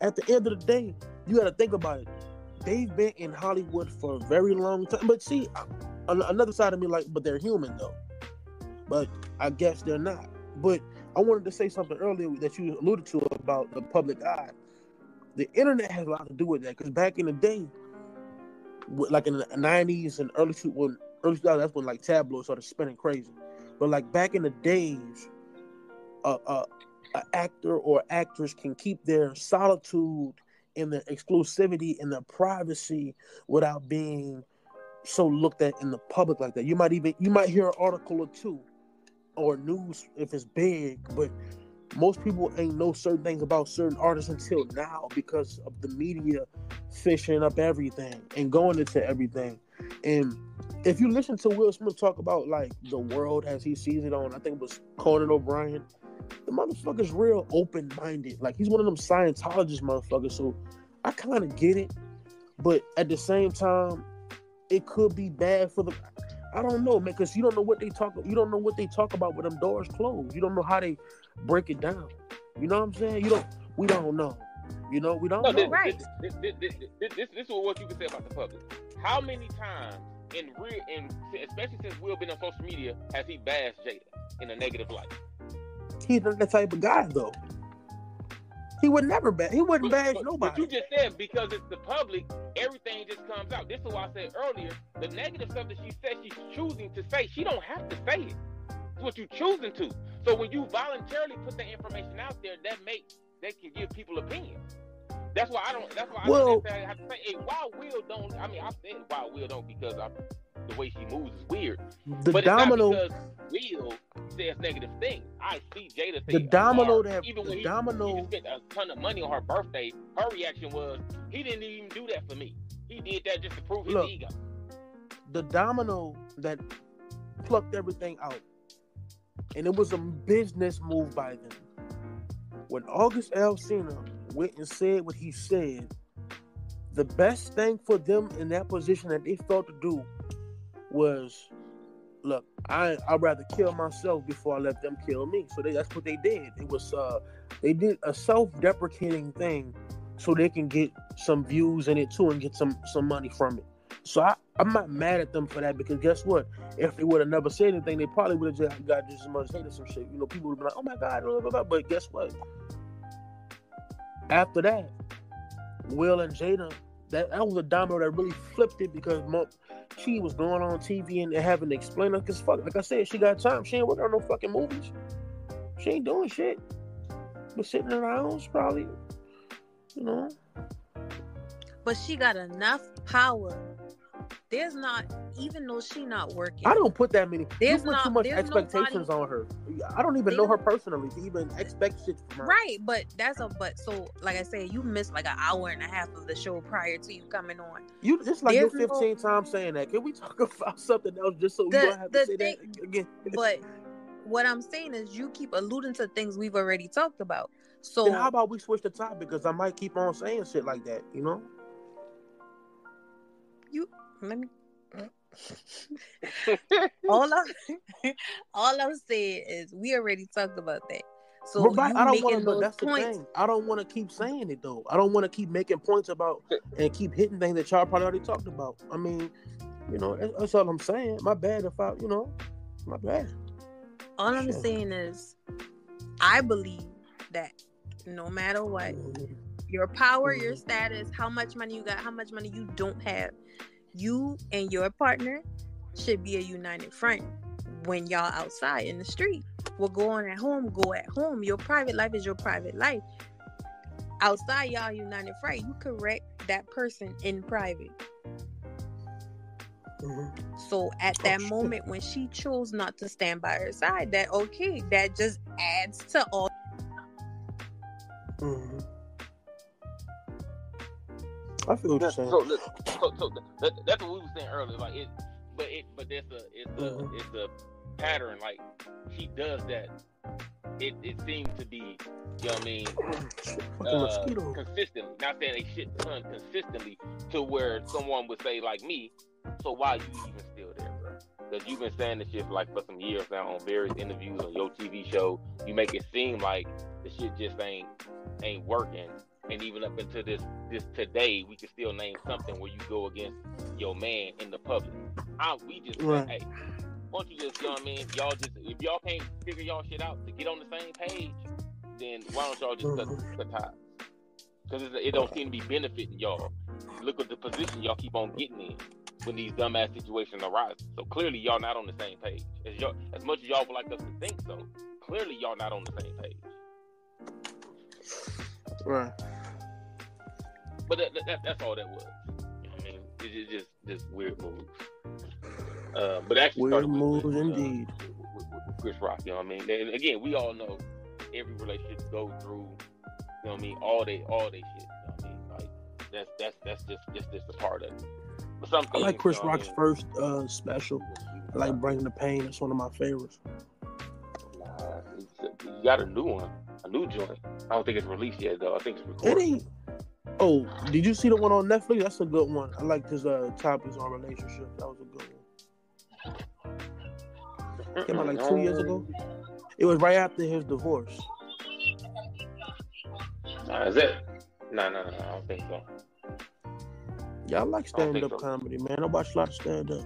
At the end of the day, you got to think about it. They've been in Hollywood for a very long time. But see, uh, another side of me like, but they're human though. But I guess they're not. But I wanted to say something earlier that you alluded to about the public eye. The internet has a lot to do with that because back in the day, like in the '90s and early two, early 2000s, that's when like tabloids started spinning crazy. But like back in the days, a, a, a actor or actress can keep their solitude and their exclusivity and their privacy without being so looked at in the public like that. You might even you might hear an article or two or news if it's big, but most people ain't know certain things about certain artists until now because of the media fishing up everything and going into everything. And if you listen to Will Smith talk about like the world as he sees it on, I think it was Conan O'Brien, the motherfucker's real open minded. Like he's one of them Scientologist motherfuckers. So I kind of get it, but at the same time, it could be bad for the. I don't know, man, because you don't know what they talk. You don't know what they talk about with them doors closed. You don't know how they break it down. You know what I'm saying? You don't. We don't know. You know, we don't No, know. this, Right. this, this, this, this, this, this is what you can say about the public. How many times in real, in especially since Will been on social media, has he bashed Jada in a negative light? He's not that type of guy, though. He would never bash. He wouldn't bash But- but nobody. you just said because it's the public, everything just comes out. This is why I said earlier, the negative stuff that she said she's choosing to say, she don't have to say it. It's what you're choosing to. So when you voluntarily put the information out there, that makes that can give people opinion. That's why I don't. That's why I Well- don't necessarily have to say. Hey, why Will don't? I mean, I said why Will don't because I, the way she moves is weird. the but domino, it's not because Will says negative things. I see Jada say The domino that- even the when he, domino- he spent a ton of money on her birthday, her reaction was he didn't even do that for me. He did that just to prove his Look. ego. the domino that plucked everything out, and it was a business move by them. When August Alsina went and said what he said, the best thing for them in that position that they felt to do was, look, I I'd rather kill myself before I let them kill me. So they, that's what they did. It was uh they did a self-deprecating thing so they can get some views in it too and get some some money from it. So I, I'm not mad at them for that because guess what? If they would have never said anything, they probably would have just got just as much hate or some shit. You know, people would be like, "Oh my god," blah, blah, blah. but guess what? After that, Will and Jada, that, that was a domino that really flipped it because she was going on TV and having to explain it. Cause fuck, like I said, she got time. She ain't working on no fucking movies. She ain't doing shit. But sitting in her house, probably, you know. But she got enough power. There's not, even though she not working. I don't put that many. There's you put not- too much expectations on her. I don't even know her personally to even expect shit from her. Right, but that's a but. So, like I said, you missed like an hour and a half of the show prior to you coming on. You it's like you're There's no- 15 times saying that. Can we talk [laughs] about something else just so The- you don't have to say thing- that again? [laughs] But what I'm saying is, you keep alluding to things we've already talked about. So then how about we switch the topic because I might keep on saying shit like that. You know. Let me. [laughs] all I'm [laughs] all I'm saying is we already talked about that. So But right, I don't making want to. those That's the points. thing. I don't want to keep saying it though. I don't want to keep making points about and keep hitting things that y'all probably already talked about. I mean, you know, that's, that's all I'm saying. My bad if I, you know, my bad. All I'm Shit. saying is, I believe that no matter what, your power, your Mhm. status, how much money you got, how much money you don't have, you and your partner should be a united front when y'all outside in the street. What go on at home, go at home. Your private life is your private life. Outside, y'all united front. You correct that person in private. Mhm. So at Oh, that shit. moment when she chose not to stand by her side, that okay, that just adds to all Mhm. I feel what you're saying. So, look, so, so that, that's what we were saying earlier. Like it, but it, but it's a, it's a, Mhm. it's a pattern. Like she does that. It, it seems to be, you know what I mean, [coughs] uh, consistently. Not saying a shit ton consistently to where someone would say like me. So why you even still there, bro? Because you've been saying this shit for like for some years now on various interviews on your TV show. You make it seem like the shit just ain't ain't working. And even up until this this today, we can still name something where you go against your man in the public. I, we just Right. say, hey, why don't you just, you know what I mean? Y'all just if y'all can't figure y'all shit out to get on the same page, then why don't y'all just cut, mm-hmm. cut ties? Because it don't seem to be benefiting y'all. Look at the position y'all keep on getting in when these dumbass situations arise. So clearly y'all not on the same page. As y'all, as much as y'all would like us to think so, clearly y'all not on the same page. Right. But that, that, that's all that was. You know what I mean, it's just just weird moves. Uh, but actually, Weird with, moves with, uh, indeed. with, with, with Chris Rock. You know what I mean? And again, we all know every relationship go through. You know what I mean? All they, all they shit. You know what I mean? Like that's that's that's just just just a part of it. But some I like Chris you know Rock's I mean? first uh, special. I like Bringing the Pain. It's one of my favorites. Nah, you got a new one, a new joint. I don't think it's released yet though. I think it's It recorded. ain't. Oh, did you see the one on Netflix? That's a good one. I like his uh, topics on relationships. That was a good one. Came out like two years ago. It was right after his divorce. Nah, is it? No, no, no, I don't think so. Yeah, I like stand up so. comedy, man. I watch a lot of stand up.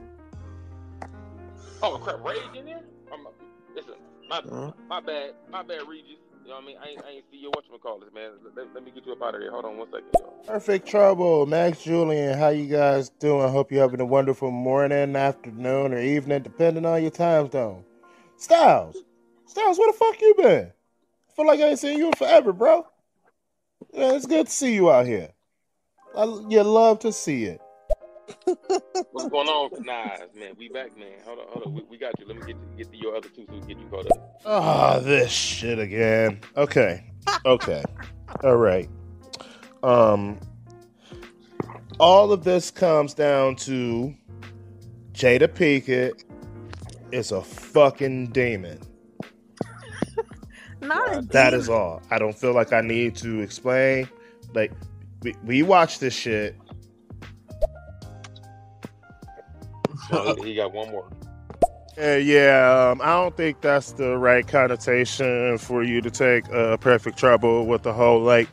Oh crap, Rage in there? I'm, listen, my Uh-huh. my bad, my bad, Regis. You know what I mean? I ain't, I ain't see your whatchamacallit, man. Let, let me get you up out of there. Hold on one second, y'all. Perfect trouble, Max Julian. How you guys doing? Hope you're having a wonderful morning, afternoon, or evening, depending on your time zone. Styles, Styles, where the fuck you been? I feel like I ain't seen you in forever, bro. Yeah, it's good to see you out here. I, you love to see it. What's going on, Nas, man? We back, man. Hold on, hold on. We, we got you. Let me get to, get to your other two so we get you caught up. Ah, this shit again. Okay. Okay. All right. Um all of this comes down to Jada Pinkett is a fucking demon. Not a That demon. is all. I don't feel like I need to explain. Like we, we watch this shit. He got one more. Uh, yeah, um, I don't think that's the right connotation for you to take uh, perfect trouble with the whole like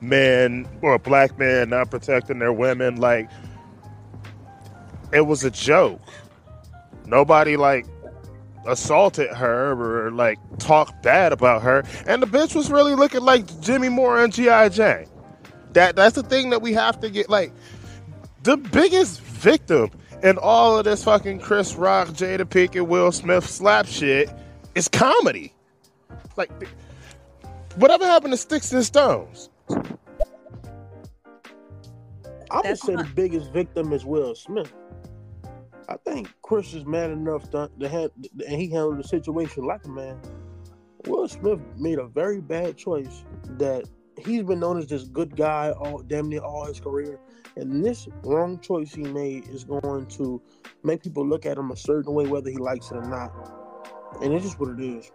men or black men not protecting their women. Like it was a joke. Nobody like assaulted her or like talked bad about her, and the bitch was really looking like Demi Moore and GI Jane. That that's the thing that we have to get like the biggest victim in all of this fucking Chris Rock, Jada Pinkett, Will Smith slap shit is comedy. Like, whatever happened to Sticks and Stones? I would That's say not- the biggest victim is Will Smith. I think Chris is man enough to, to have, and he handled the situation like a man. Will Smith made a very bad choice that he's been known as this good guy all damn near all his career, and this wrong choice he made is going to make people look at him a certain way, whether he likes it or not. And it's just what it is.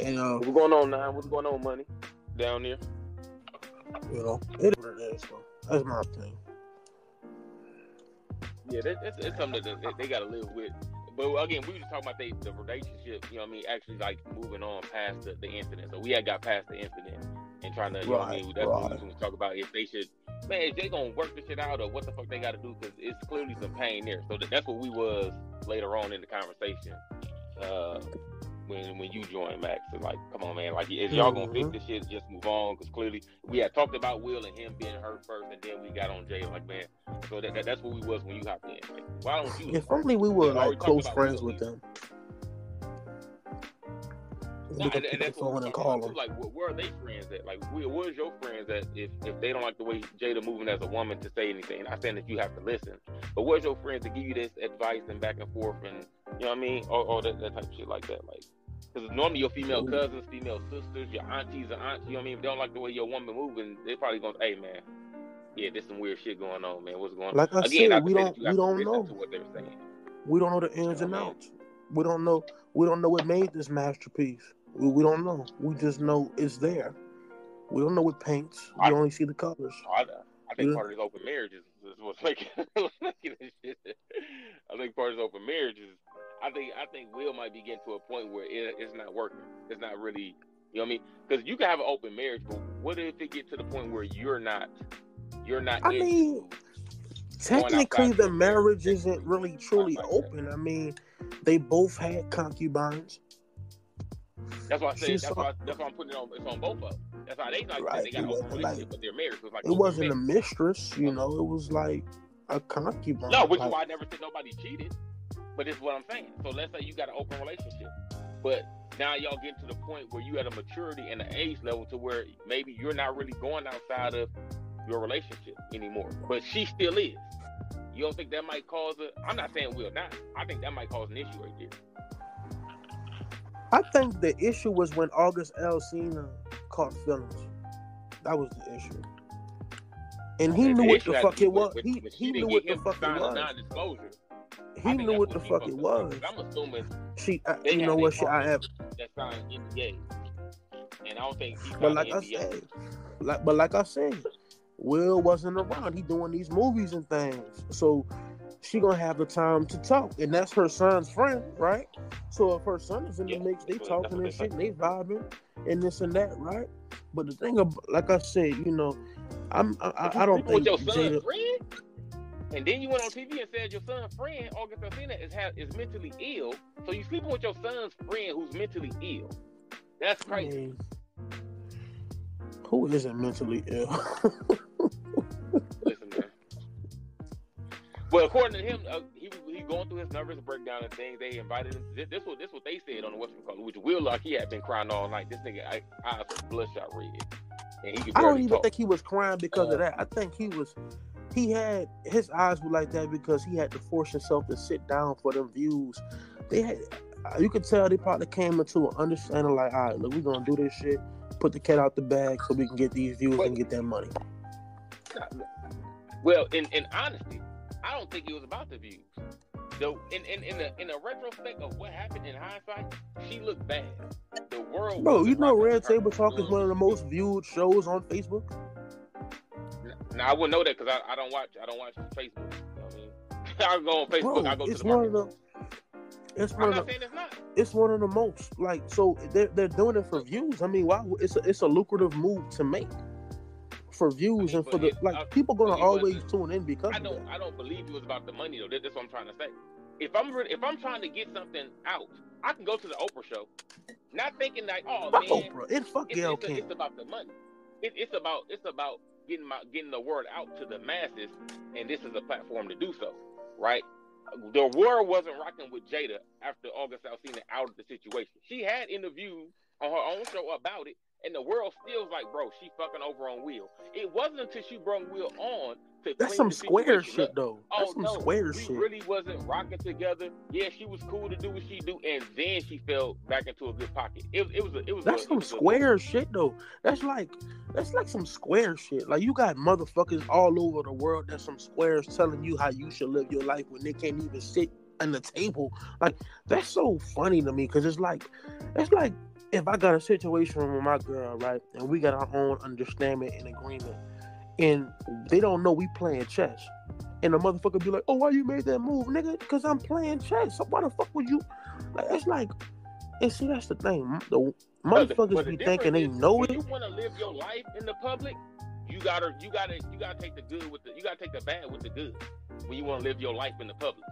And uh, What's going on now? What's going on, money? Down there? you know, it is what it is. So that's my thing. Yeah, that, it's, it's something that they, they got to live with. But again, we were just talking about they, the relationship, you know what I mean? Actually, like moving on past the, the incident. So we had got past the incident and trying to, you know what I mean? Right, That's what we right. going to talk about. If they should, man, if they going to work this shit out or what the fuck they got to do, because it's clearly some pain there. So that's what we was later on in the conversation. Uh, when when you joined Max, so like, come on, man, like, is y'all gonna fix Mhm. this shit? Just move on, because clearly we had talked about Will and him being hurt first, and then we got on Jay. Like, man, so that, that that's what we was when you hopped in. Like, why don't you? If only we were like close friends with them. We could and, and that's what and call them. Like, where, are they friends at? Like, where, where's your friends at? If if they don't like the way Jada moving as a woman to say anything, not saying that you have to listen, but where's your friends to give you this advice and back and forth and you know what I mean, All, or that, that type of shit like that, like. Because normally your female cousins, female sisters, your aunties and aunts, you know what I mean? If they don't like the way your woman moving, they're probably going, to hey man, yeah, there's some weird shit going on, man. What's going on? Like I Again, said, to we don't you we don't know. what they're saying. We don't know the ins and Yeah, man. outs. We don't know. We don't know what made this masterpiece. We, we don't know. We just know it's there. We don't know what paints. We I- only see the colors. I, I think Yeah. part of this open marriage is, is what's making, making this shit. I think part of this open marriage is, I think I think Will might be getting to a point where it, it's not working. It's not really, you know what I mean? Because you can have an open marriage, but what if it get to the point where you're not, you're not. I mean, Technically, the marriage isn't really truly open. I mean, they both had concubines. That's why I said. That's saw- why. That's why I'm putting it on. It's on both of them. That's how they like. Right, They got it an open wasn't like- but they're married. So it's like It wasn't a mistress, you know. It was like a concubine. No, which is why I never said nobody cheated. But it's what I'm saying. So let's say you got an open relationship, but now y'all get to the point where you at a maturity and an age level to where maybe you're not really going outside of your relationship anymore. But she still is. You don't think that might cause a? I'm not saying will not. I think that might cause an issue right there. I think the issue was when August Alsina caught feelings. That was the issue. And he And knew what the fuck it was. with- He with he she knew what the fuck it was. He knew what the he fuck it was. I'm assuming She, I, you know what? She, I have, that signed NDA, and I don't think he but like I said, like but like I said, Will wasn't around. He doing these movies and things, so she gonna have the time to talk, and that's her son's friend, right? So if her son is in the Yeah, mix, they that's what- that's talking and shit, and they vibing and this and that, right? But the thing, about, like I said, you know, I'm I, I, I don't think your son's Jada. friend, and then you went on TV and said your son's friend August Alsina is ha- is mentally ill. So you sleeping with your son's friend who's mentally ill. That's I crazy. mean, who isn't mentally ill? [laughs] Well, according to him, uh, he was he going through his nervous breakdown and things. They invited him. This, this what this what they said on the Western Call, which Will like he had been crying all night. This nigga I, eyes was bloodshot red, and he could I don't even talk. think he was crying because Uh, of that. I think he was he had his eyes were like that because he had to force himself to sit down for them views. They had you could tell they probably came into an understanding like, all right, look, we're gonna do this shit, put the cat out the bag so we can get these views and get that money. Well, in, in honesty, I don't think it was about the views. Though in in in a, in a retrospect of what happened in hindsight, she looked bad. The world, Bro, you know Red. Table Talk is one of the most viewed shows on Facebook. Now I wouldn't know that because I, I don't watch I don't watch Facebook. You know I mean, [laughs] I go on Facebook. Bro, I go to it's the one of the it's I'm one of the it's it's one of the most like so they're, they're doing it for views. I mean, why it's a, it's a lucrative move to make for views mean, and for the it- like uh, people gonna always tune in because I don't. I don't believe it was about the money though. That, that's what I'm trying to say. If I'm re- if I'm trying to get something out, I can go to the Oprah show, not thinking like, oh Fuck man, Oprah. It fuck it's, Gail it's, it's about the money. It, it's about it's about getting my getting the word out to the masses, and this is a platform to do so, right? The world wasn't rocking with Jada after August Alsina out of the situation. She had interviews on her own show about it, and the world still was like, bro, she fucking over on Will. It wasn't until she brought Will on to That's some square shit up. though. Oh That's some no, square we shit. really wasn't rocking together. Yeah, she was cool to do what she do, and then she fell back into a good pocket. It, it was a, it was That's a, some was square shit though. That's like that's like some square shit. Like you got motherfuckers all over the world that's some squares telling you how you should live your life when they can't even sit on the table. Like that's so funny to me because it's like it's like if I got a situation with my girl, right, and we got our own understanding and agreement, and they don't know we playing chess. And the motherfucker be like, "Oh, why you made that move, nigga? Because I'm playing chess. So why the fuck would you?" Like it's like, and see that's the thing. The But the- motherfuckers the be thinking they is, know it. You want to live your life in the public. You gotta, you gotta, you gotta take the good with the. You gotta take the bad with the good. When you want to live your life in the public.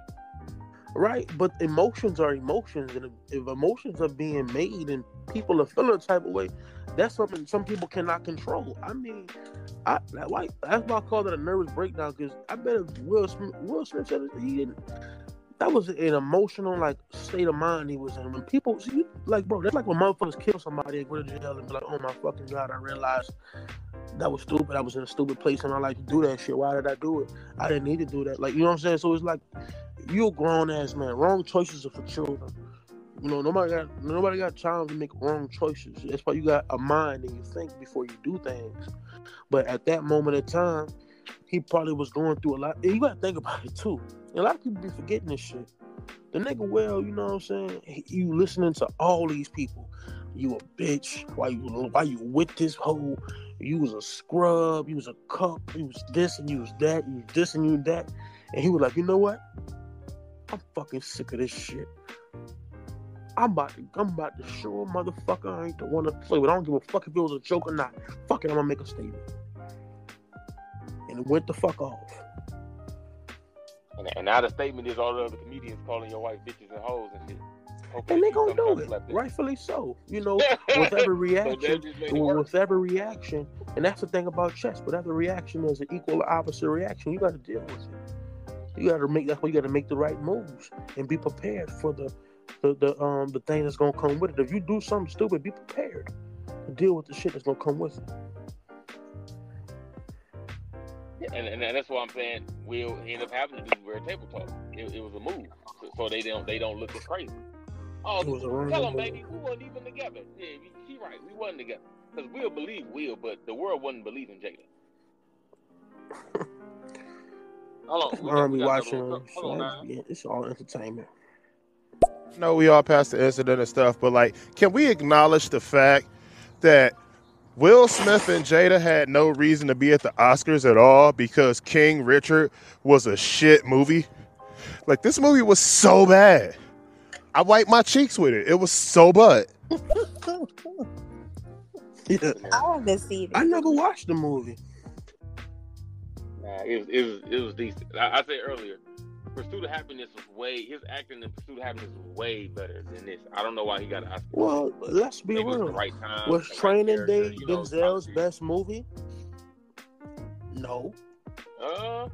Right, but emotions are emotions, and if, if emotions are being made and people are feeling a type of way, that's something some people cannot control. I mean, I why that's why I call it a nervous breakdown because I bet Will Smith, Will Smith said he didn't. That was an emotional like state of mind he was in. When people see, like, bro, that's like when motherfuckers kill somebody and go to jail and be like, "Oh my fucking god, I realized that was stupid. I was in a stupid place and I like to do that shit. Why did I do it? I didn't need to do that. Like, you know what I'm saying? So it's like you a grown ass man. Wrong choices are for children. You know, nobody got nobody got time to make wrong choices. That's why you got a mind and you think before you do things. But at that moment in time, he probably was going through a lot. And you gotta think about it too. And a lot of people be forgetting this shit. The nigga, well, you know what I'm saying? He- You listening to all these people. You a bitch. Why you why you with this hoe? You was a scrub. You was a cup. You was this and you was that. You was this and you that. And he was like, you know what? I'm fucking sick of this shit. I'm about to, I'm about to show a motherfucker I ain't the one to play with. I don't give a fuck if it was a joke or not. Fuck it, I'm gonna make a statement. And it went the fuck off. And, and now the statement is all the other comedians calling your wife bitches and hoes and shit. Hopefully And they she gonna do it, like rightfully so. You know, [laughs] with every reaction, that just made it worse. with every reaction, and that's the thing about chess. With every reaction, there's an equal or opposite reaction. You got to deal with it. You got to make that's why you got to make the right moves and be prepared for the, the the um the thing that's gonna come with it. If you do something stupid, be prepared to deal with the shit that's gonna come with it. and, and, and that's why I'm saying we'll end up having to do Red Table Talk. It, it was a move, so, so they don't they don't look as crazy. Oh, It was a tell them, move. baby, we wasn't even together. Yeah, she right, we wasn't together. Because we'll believe Will, but the world wasn't believing Jada. [laughs] Hold on, I'm we got- be watching. another- Hold on, yeah, it's all entertainment. No, we all passed the incident and stuff, but like, can we acknowledge the fact that Will Smith and Jada had no reason to be at the Oscars at all because King Richard was a shit movie? Like, this movie was so bad. I wiped my cheeks with it. It was so bad. [laughs] Yeah, I haven't seen I never watched the movie. Nah, it was it was it was decent. I, I said earlier, Pursuit of Happiness was way his acting in Pursuit of Happiness was way better than this. I don't know why he got an Oscar. Well, let's be Maybe it was the real. right time. Was the right Training character, Day you know, Denzel's best movie? No. Uh,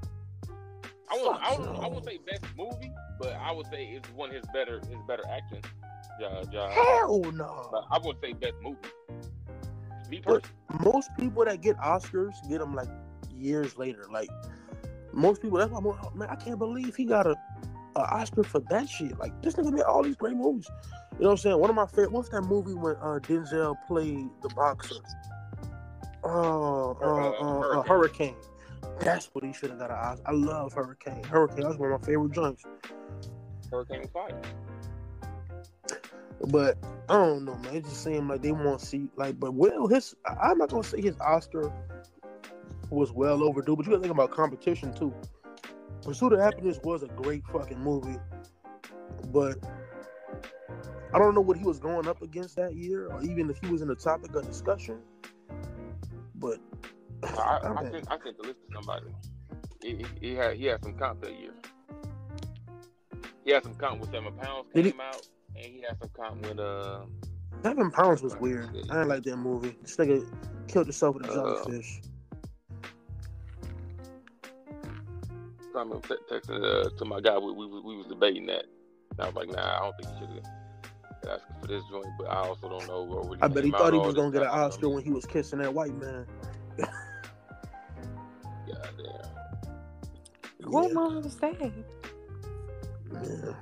I would I would, I would say best movie, but I would say it's one of his better his better acting. Ja, ja, Hell no. but I would say best movie. Me But most people that get Oscars get them like years later. Like most people, that's why I'm like, man, I can't believe he got a, a Oscar for that shit. Like this nigga made all these great movies. You know what I'm saying? One of my favorite. What's that movie when uh, Denzel played the boxer? Uh, uh, uh, uh, Hurricane. That's what he should have got an Oscar. I love Hurricane. Hurricane. That's one of my favorite joints. Hurricane was fire. But I don't know, man. It just seemed like they want to see like. But Will, his I'm not gonna say his Oscar was well overdue, but you gotta think about competition too. Pursuit of Happiness was a great fucking movie, but I don't know what he was going up against that year, or even if he was in the topic of discussion. But I, I, I sent I sent the list to somebody. He, he, he had he had some comp that year. He had some comp with Seven Pounds Did he- came out, and he had some comp with uh. Seven Pounds was weird. I didn't like that movie. This nigga killed himself with a Uh, jellyfish. I remember te- texting uh, to my guy. We, we was- we was debating that. And I was like, Nah, I don't think he should have asked for this joint. But I also don't know really I bet he thought he was gonna get an. Oscar when he was kissing that white man. Goddamn. What Yeah. movie was that? Yeah,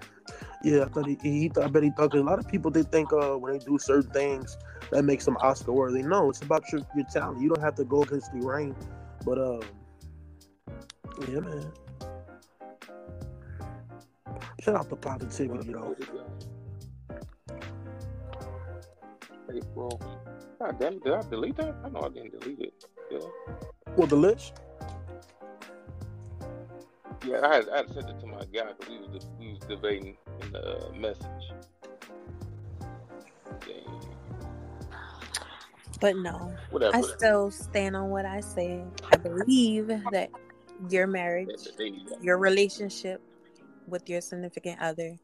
yeah. I thought he, he thought, I bet he thought 'cause a lot of people they think uh when they do certain things that makes them Oscar worthy. No, it's about your, your talent. You don't have to go against the grain. But um, yeah, man. Shout out to positivity, though. April. God damn it, did I delete that? I know I didn't delete it. Yeah, Well, the list. yeah I, had, I had sent it to my guy because we was, we was debating in the uh, message. Dang. But no, Whatever. I still stand on what I said. I believe that your marriage, There you go. your relationship with your significant other,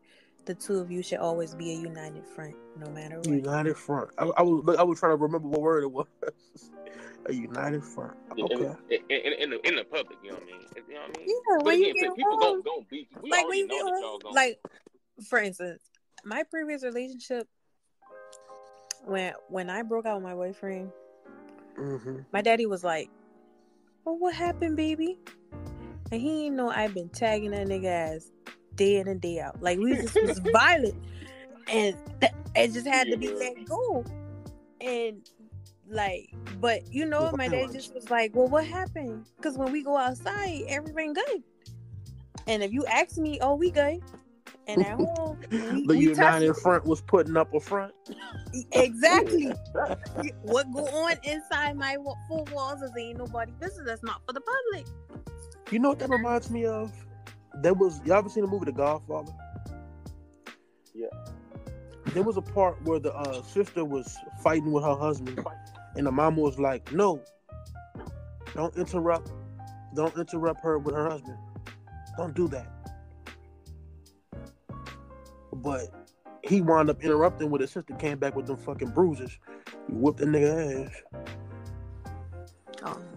the two of you should always be a united front, no matter what. United front. I, I was I was trying to remember what word it was. [laughs] A united front. In, Okay. in, in, in, the, in the public, you know what I mean? You know what I mean? Yeah, But when again, you get people home, don't don't beef. We like when already know get that y'all home, going like for instance, my previous relationship, when when I broke out with my boyfriend, hmm my daddy was like, "Well, what happened, baby?" And he didn't know I've been tagging that nigga ass day in and day out. Like we just was violent, and th- it just had to be let go. And like, but you know, my dad just was like, "Well, what happened?" Because when we go outside, everything good. And if you ask me, "Oh, we good," and at [laughs] home, we, The we united front was putting up a front. Exactly. [laughs] what go on inside my four walls is ain't nobody business. That's not for the public. You know what that reminds me of? There was y'all ever seen the movie The Godfather? Yeah. There was a part where the uh, sister was fighting with her husband, and the mama was like, "No, don't interrupt, don't interrupt her with her husband. Don't do that." But he wound up interrupting with his sister. Came back with them fucking bruises. He whipped the nigga ass.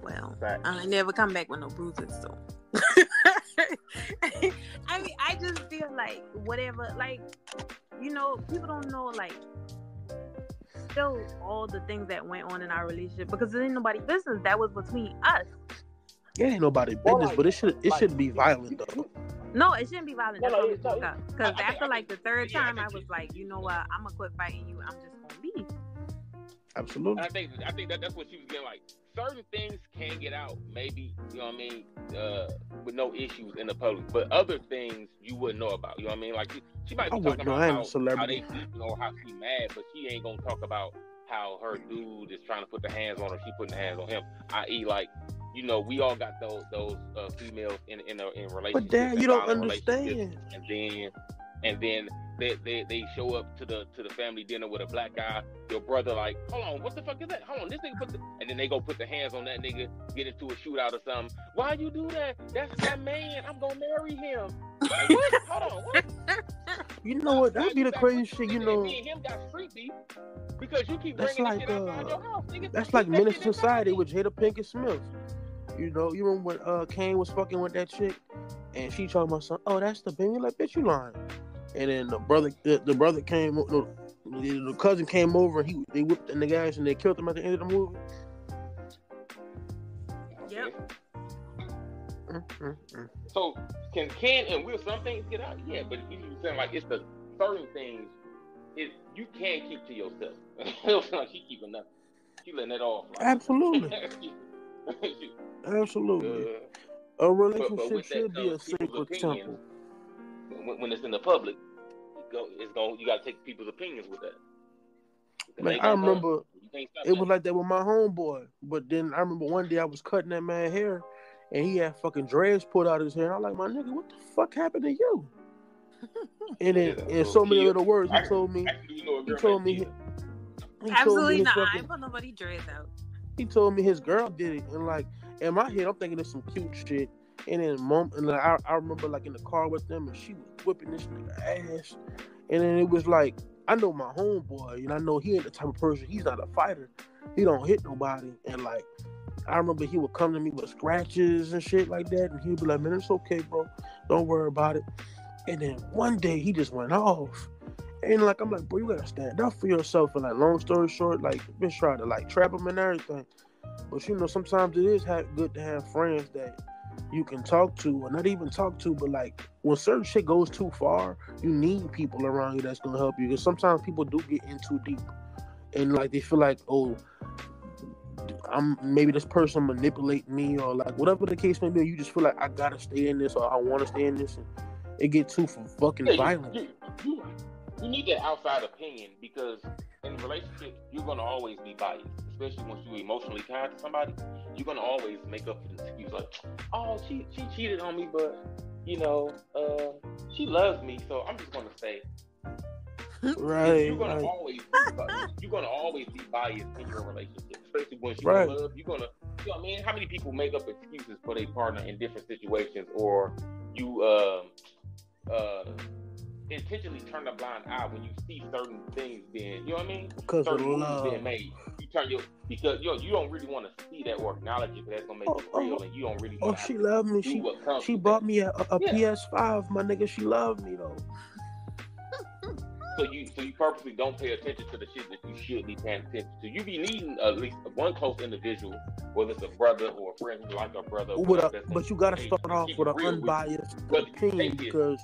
Well, Right. I never come back with no bruises. So, [laughs] I mean, I just feel like whatever, like you know, people don't know like still all the things that went on in our relationship because it ain't nobody business. That was between us. It ain't nobody Well, business, like- but it should it like- shouldn't be violent though. No, it shouldn't be violent. No, That's no, what we it's not- broke up. I- Because I after like the third yeah, time, I think was you- like, you know what? I'm gonna quit fighting you. I'm just gonna leave. Absolutely. I think I think that that's what she was getting like. Certain things can get out, maybe you know what I mean, uh, with no issues in the public, but other things you wouldn't know about. You know what I mean? Like she, she might be I talking about I ain't a how, how celebrity. they, know, how she mad, but she ain't gonna talk about how her dude is trying to put the hands on her. She putting the hands on him. I.e., like you know, we all got those those uh, females in in a, in relationships. But dad, you don't understand. And then and then they, they they show up to the to the family dinner with a black guy. Your brother like, hold on, what the fuck is that? Hold on, this nigga put the and then they go put the hands on that nigga, get into a shootout or something. Why you do that? That's my man. I'm gonna marry him. Like, what? [laughs] Hold on, what? You know what? That'd be the Why crazy you shit. You know, Me and him got street beef because you keep That's bringing this like, shit outside uh, your house, nigga. that's Keep like that Menace shit to inside Society with Jada Pinkett Smith. You know, you remember when uh, Caine was fucking with that chick, and she told my son, "Oh, that's the baby." Like, bitch, you lying. And then the brother, the, the brother came, no, the, the cousin came over. and He they whipped the nigga ass and they killed him at the end of the movie. Yep. Mm, mm, mm. So can can and will some things get out? Yeah, but you you saying like it's the certain things it you can't keep to yourself. [laughs] it's like she keeping nothing. She letting it off. Like, Absolutely, [laughs] absolutely. uh, A but, but relationship should be a sacred opinions. temple. When, when it's in the public, it go, it's going you got to take people's opinions with that. Man, I remember You can't it was like that with my homeboy. But then I remember one day I was cutting that man hair, and he had fucking dreads pulled out of his hair. And I'm like, my nigga, what the fuck happened to you? [laughs] And then Yeah, in so so many he- little words, he I- told me, Actually, you know he told me, Tia. he told me Absolutely his not. Fucking- ain't put nobody dreads out. he told me his girl did it, and like in my head, I'm thinking it's some cute shit. And then mom, and like, I, I remember like in the car with them, and she was whipping this nigga ass. And then it was like, I know my homeboy, and I know he ain't the type of person. He's not a fighter. He don't hit nobody. And like, I remember he would come to me with scratches and shit like that, and he'd be like, "Man, it's okay, bro. Don't worry about it." And then one day he just went off. And like I'm like, bro, you gotta stand up for yourself. And like, long story short, like, bitch trying to like trap him and everything. But you know, sometimes it is ha- good to have friends that you can talk to, or not even talk to, but like when certain shit goes too far, you need people around you that's gonna help you. Because sometimes people do get in too deep, and like they feel like, oh, I'm maybe this person manipulating me, or like whatever the case may be. You just feel like I gotta stay in this, or I want to stay in this, and it get too fucking Yeah, violent. You, you, you need that outside opinion because in relationships, you're gonna always be biased, especially once you're emotionally tied to somebody. You're gonna always make up an excuse like, "Oh, she she cheated on me, but you know, uh, she loves me, so I'm just gonna stay." Right, You're gonna right. always be, you're gonna always be biased in your relationship, especially once you're Right. in love. You're gonna, you know, what I mean, how many people make up excuses for their partner in different situations, or you um uh intentionally turn a blind eye when you see certain things being, you know what I mean? Because certain moves love. being made. You turn your because you know, you don't really want to see that or acknowledge it, because that's gonna make Oh, it oh, real, oh, and you don't really. Oh, she loved me. She she bought me a, a, Yeah. PS5, my nigga. She loved me though. So you so you purposely don't pay attention to the shit that you should be paying attention to. You be needing at least one close individual, whether it's a brother or a friend who like a brother. A, but you gotta start off with an with unbiased opinion because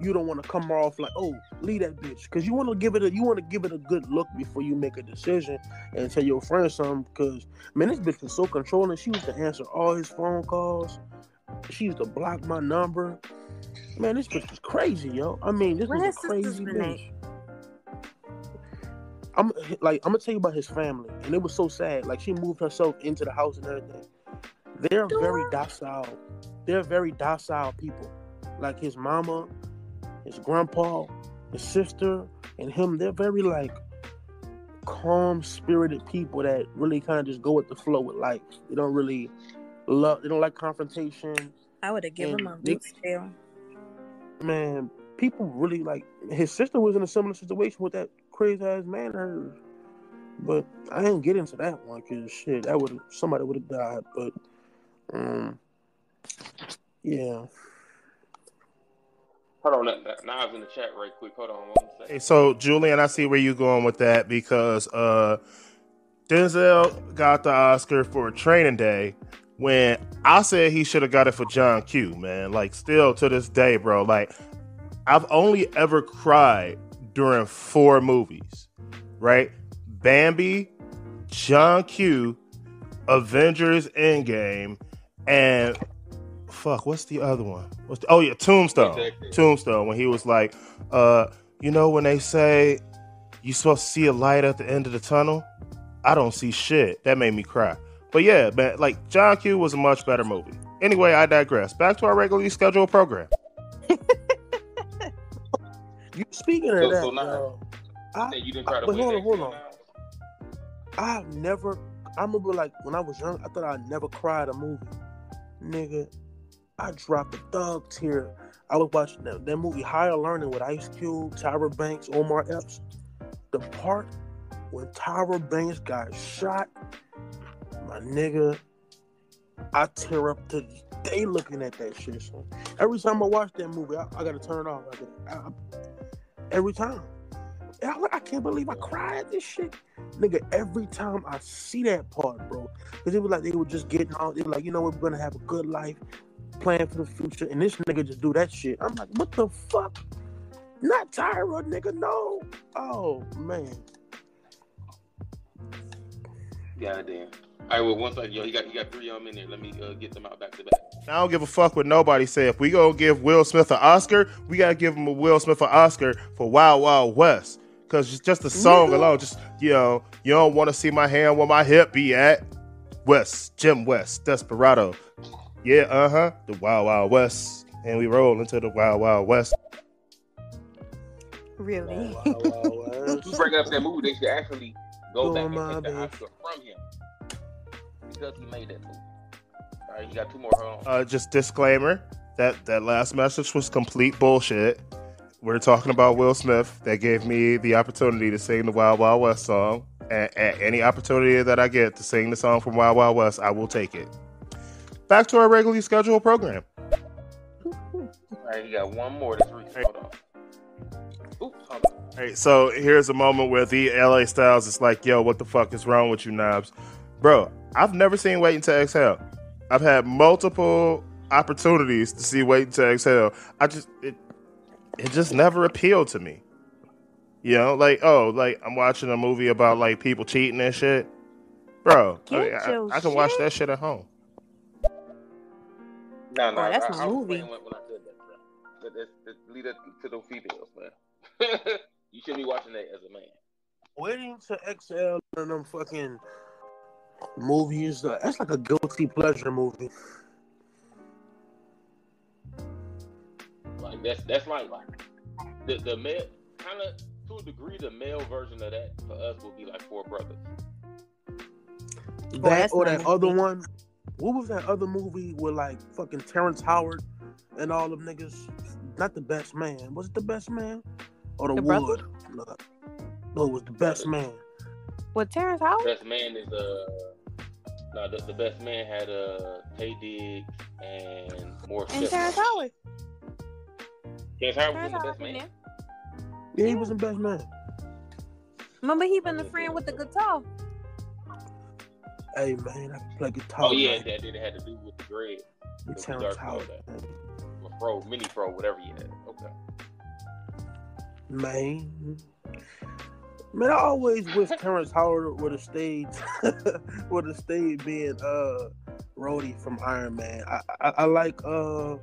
you don't want to come off like, oh, leave that bitch. Because you want to give it a you want to give it a good look before you make a decision and tell your friend something. Because man, this bitch was so controlling. She used to answer all his phone calls. She used to block my number. Man, this bitch was crazy, yo. I mean, this Where was a crazy bitch. I'm like I'm gonna tell you about his family, and it was so sad. Like she moved herself into the house and everything. They're very docile. They're very docile people. Like his mama, his grandpa, his sister, and him. They're very like calm spirited people that really kind of just go with the flow with life. They don't really love. They don't like confrontation. I would have given him a boot sale. Man, people really like his sister was in a similar situation with that crazy ass man hers. But I didn't get into that one because shit, that would somebody would have died. But um, yeah. Hold on, now- now I was in the chat right quick. Hold on one second. So Julian, I see where you're going with that because uh, Denzel got the Oscar for Training Day, when I said he should have got it for John Q, man. Like, still to this day, bro. Like, I've only ever cried during four movies, right? Bambi, John Q, Avengers Endgame, and fuck, what's the other one? What's the, oh yeah, Tombstone. Exactly. Tombstone. When he was like, uh, you know, when they say you supposed to see a light at the end of the tunnel, I don't see shit. That made me cry. But yeah, man, like John Q was a much better movie. Anyway, I digress. Back to our regularly scheduled program. [laughs] You speaking of So- that, so now- yo, I, Say you didn't try to but hold on, hold on. now? I've never. I remember like when I was young, I thought I'd never cry at a movie. Nigga, I dropped a thug tear. I was watching that, that movie Higher Learning with Ice Cube, Tyra Banks, Omar Epps. The part when Tyra Banks got shot, my nigga, I tear up to day looking at that shit. Son. Every time I watch that movie, I, I gotta turn it off. I I- every time. I'm like, I can't believe I cried at this shit. Nigga, every time I see that part, bro. Because it was like they were just getting out. They were like, you know what, we're gonna have a good life, plan for the future. And this nigga just do that shit. I'm like, what the fuck? Not Tyra, nigga, no. Oh man. Goddamn. All right, well, one second, yo, he got he got three of them in there. Let me uh, get them out back to back. I don't give a fuck what nobody say. If we gonna give Will Smith an Oscar, we gotta give him a Will Smith an Oscar for Wild Wild West. Cause just, just the song Nigga. alone, just you know, you don't want to see my hand where my hip be at. West, Jim West, Desperado. Yeah, uh huh. The Wild Wild West, and we roll into the Wild Wild West. Really? Wow, wow, wow. You bring up that movie, they should actually go Go back and my take the. Oscar from him because he made that movie. All right, you got two more. Hold. Uh, just disclaimer that that last message was complete bullshit. We're talking about Will Smith that gave me the opportunity to sing the Wild Wild West song. And at any opportunity that I get to sing the song from Wild Wild West, I will take it. Back to our regularly scheduled program. All right, you got one more. to recent. Hold on. Oops, hold on. All right, so here's a moment where the LA Styles is like, "Yo, what the fuck is wrong with you, Knobs?" Bro, I've never seen Waiting to Exhale. I've had multiple opportunities to see Waiting to Exhale. I just it it just never appealed to me. You know, like oh, like I'm watching a movie about like people cheating and shit. Bro, I, mean, I- I can watch that shit at home. No, no, Oh, that's I, my I movie. playing when, when I said that, bro. That, that, that, that to those females, man. [laughs] you should be watching that as a man. Waiting to exhale and them fucking movies. uh, That's like a guilty pleasure movie. Like that's that's like like the the male kind of to a degree the male version of that for us would be like Four Brothers. That that's or that other one. What was that other movie with like fucking Terrence Howard and all them niggas? Not the best man. Was it the best man? Or the, The Wood? Brother? No, no, it was the best man. With Terrence Howard? Best man is uh no the, the best man had uh Taye Diggs and more And Terrence Howard. Terrence Howard was the best man. there. Yeah, he was the best man. Remember he been the friend with the guitar. Hey man, I play guitar. Oh yeah, that it had to do with the dread, the Terrence dark Howard. color. man. or fro, mini fro, whatever you had. Okay. Man. Man, I always wish Terrence Howard would have stayed [laughs] would have stayed being uh Rhodey from Iron Man. I, I I like uh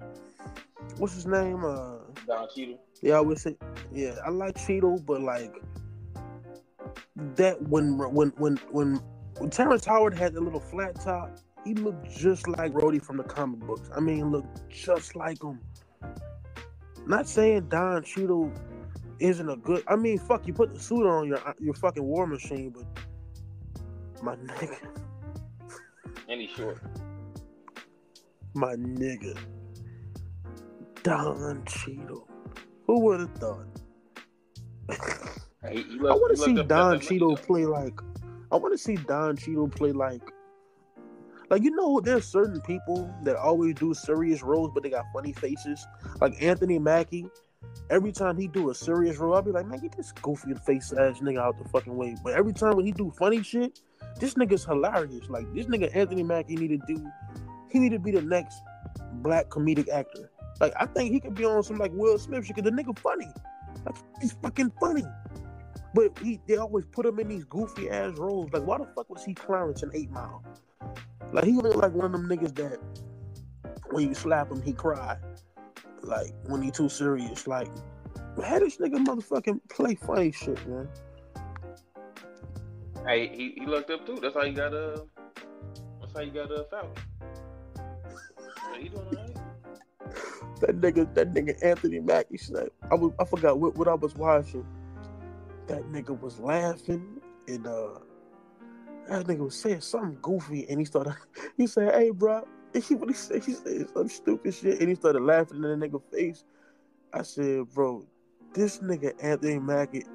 what's his name? Uh Don Cheadle. yeah, I would say yeah, I like Cheeto, but like that when when when when Terrence Howard had the little flat top, he looked just like Rhodey from the comic books. I mean, looked just like him. Not saying Don Cheadle isn't a good. I mean, fuck, you put the suit on your your fucking War Machine, but my nigga, And he's short. my nigga, Don Cheadle. Who would have thought? He, he I want to see Don Cheadle play like. I want to see Don Cheadle play like. Like you know, there's certain people that always do serious roles, but they got funny faces. Like Anthony Mackie. Every time he do a serious role, I'll be like, man, get this goofy face ass nigga out the fucking way. But every time when he do funny shit, this nigga's hilarious. Like this nigga Anthony Mackie need to do. He need to be the next black comedic actor. Like I think he could be on some like Will Smith shit. Cause the nigga funny. Like he's fucking funny. But he they always put him in these goofy ass roles. Like why the fuck was he Clarence in Eight Mile? Like he looked like one of them niggas that when you slap him he cry. Like when he too serious. Like how this nigga motherfucking play funny shit, man. Hey, he, he looked up too. That's how you got a. That's how you got uh, a Falcon. Yeah, he doing alright. That nigga, that nigga Anthony Mackie said, I was, I forgot what, what I was watching. That nigga was laughing and uh, that nigga was saying something goofy and he started, [laughs] he said, "Hey, bro," and he what he said, he said some stupid shit and he started laughing in the nigga face. I said, "Bro, this nigga Anthony Mackie,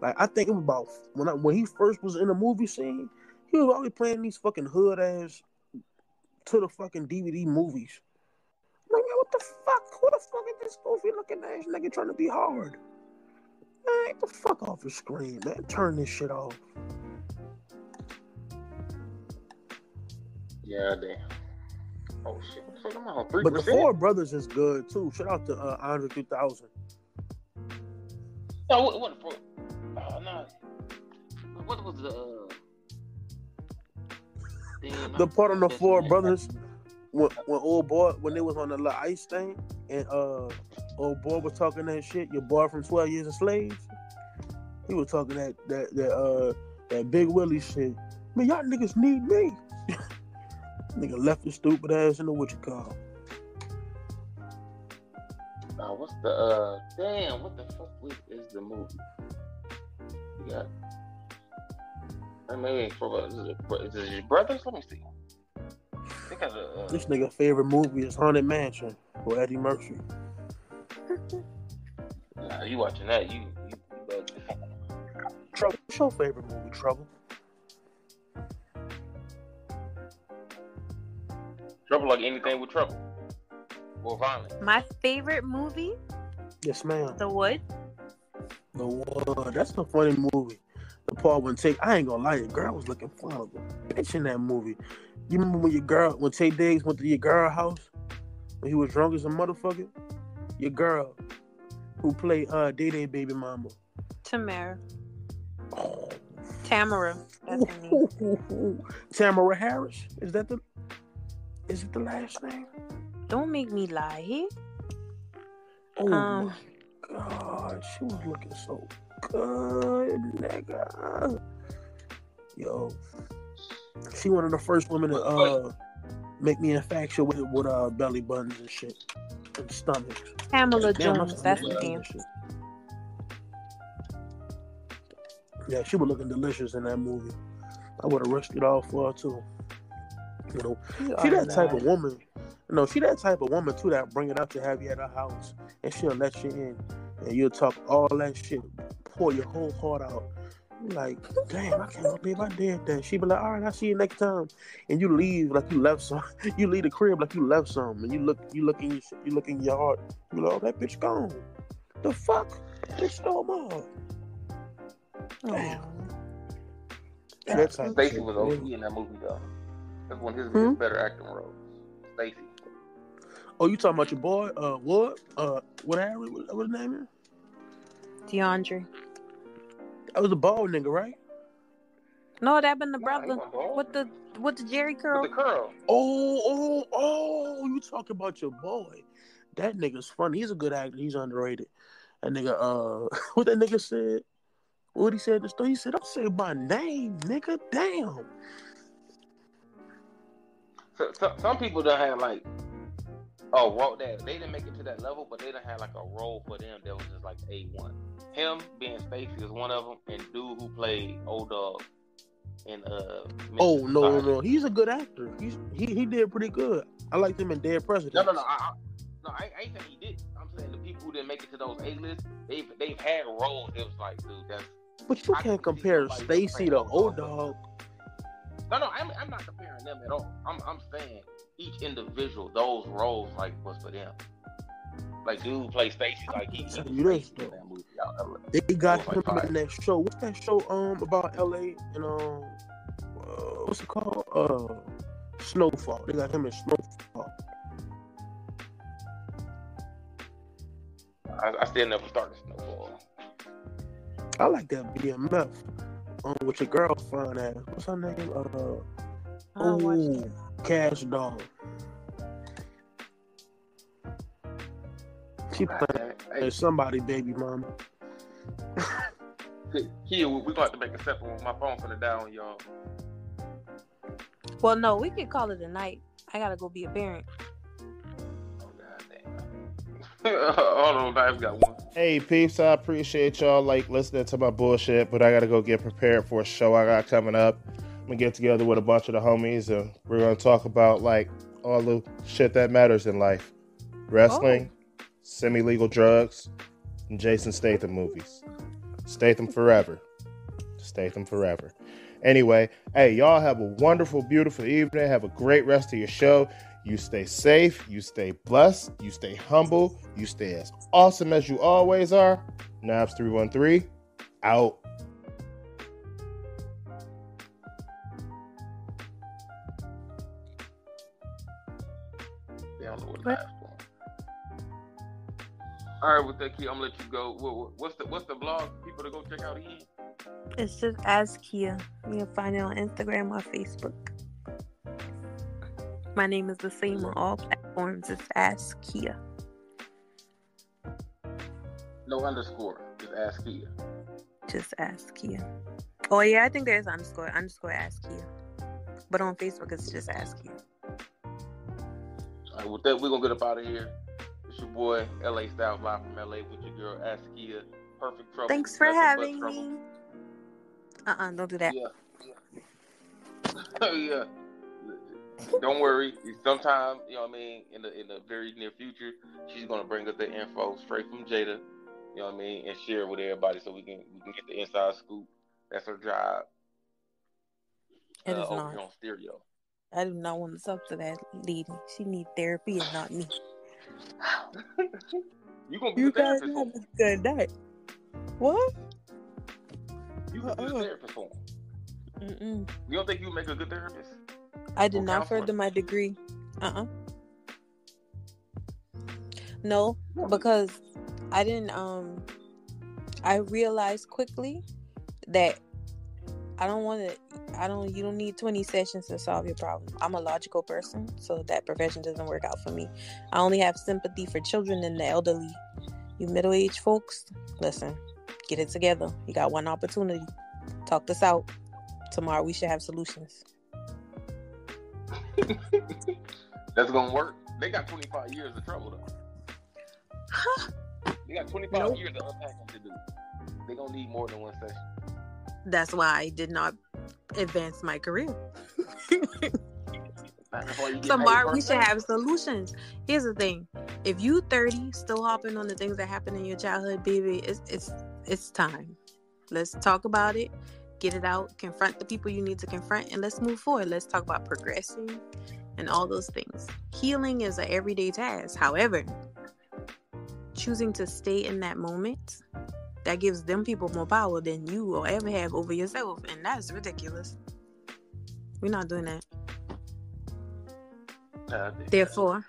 like I think was about when I when he first was in the movie scene, he was always playing these fucking hood ass to the fucking DVD movies." Like, what the fuck? Who the fuck is this goofy looking ass nigga trying to be hard? Man, get the fuck off the screen, man. Turn this shit off. Yeah, damn. Oh shit! So I'm on three But the. Four Brothers is good too. Shout out to uh, Andre 3000. No, what? What? For, uh, no. What was the? Uh, damn, [laughs] The part on the Four. Brothers when when old boy when they was on the little ice thing and uh old boy was talking that shit. Your boy from Twelve Years a Slave. He was talking that that that uh that Big Willie shit. Man, y'all niggas need me. [laughs] Nigga left his stupid ass in the what you call. Uh, what's the? Uh, damn. What the fuck is, the movie? You got. Uh, Maybe for is it, is it your brothers? Let me see. Got a. Uh, This nigga favorite movie is Haunted Mansion or Eddie Murphy. Nah, you watching that? You you, you. Trouble. What's your favorite movie, Trouble? Trouble like anything with trouble or violence. My favorite movie, Yes, ma'am. The Wood. The Wood. That's a funny movie. The part when Taye, I ain't gonna lie, your girl was looking fun of a bitch in that movie. You remember when your girl, when Taye Diggs went to your girl house when he was drunk as a motherfucker? Your girl, who played uh Day Day Baby Mama. Tamara. Oh. Tamara. That's her name. [laughs] Tamara Harris. Is that the? Is it the last name? Don't make me lie. Oh Um, my god, she was looking so good, nigga. Yo, she one of the first women to uh make me infatuated with with uh belly buttons and shit and stomachs. Pamela Damn, Jones. That's the name. Yeah, she was looking delicious in that movie. I would have risked it all for her too. You know, You she that type of woman. No, she that type of woman too that bring it up to have you at her house and she'll let you in and you'll talk all that shit, pour your whole heart out. You like, damn, I can't believe I did that. She be like, all right, I'll see you next time. And you leave like you left some. [laughs] You leave the crib like you left some. And you look, you look in your, you look in your heart. You like, oh, that bitch gone. The fuck? Bitch stole my. Damn. Aw. That Stacy shit, was yeah. OP in that movie though. That's one of his, Hmm? better acting roles. Stacy. Oh, you talking about your boy? Uh, what? Uh, what Harry? What, what his name is? DeAndre. That was a bald nigga, right? No, that been the Nah, brother wasn't with the with the Jheri curl. With the curl. Oh, oh, oh! You talking about your boy? That nigga's funny. He's a good actor. He's underrated. That nigga, uh, [laughs] what that nigga said? What he said in the story? He said, "Don't say my name, nigga." Damn. So, so, some people don't have like, oh, role that they didn't make it to that level, but they didn't have like a role for them that was just like a one. Him being Stacy is one of them, and dude who played old dog in uh. Oh no, no, Society. no. He's a good actor. He's he he did pretty good. I liked him in Dead President. No, no, no. I, I, no, I, I ain't saying he did. I'm saying the people who didn't make it to those A lists, they've they've had roles. It was like, dude, that's But you I can't compare playing to Old. Dog. no, no. I'm, I'm not comparing them at all. I'm I'm saying each individual, those roles like was for them. Like dude played Stacy, like he, he you this, in that movie. Out LA. They got him my God. in that show. What's that show um about LA and um uh, what's it called? Uh, Snowfall. They got him in Snowfall. I, I still never started Snowfall. I like that BMF. Um, with your girl fine ass. What's her name? Uh, I don't watch oh, it. Cash Dog. She God playing damn. Hey, somebody, baby mama. Kia, we we gonna have to make a separate one. My phone finna die on y'all. Well, no, we could call it a night. I gotta go be a parent. Oh god damn. Hold on, I've got one. Hey peeps, I appreciate y'all like listening to my bullshit, but I gotta go get prepared for a show I got coming up. Gonna get together with a bunch of the homies and we're gonna talk about like all the shit that matters in life. Wrestling, oh. semi legal drugs, and Jason Statham movies. Statham forever. Statham forever. Anyway, hey, y'all have a wonderful, beautiful evening. Have a great rest of your show. You stay safe, you stay blessed, you stay humble, you stay as awesome as you always are. Nabs313, out. They what What? last one. All right, with that key, I'm gonna let you go. What, what- what's the what's the blog? People to go check out again. It's just Ask Kia. You can find it on Instagram or Facebook. My name is the same on all platforms. It's Ask Kia. No underscore. Just ask Kia. Just Ask Kia. Oh yeah, I think there's underscore underscore Ask Kia. But on Facebook, it's just Ask Kia. Right, with that, we're gonna get up out of here. It's your boy LA Styles live from LA with your girl Askia. Perfect trouble. Thanks for having me. Uh uh-uh, uh, do not do that. Yeah. [laughs] yeah. Don't worry. Sometime, you know what I mean, in the in the very near future, she's gonna bring us the info straight from Jada, you know what I mean, and share it with everybody so we can we can get the inside scoop. That's her job. It uh, is not. on stereo. I do not want to talk to that lady. She need therapy and not me. [laughs] You gonna be You the guys therapist have good night. What? You gonna be the Uh-uh. therapist for. Mm-mm. You don't think you make a good therapist? I did Or not counselor? further my degree. Uh uh No, because I didn't. Um, I realized quickly that I don't want to. I don't. You don't need twenty sessions to solve your problem. I'm a logical person, so that profession doesn't work out for me. I only have sympathy for children and the elderly. You middle-aged folks, listen, get it together. You got one opportunity. Talk this out. Tomorrow we should have solutions. [laughs] That's gonna work. They got 25 years of trouble though. Huh? They got 25 Nope. years of unpacking to do. They gonna need more than one session. That's why I did not advance my career. [laughs] That's why you get paid Tomorrow per we should have solutions. Here's the thing: if you 30, still hopping on the things that happened in your childhood, baby, it's it's it's time. Let's talk about it, get it out, confront the people you need to confront, and let's move forward. Let's talk about progressing and all those things. Healing is an everyday task. However, choosing to stay in that moment that gives them people more power than you will ever have over yourself, and that's ridiculous. We're not doing that. Uh, Therefore,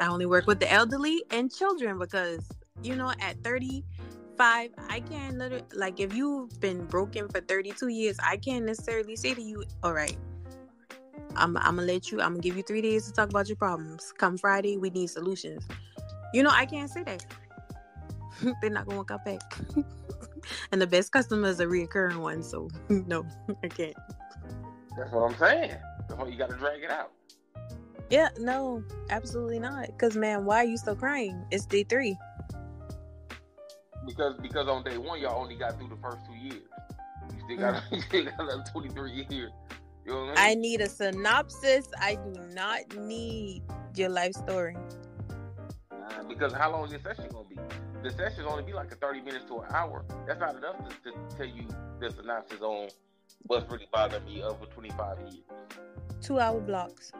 I only work with the elderly and children because, you know, at 35, I can't literally, like, if you've been broken for 32 years, I can't necessarily say to you, all right, I'm, I'm gonna let you, I'm gonna give you three days to talk about your problems. Come Friday, we need solutions. You know, I can't say that. [laughs] They're not gonna come back. [laughs] and the best customer is a reoccurring one, so [laughs] no, I can't. That's what I'm saying. That's why you gotta drag it out. Yeah, no, absolutely not. Because, man, why are you still crying? It's day three. Because because on day one y'all only got through the first two years. You still got you still got another 23 years. You know I I need a synopsis. I do not need your life story. Uh, because how long is your session gonna be? The sessions only be like a 30 minutes to an hour. That's not enough to, to tell you the synopsis on what's really bothering me over 25 years. Two hour blocks.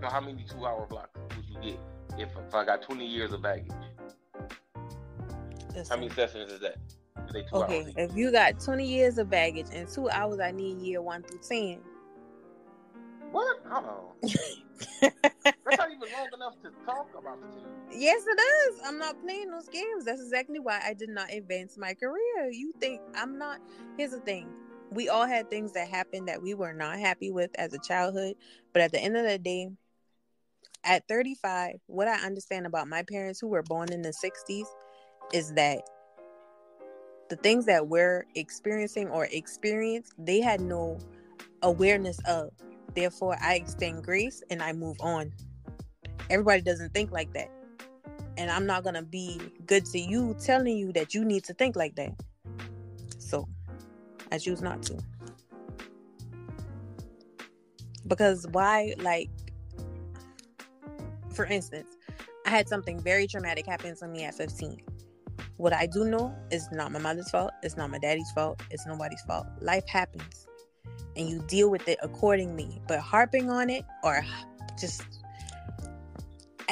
So how many two hour blocks would you get if, if I got 20 years of baggage? How many sessions is that? Okay, if you got 20 years of baggage and two hours, I need year one through 10. What? Hold on. [laughs] Not even long enough to talk about the team. Yes, it is. I'm not playing those games. That's exactly why I did not advance my career. You think I'm not? Here's the thing. We all had things that happened that we were not happy with as a childhood. But at the end of the day, at 35, what I understand about my parents who were born in the 60s is that the things that we're experiencing or experienced, they had no awareness of. Therefore, I extend grace and I move on. Everybody doesn't think like that. And I'm not going to be good to you telling you that you need to think like that. So, I choose not to. Because why, like, for instance, I had something very traumatic happen to me at 15. What I do know is not my mother's fault. It's not my daddy's fault. It's nobody's fault. Life happens and you deal with it accordingly. But harping on it or just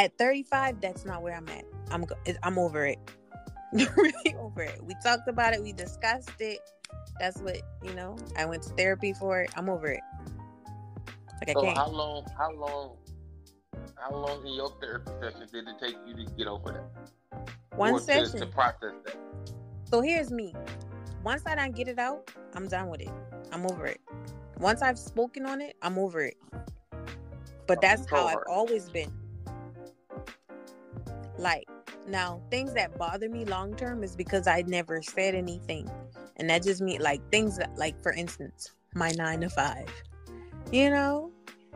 at 35, that's not where I'm at. I'm I'm over it. [laughs] really over it. We talked about it. We discussed it. That's what you know. I went to therapy for it. I'm over it. Like I So can't. how long? How long? How long in your therapy session did it take you to get over that? One Or to- session. to process that. So here's me. Once I don't get it out, I'm done with it. I'm over it. Once I've spoken on it, I'm over it. But Oh, that's how I've always been. Like now, things that bother me long term is because I never said anything, and that just mean like things that, like for instance, my nine to five. You know,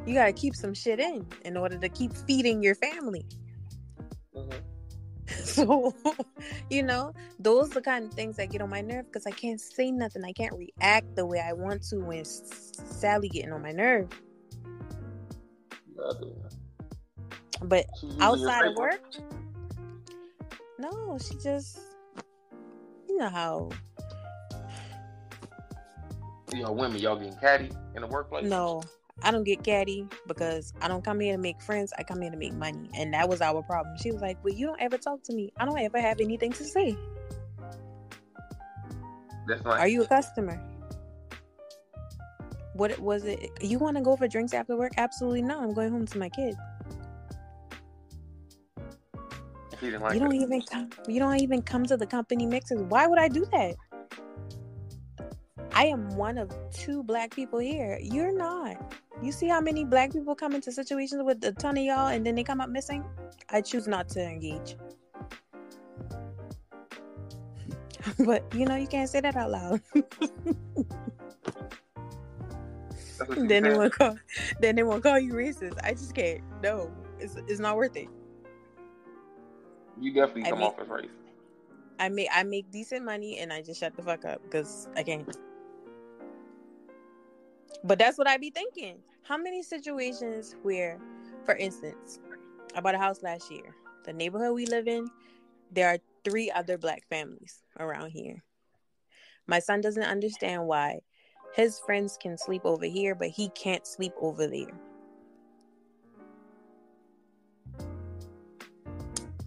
you gotta keep some shit in in order to keep feeding your family. Mhm. [laughs] So, you know, those are the kind of things that get on my nerve because I can't say nothing. I can't react the way I want to when Sally getting on my nerve. Goddamn. But She using your outside of work, no, she just, you know how. Y'all women, y'all getting catty in the workplace? No, I don't get catty because I don't come here to make friends. I come here to make money, and that was our problem. She was like, "Well, you don't ever talk to me. I don't ever have anything to say. That's not. Are you a customer?" What was it? You want to go for drinks after work? Absolutely not. I'm going home to my kid. Didn't like you don't that. even come. You don't even come to the company mixes. Why would I do that? I am one of two black people here. You're not. You see how many black people come into situations with a ton of y'all and then they come up missing? I choose not to engage. [laughs] but you know, you can't say that out loud. [laughs] Then they won't call. Then they won't call you racist. I just can't. No, it's it's not worth it. You definitely I come mean- off as racist. I make I make decent money and I just shut the fuck up because I can't. But that's what I be thinking. How many situations where, for instance, I bought a house last year. The neighborhood we live in, there are three other black families around here. My son doesn't understand why his friends can sleep over here, but he can't sleep over there.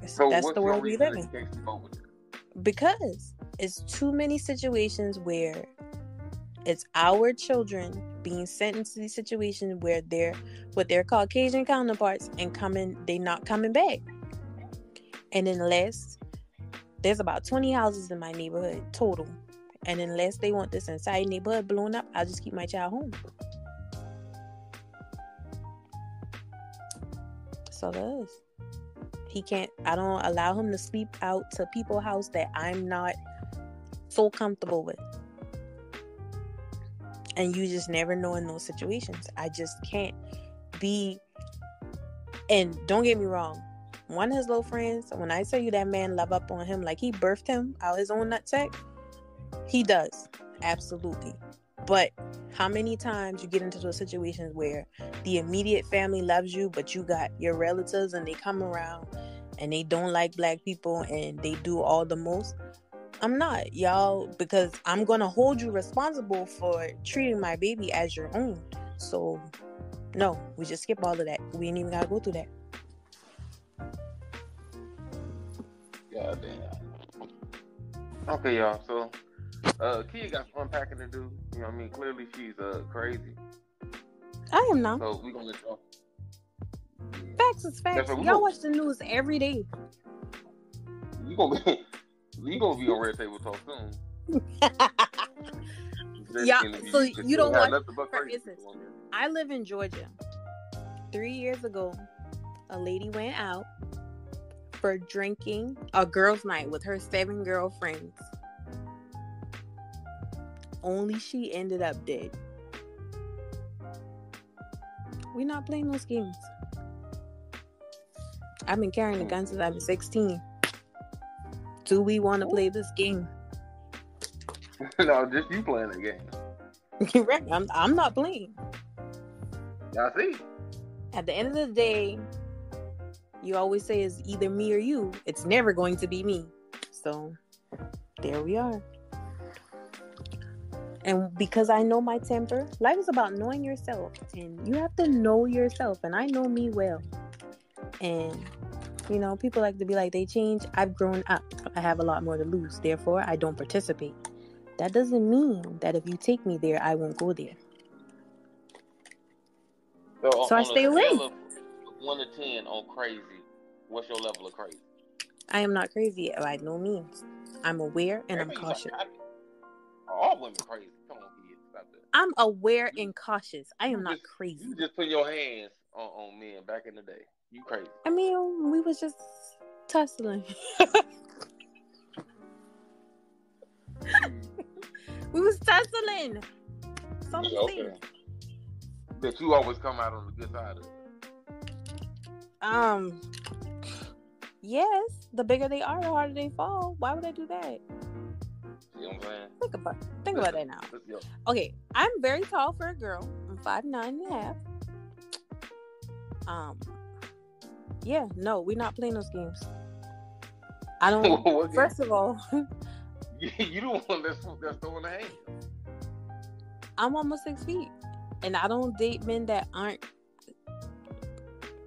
So that's the world we live in you can't sleep over there? because it's too many situations where it's our children being sent into these situations where they're with their Caucasian counterparts and coming they not coming back. And unless there's about 20 houses in my neighborhood total. And unless they want this entire neighborhood blown up, I'll just keep my child home. So does. He can't I don't allow him to sleep out to people house that I'm not so comfortable with. And you just never know in those situations. I just can't be and don't get me wrong. One of his little friends, when I tell you that man love up on him like he birthed him out his own nutsack, he does. Absolutely. But how many times you get into those situations where the immediate family loves you, but you got your relatives and they come around and they don't like black people and they do all the most? I'm not, y'all, because I'm gonna hold you responsible for treating my baby as your own. So, no, we just skip all of that. We ain't even gotta go through that. God damn. Okay, y'all. So Uh, Kia got some unpacking to do. You know what I mean? Clearly, she's uh crazy. I am not. So we're gonna let y'all. Facts is facts. Y'all gonna- watch the news every day. You gonna be, [laughs] you gonna be on Red Table Talk soon. [laughs] Yeah, so you don't Have watch- for instance, people on there. I live in Georgia. Three years ago, a lady went out for drinking a girls' night with her seven girlfriends. Only she ended up dead. We're not playing those games. I've been carrying a hmm. gun since I was 16. Do we want to play this game? [laughs] no, just you playing the game. You're [laughs] right. I'm, I'm not playing. I see. At the end of the day, you always say it's either me or you. It's never going to be me. So there we are. And because I know my temper, life is about knowing yourself. And you have to know yourself. And I know me well. And, you know, people like to be like, they change. I've grown up. I have a lot more to lose. Therefore, I don't participate. That doesn't mean that if you take me there, I won't go there. So, So I stay away. One to ten on crazy. What's your level of crazy? I am not crazy by no means. I'm aware and I'm cautious. I- All women crazy. I'm aware and cautious. I am not crazy. You just put your hands on, on men back in the day. You crazy. I mean, we was just tussling. [laughs] we was tussling. So I'm Yeah, okay. That you always come out on the good side of it. Um. Yes, the bigger they are, the harder they fall. Why would I do that? You know what I'm saying? Think about think about that now. Okay, I'm very tall for a girl. I'm five nine and a half. Um, yeah, no, we're not playing those games. I don't. [laughs] What game? first of all, [laughs] [laughs] you, you don't want that's that's throwing the hand. I'm almost six feet, and I don't date men that aren't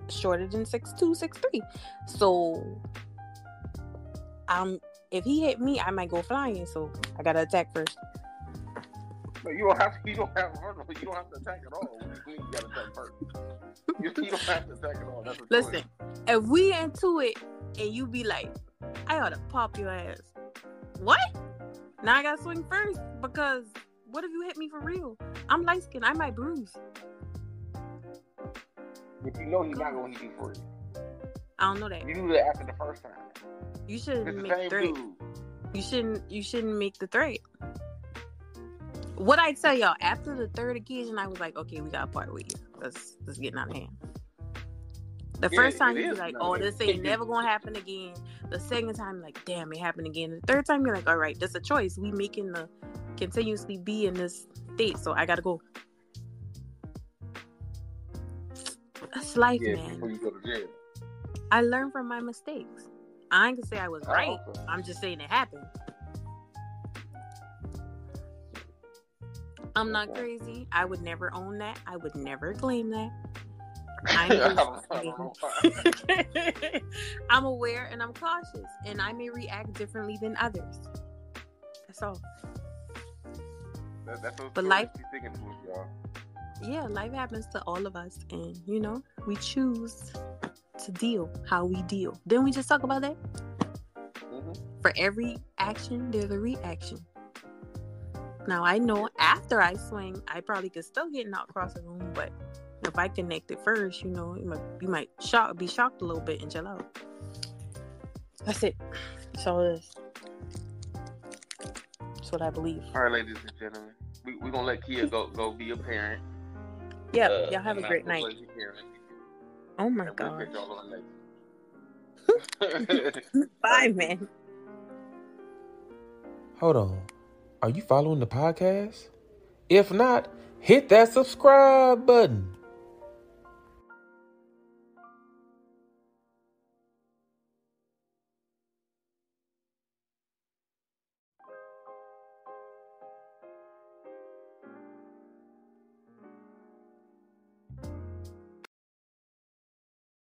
shorter than six two, six three. So, um, if he hit me, I might go flying. So I gotta attack first. No, you don't have to. You don't have. You don't have to attack at all. You got to attack first. You, you don't have to attack at all. That's a choice. Listen, if we into it and you be like, I ought to pop your ass. What? Now I gotta swing first because what if you hit me for real? I'm light skinned. I might bruise. But you know he's not going to hit you for it. I don't know that. You do that after the first time. You shouldn't the make same threat. dude. You shouldn't. You shouldn't make the threat. What I tell y'all after the third occasion, I was like, okay, we got to part with you. Let's let's get out of hand. The Yeah, first time you're like, oh, this ain't never gonna happen again. The second time, like, damn, it happened again. The third time, you're like, all right, that's a choice. We making the continuously be in this state, so I gotta go. That's life, Yeah, man. before you go to jail. I learned from my mistakes. I ain't gonna say I was I right. I'm just saying it happened. I'm not crazy. I would never own that. I would never claim that. [laughs] I'm, I don't know why. [laughs] just- I'm aware and I'm cautious, and I may react differently than others. That's all. That, that's But life- she's sticking to, y'all. Yeah, life happens to all of us, and you know, we choose to deal how we deal. Didn't we just talk about that? Mhm. For every action, there's a reaction. Now I know after I swing, I probably could still get knocked across the room, but if I connect it first, you know, you might, you might shock, be shocked a little bit and chill out. That's it. That's all it is. That's what I believe. All right, ladies and gentlemen, we are gonna let Kia go go be a parent. Yeah, Uh, y'all have a great night. Oh my god. catch y'all on the next. [laughs] Bye, man. Hold on. Are you following the podcast? If not, hit that subscribe button.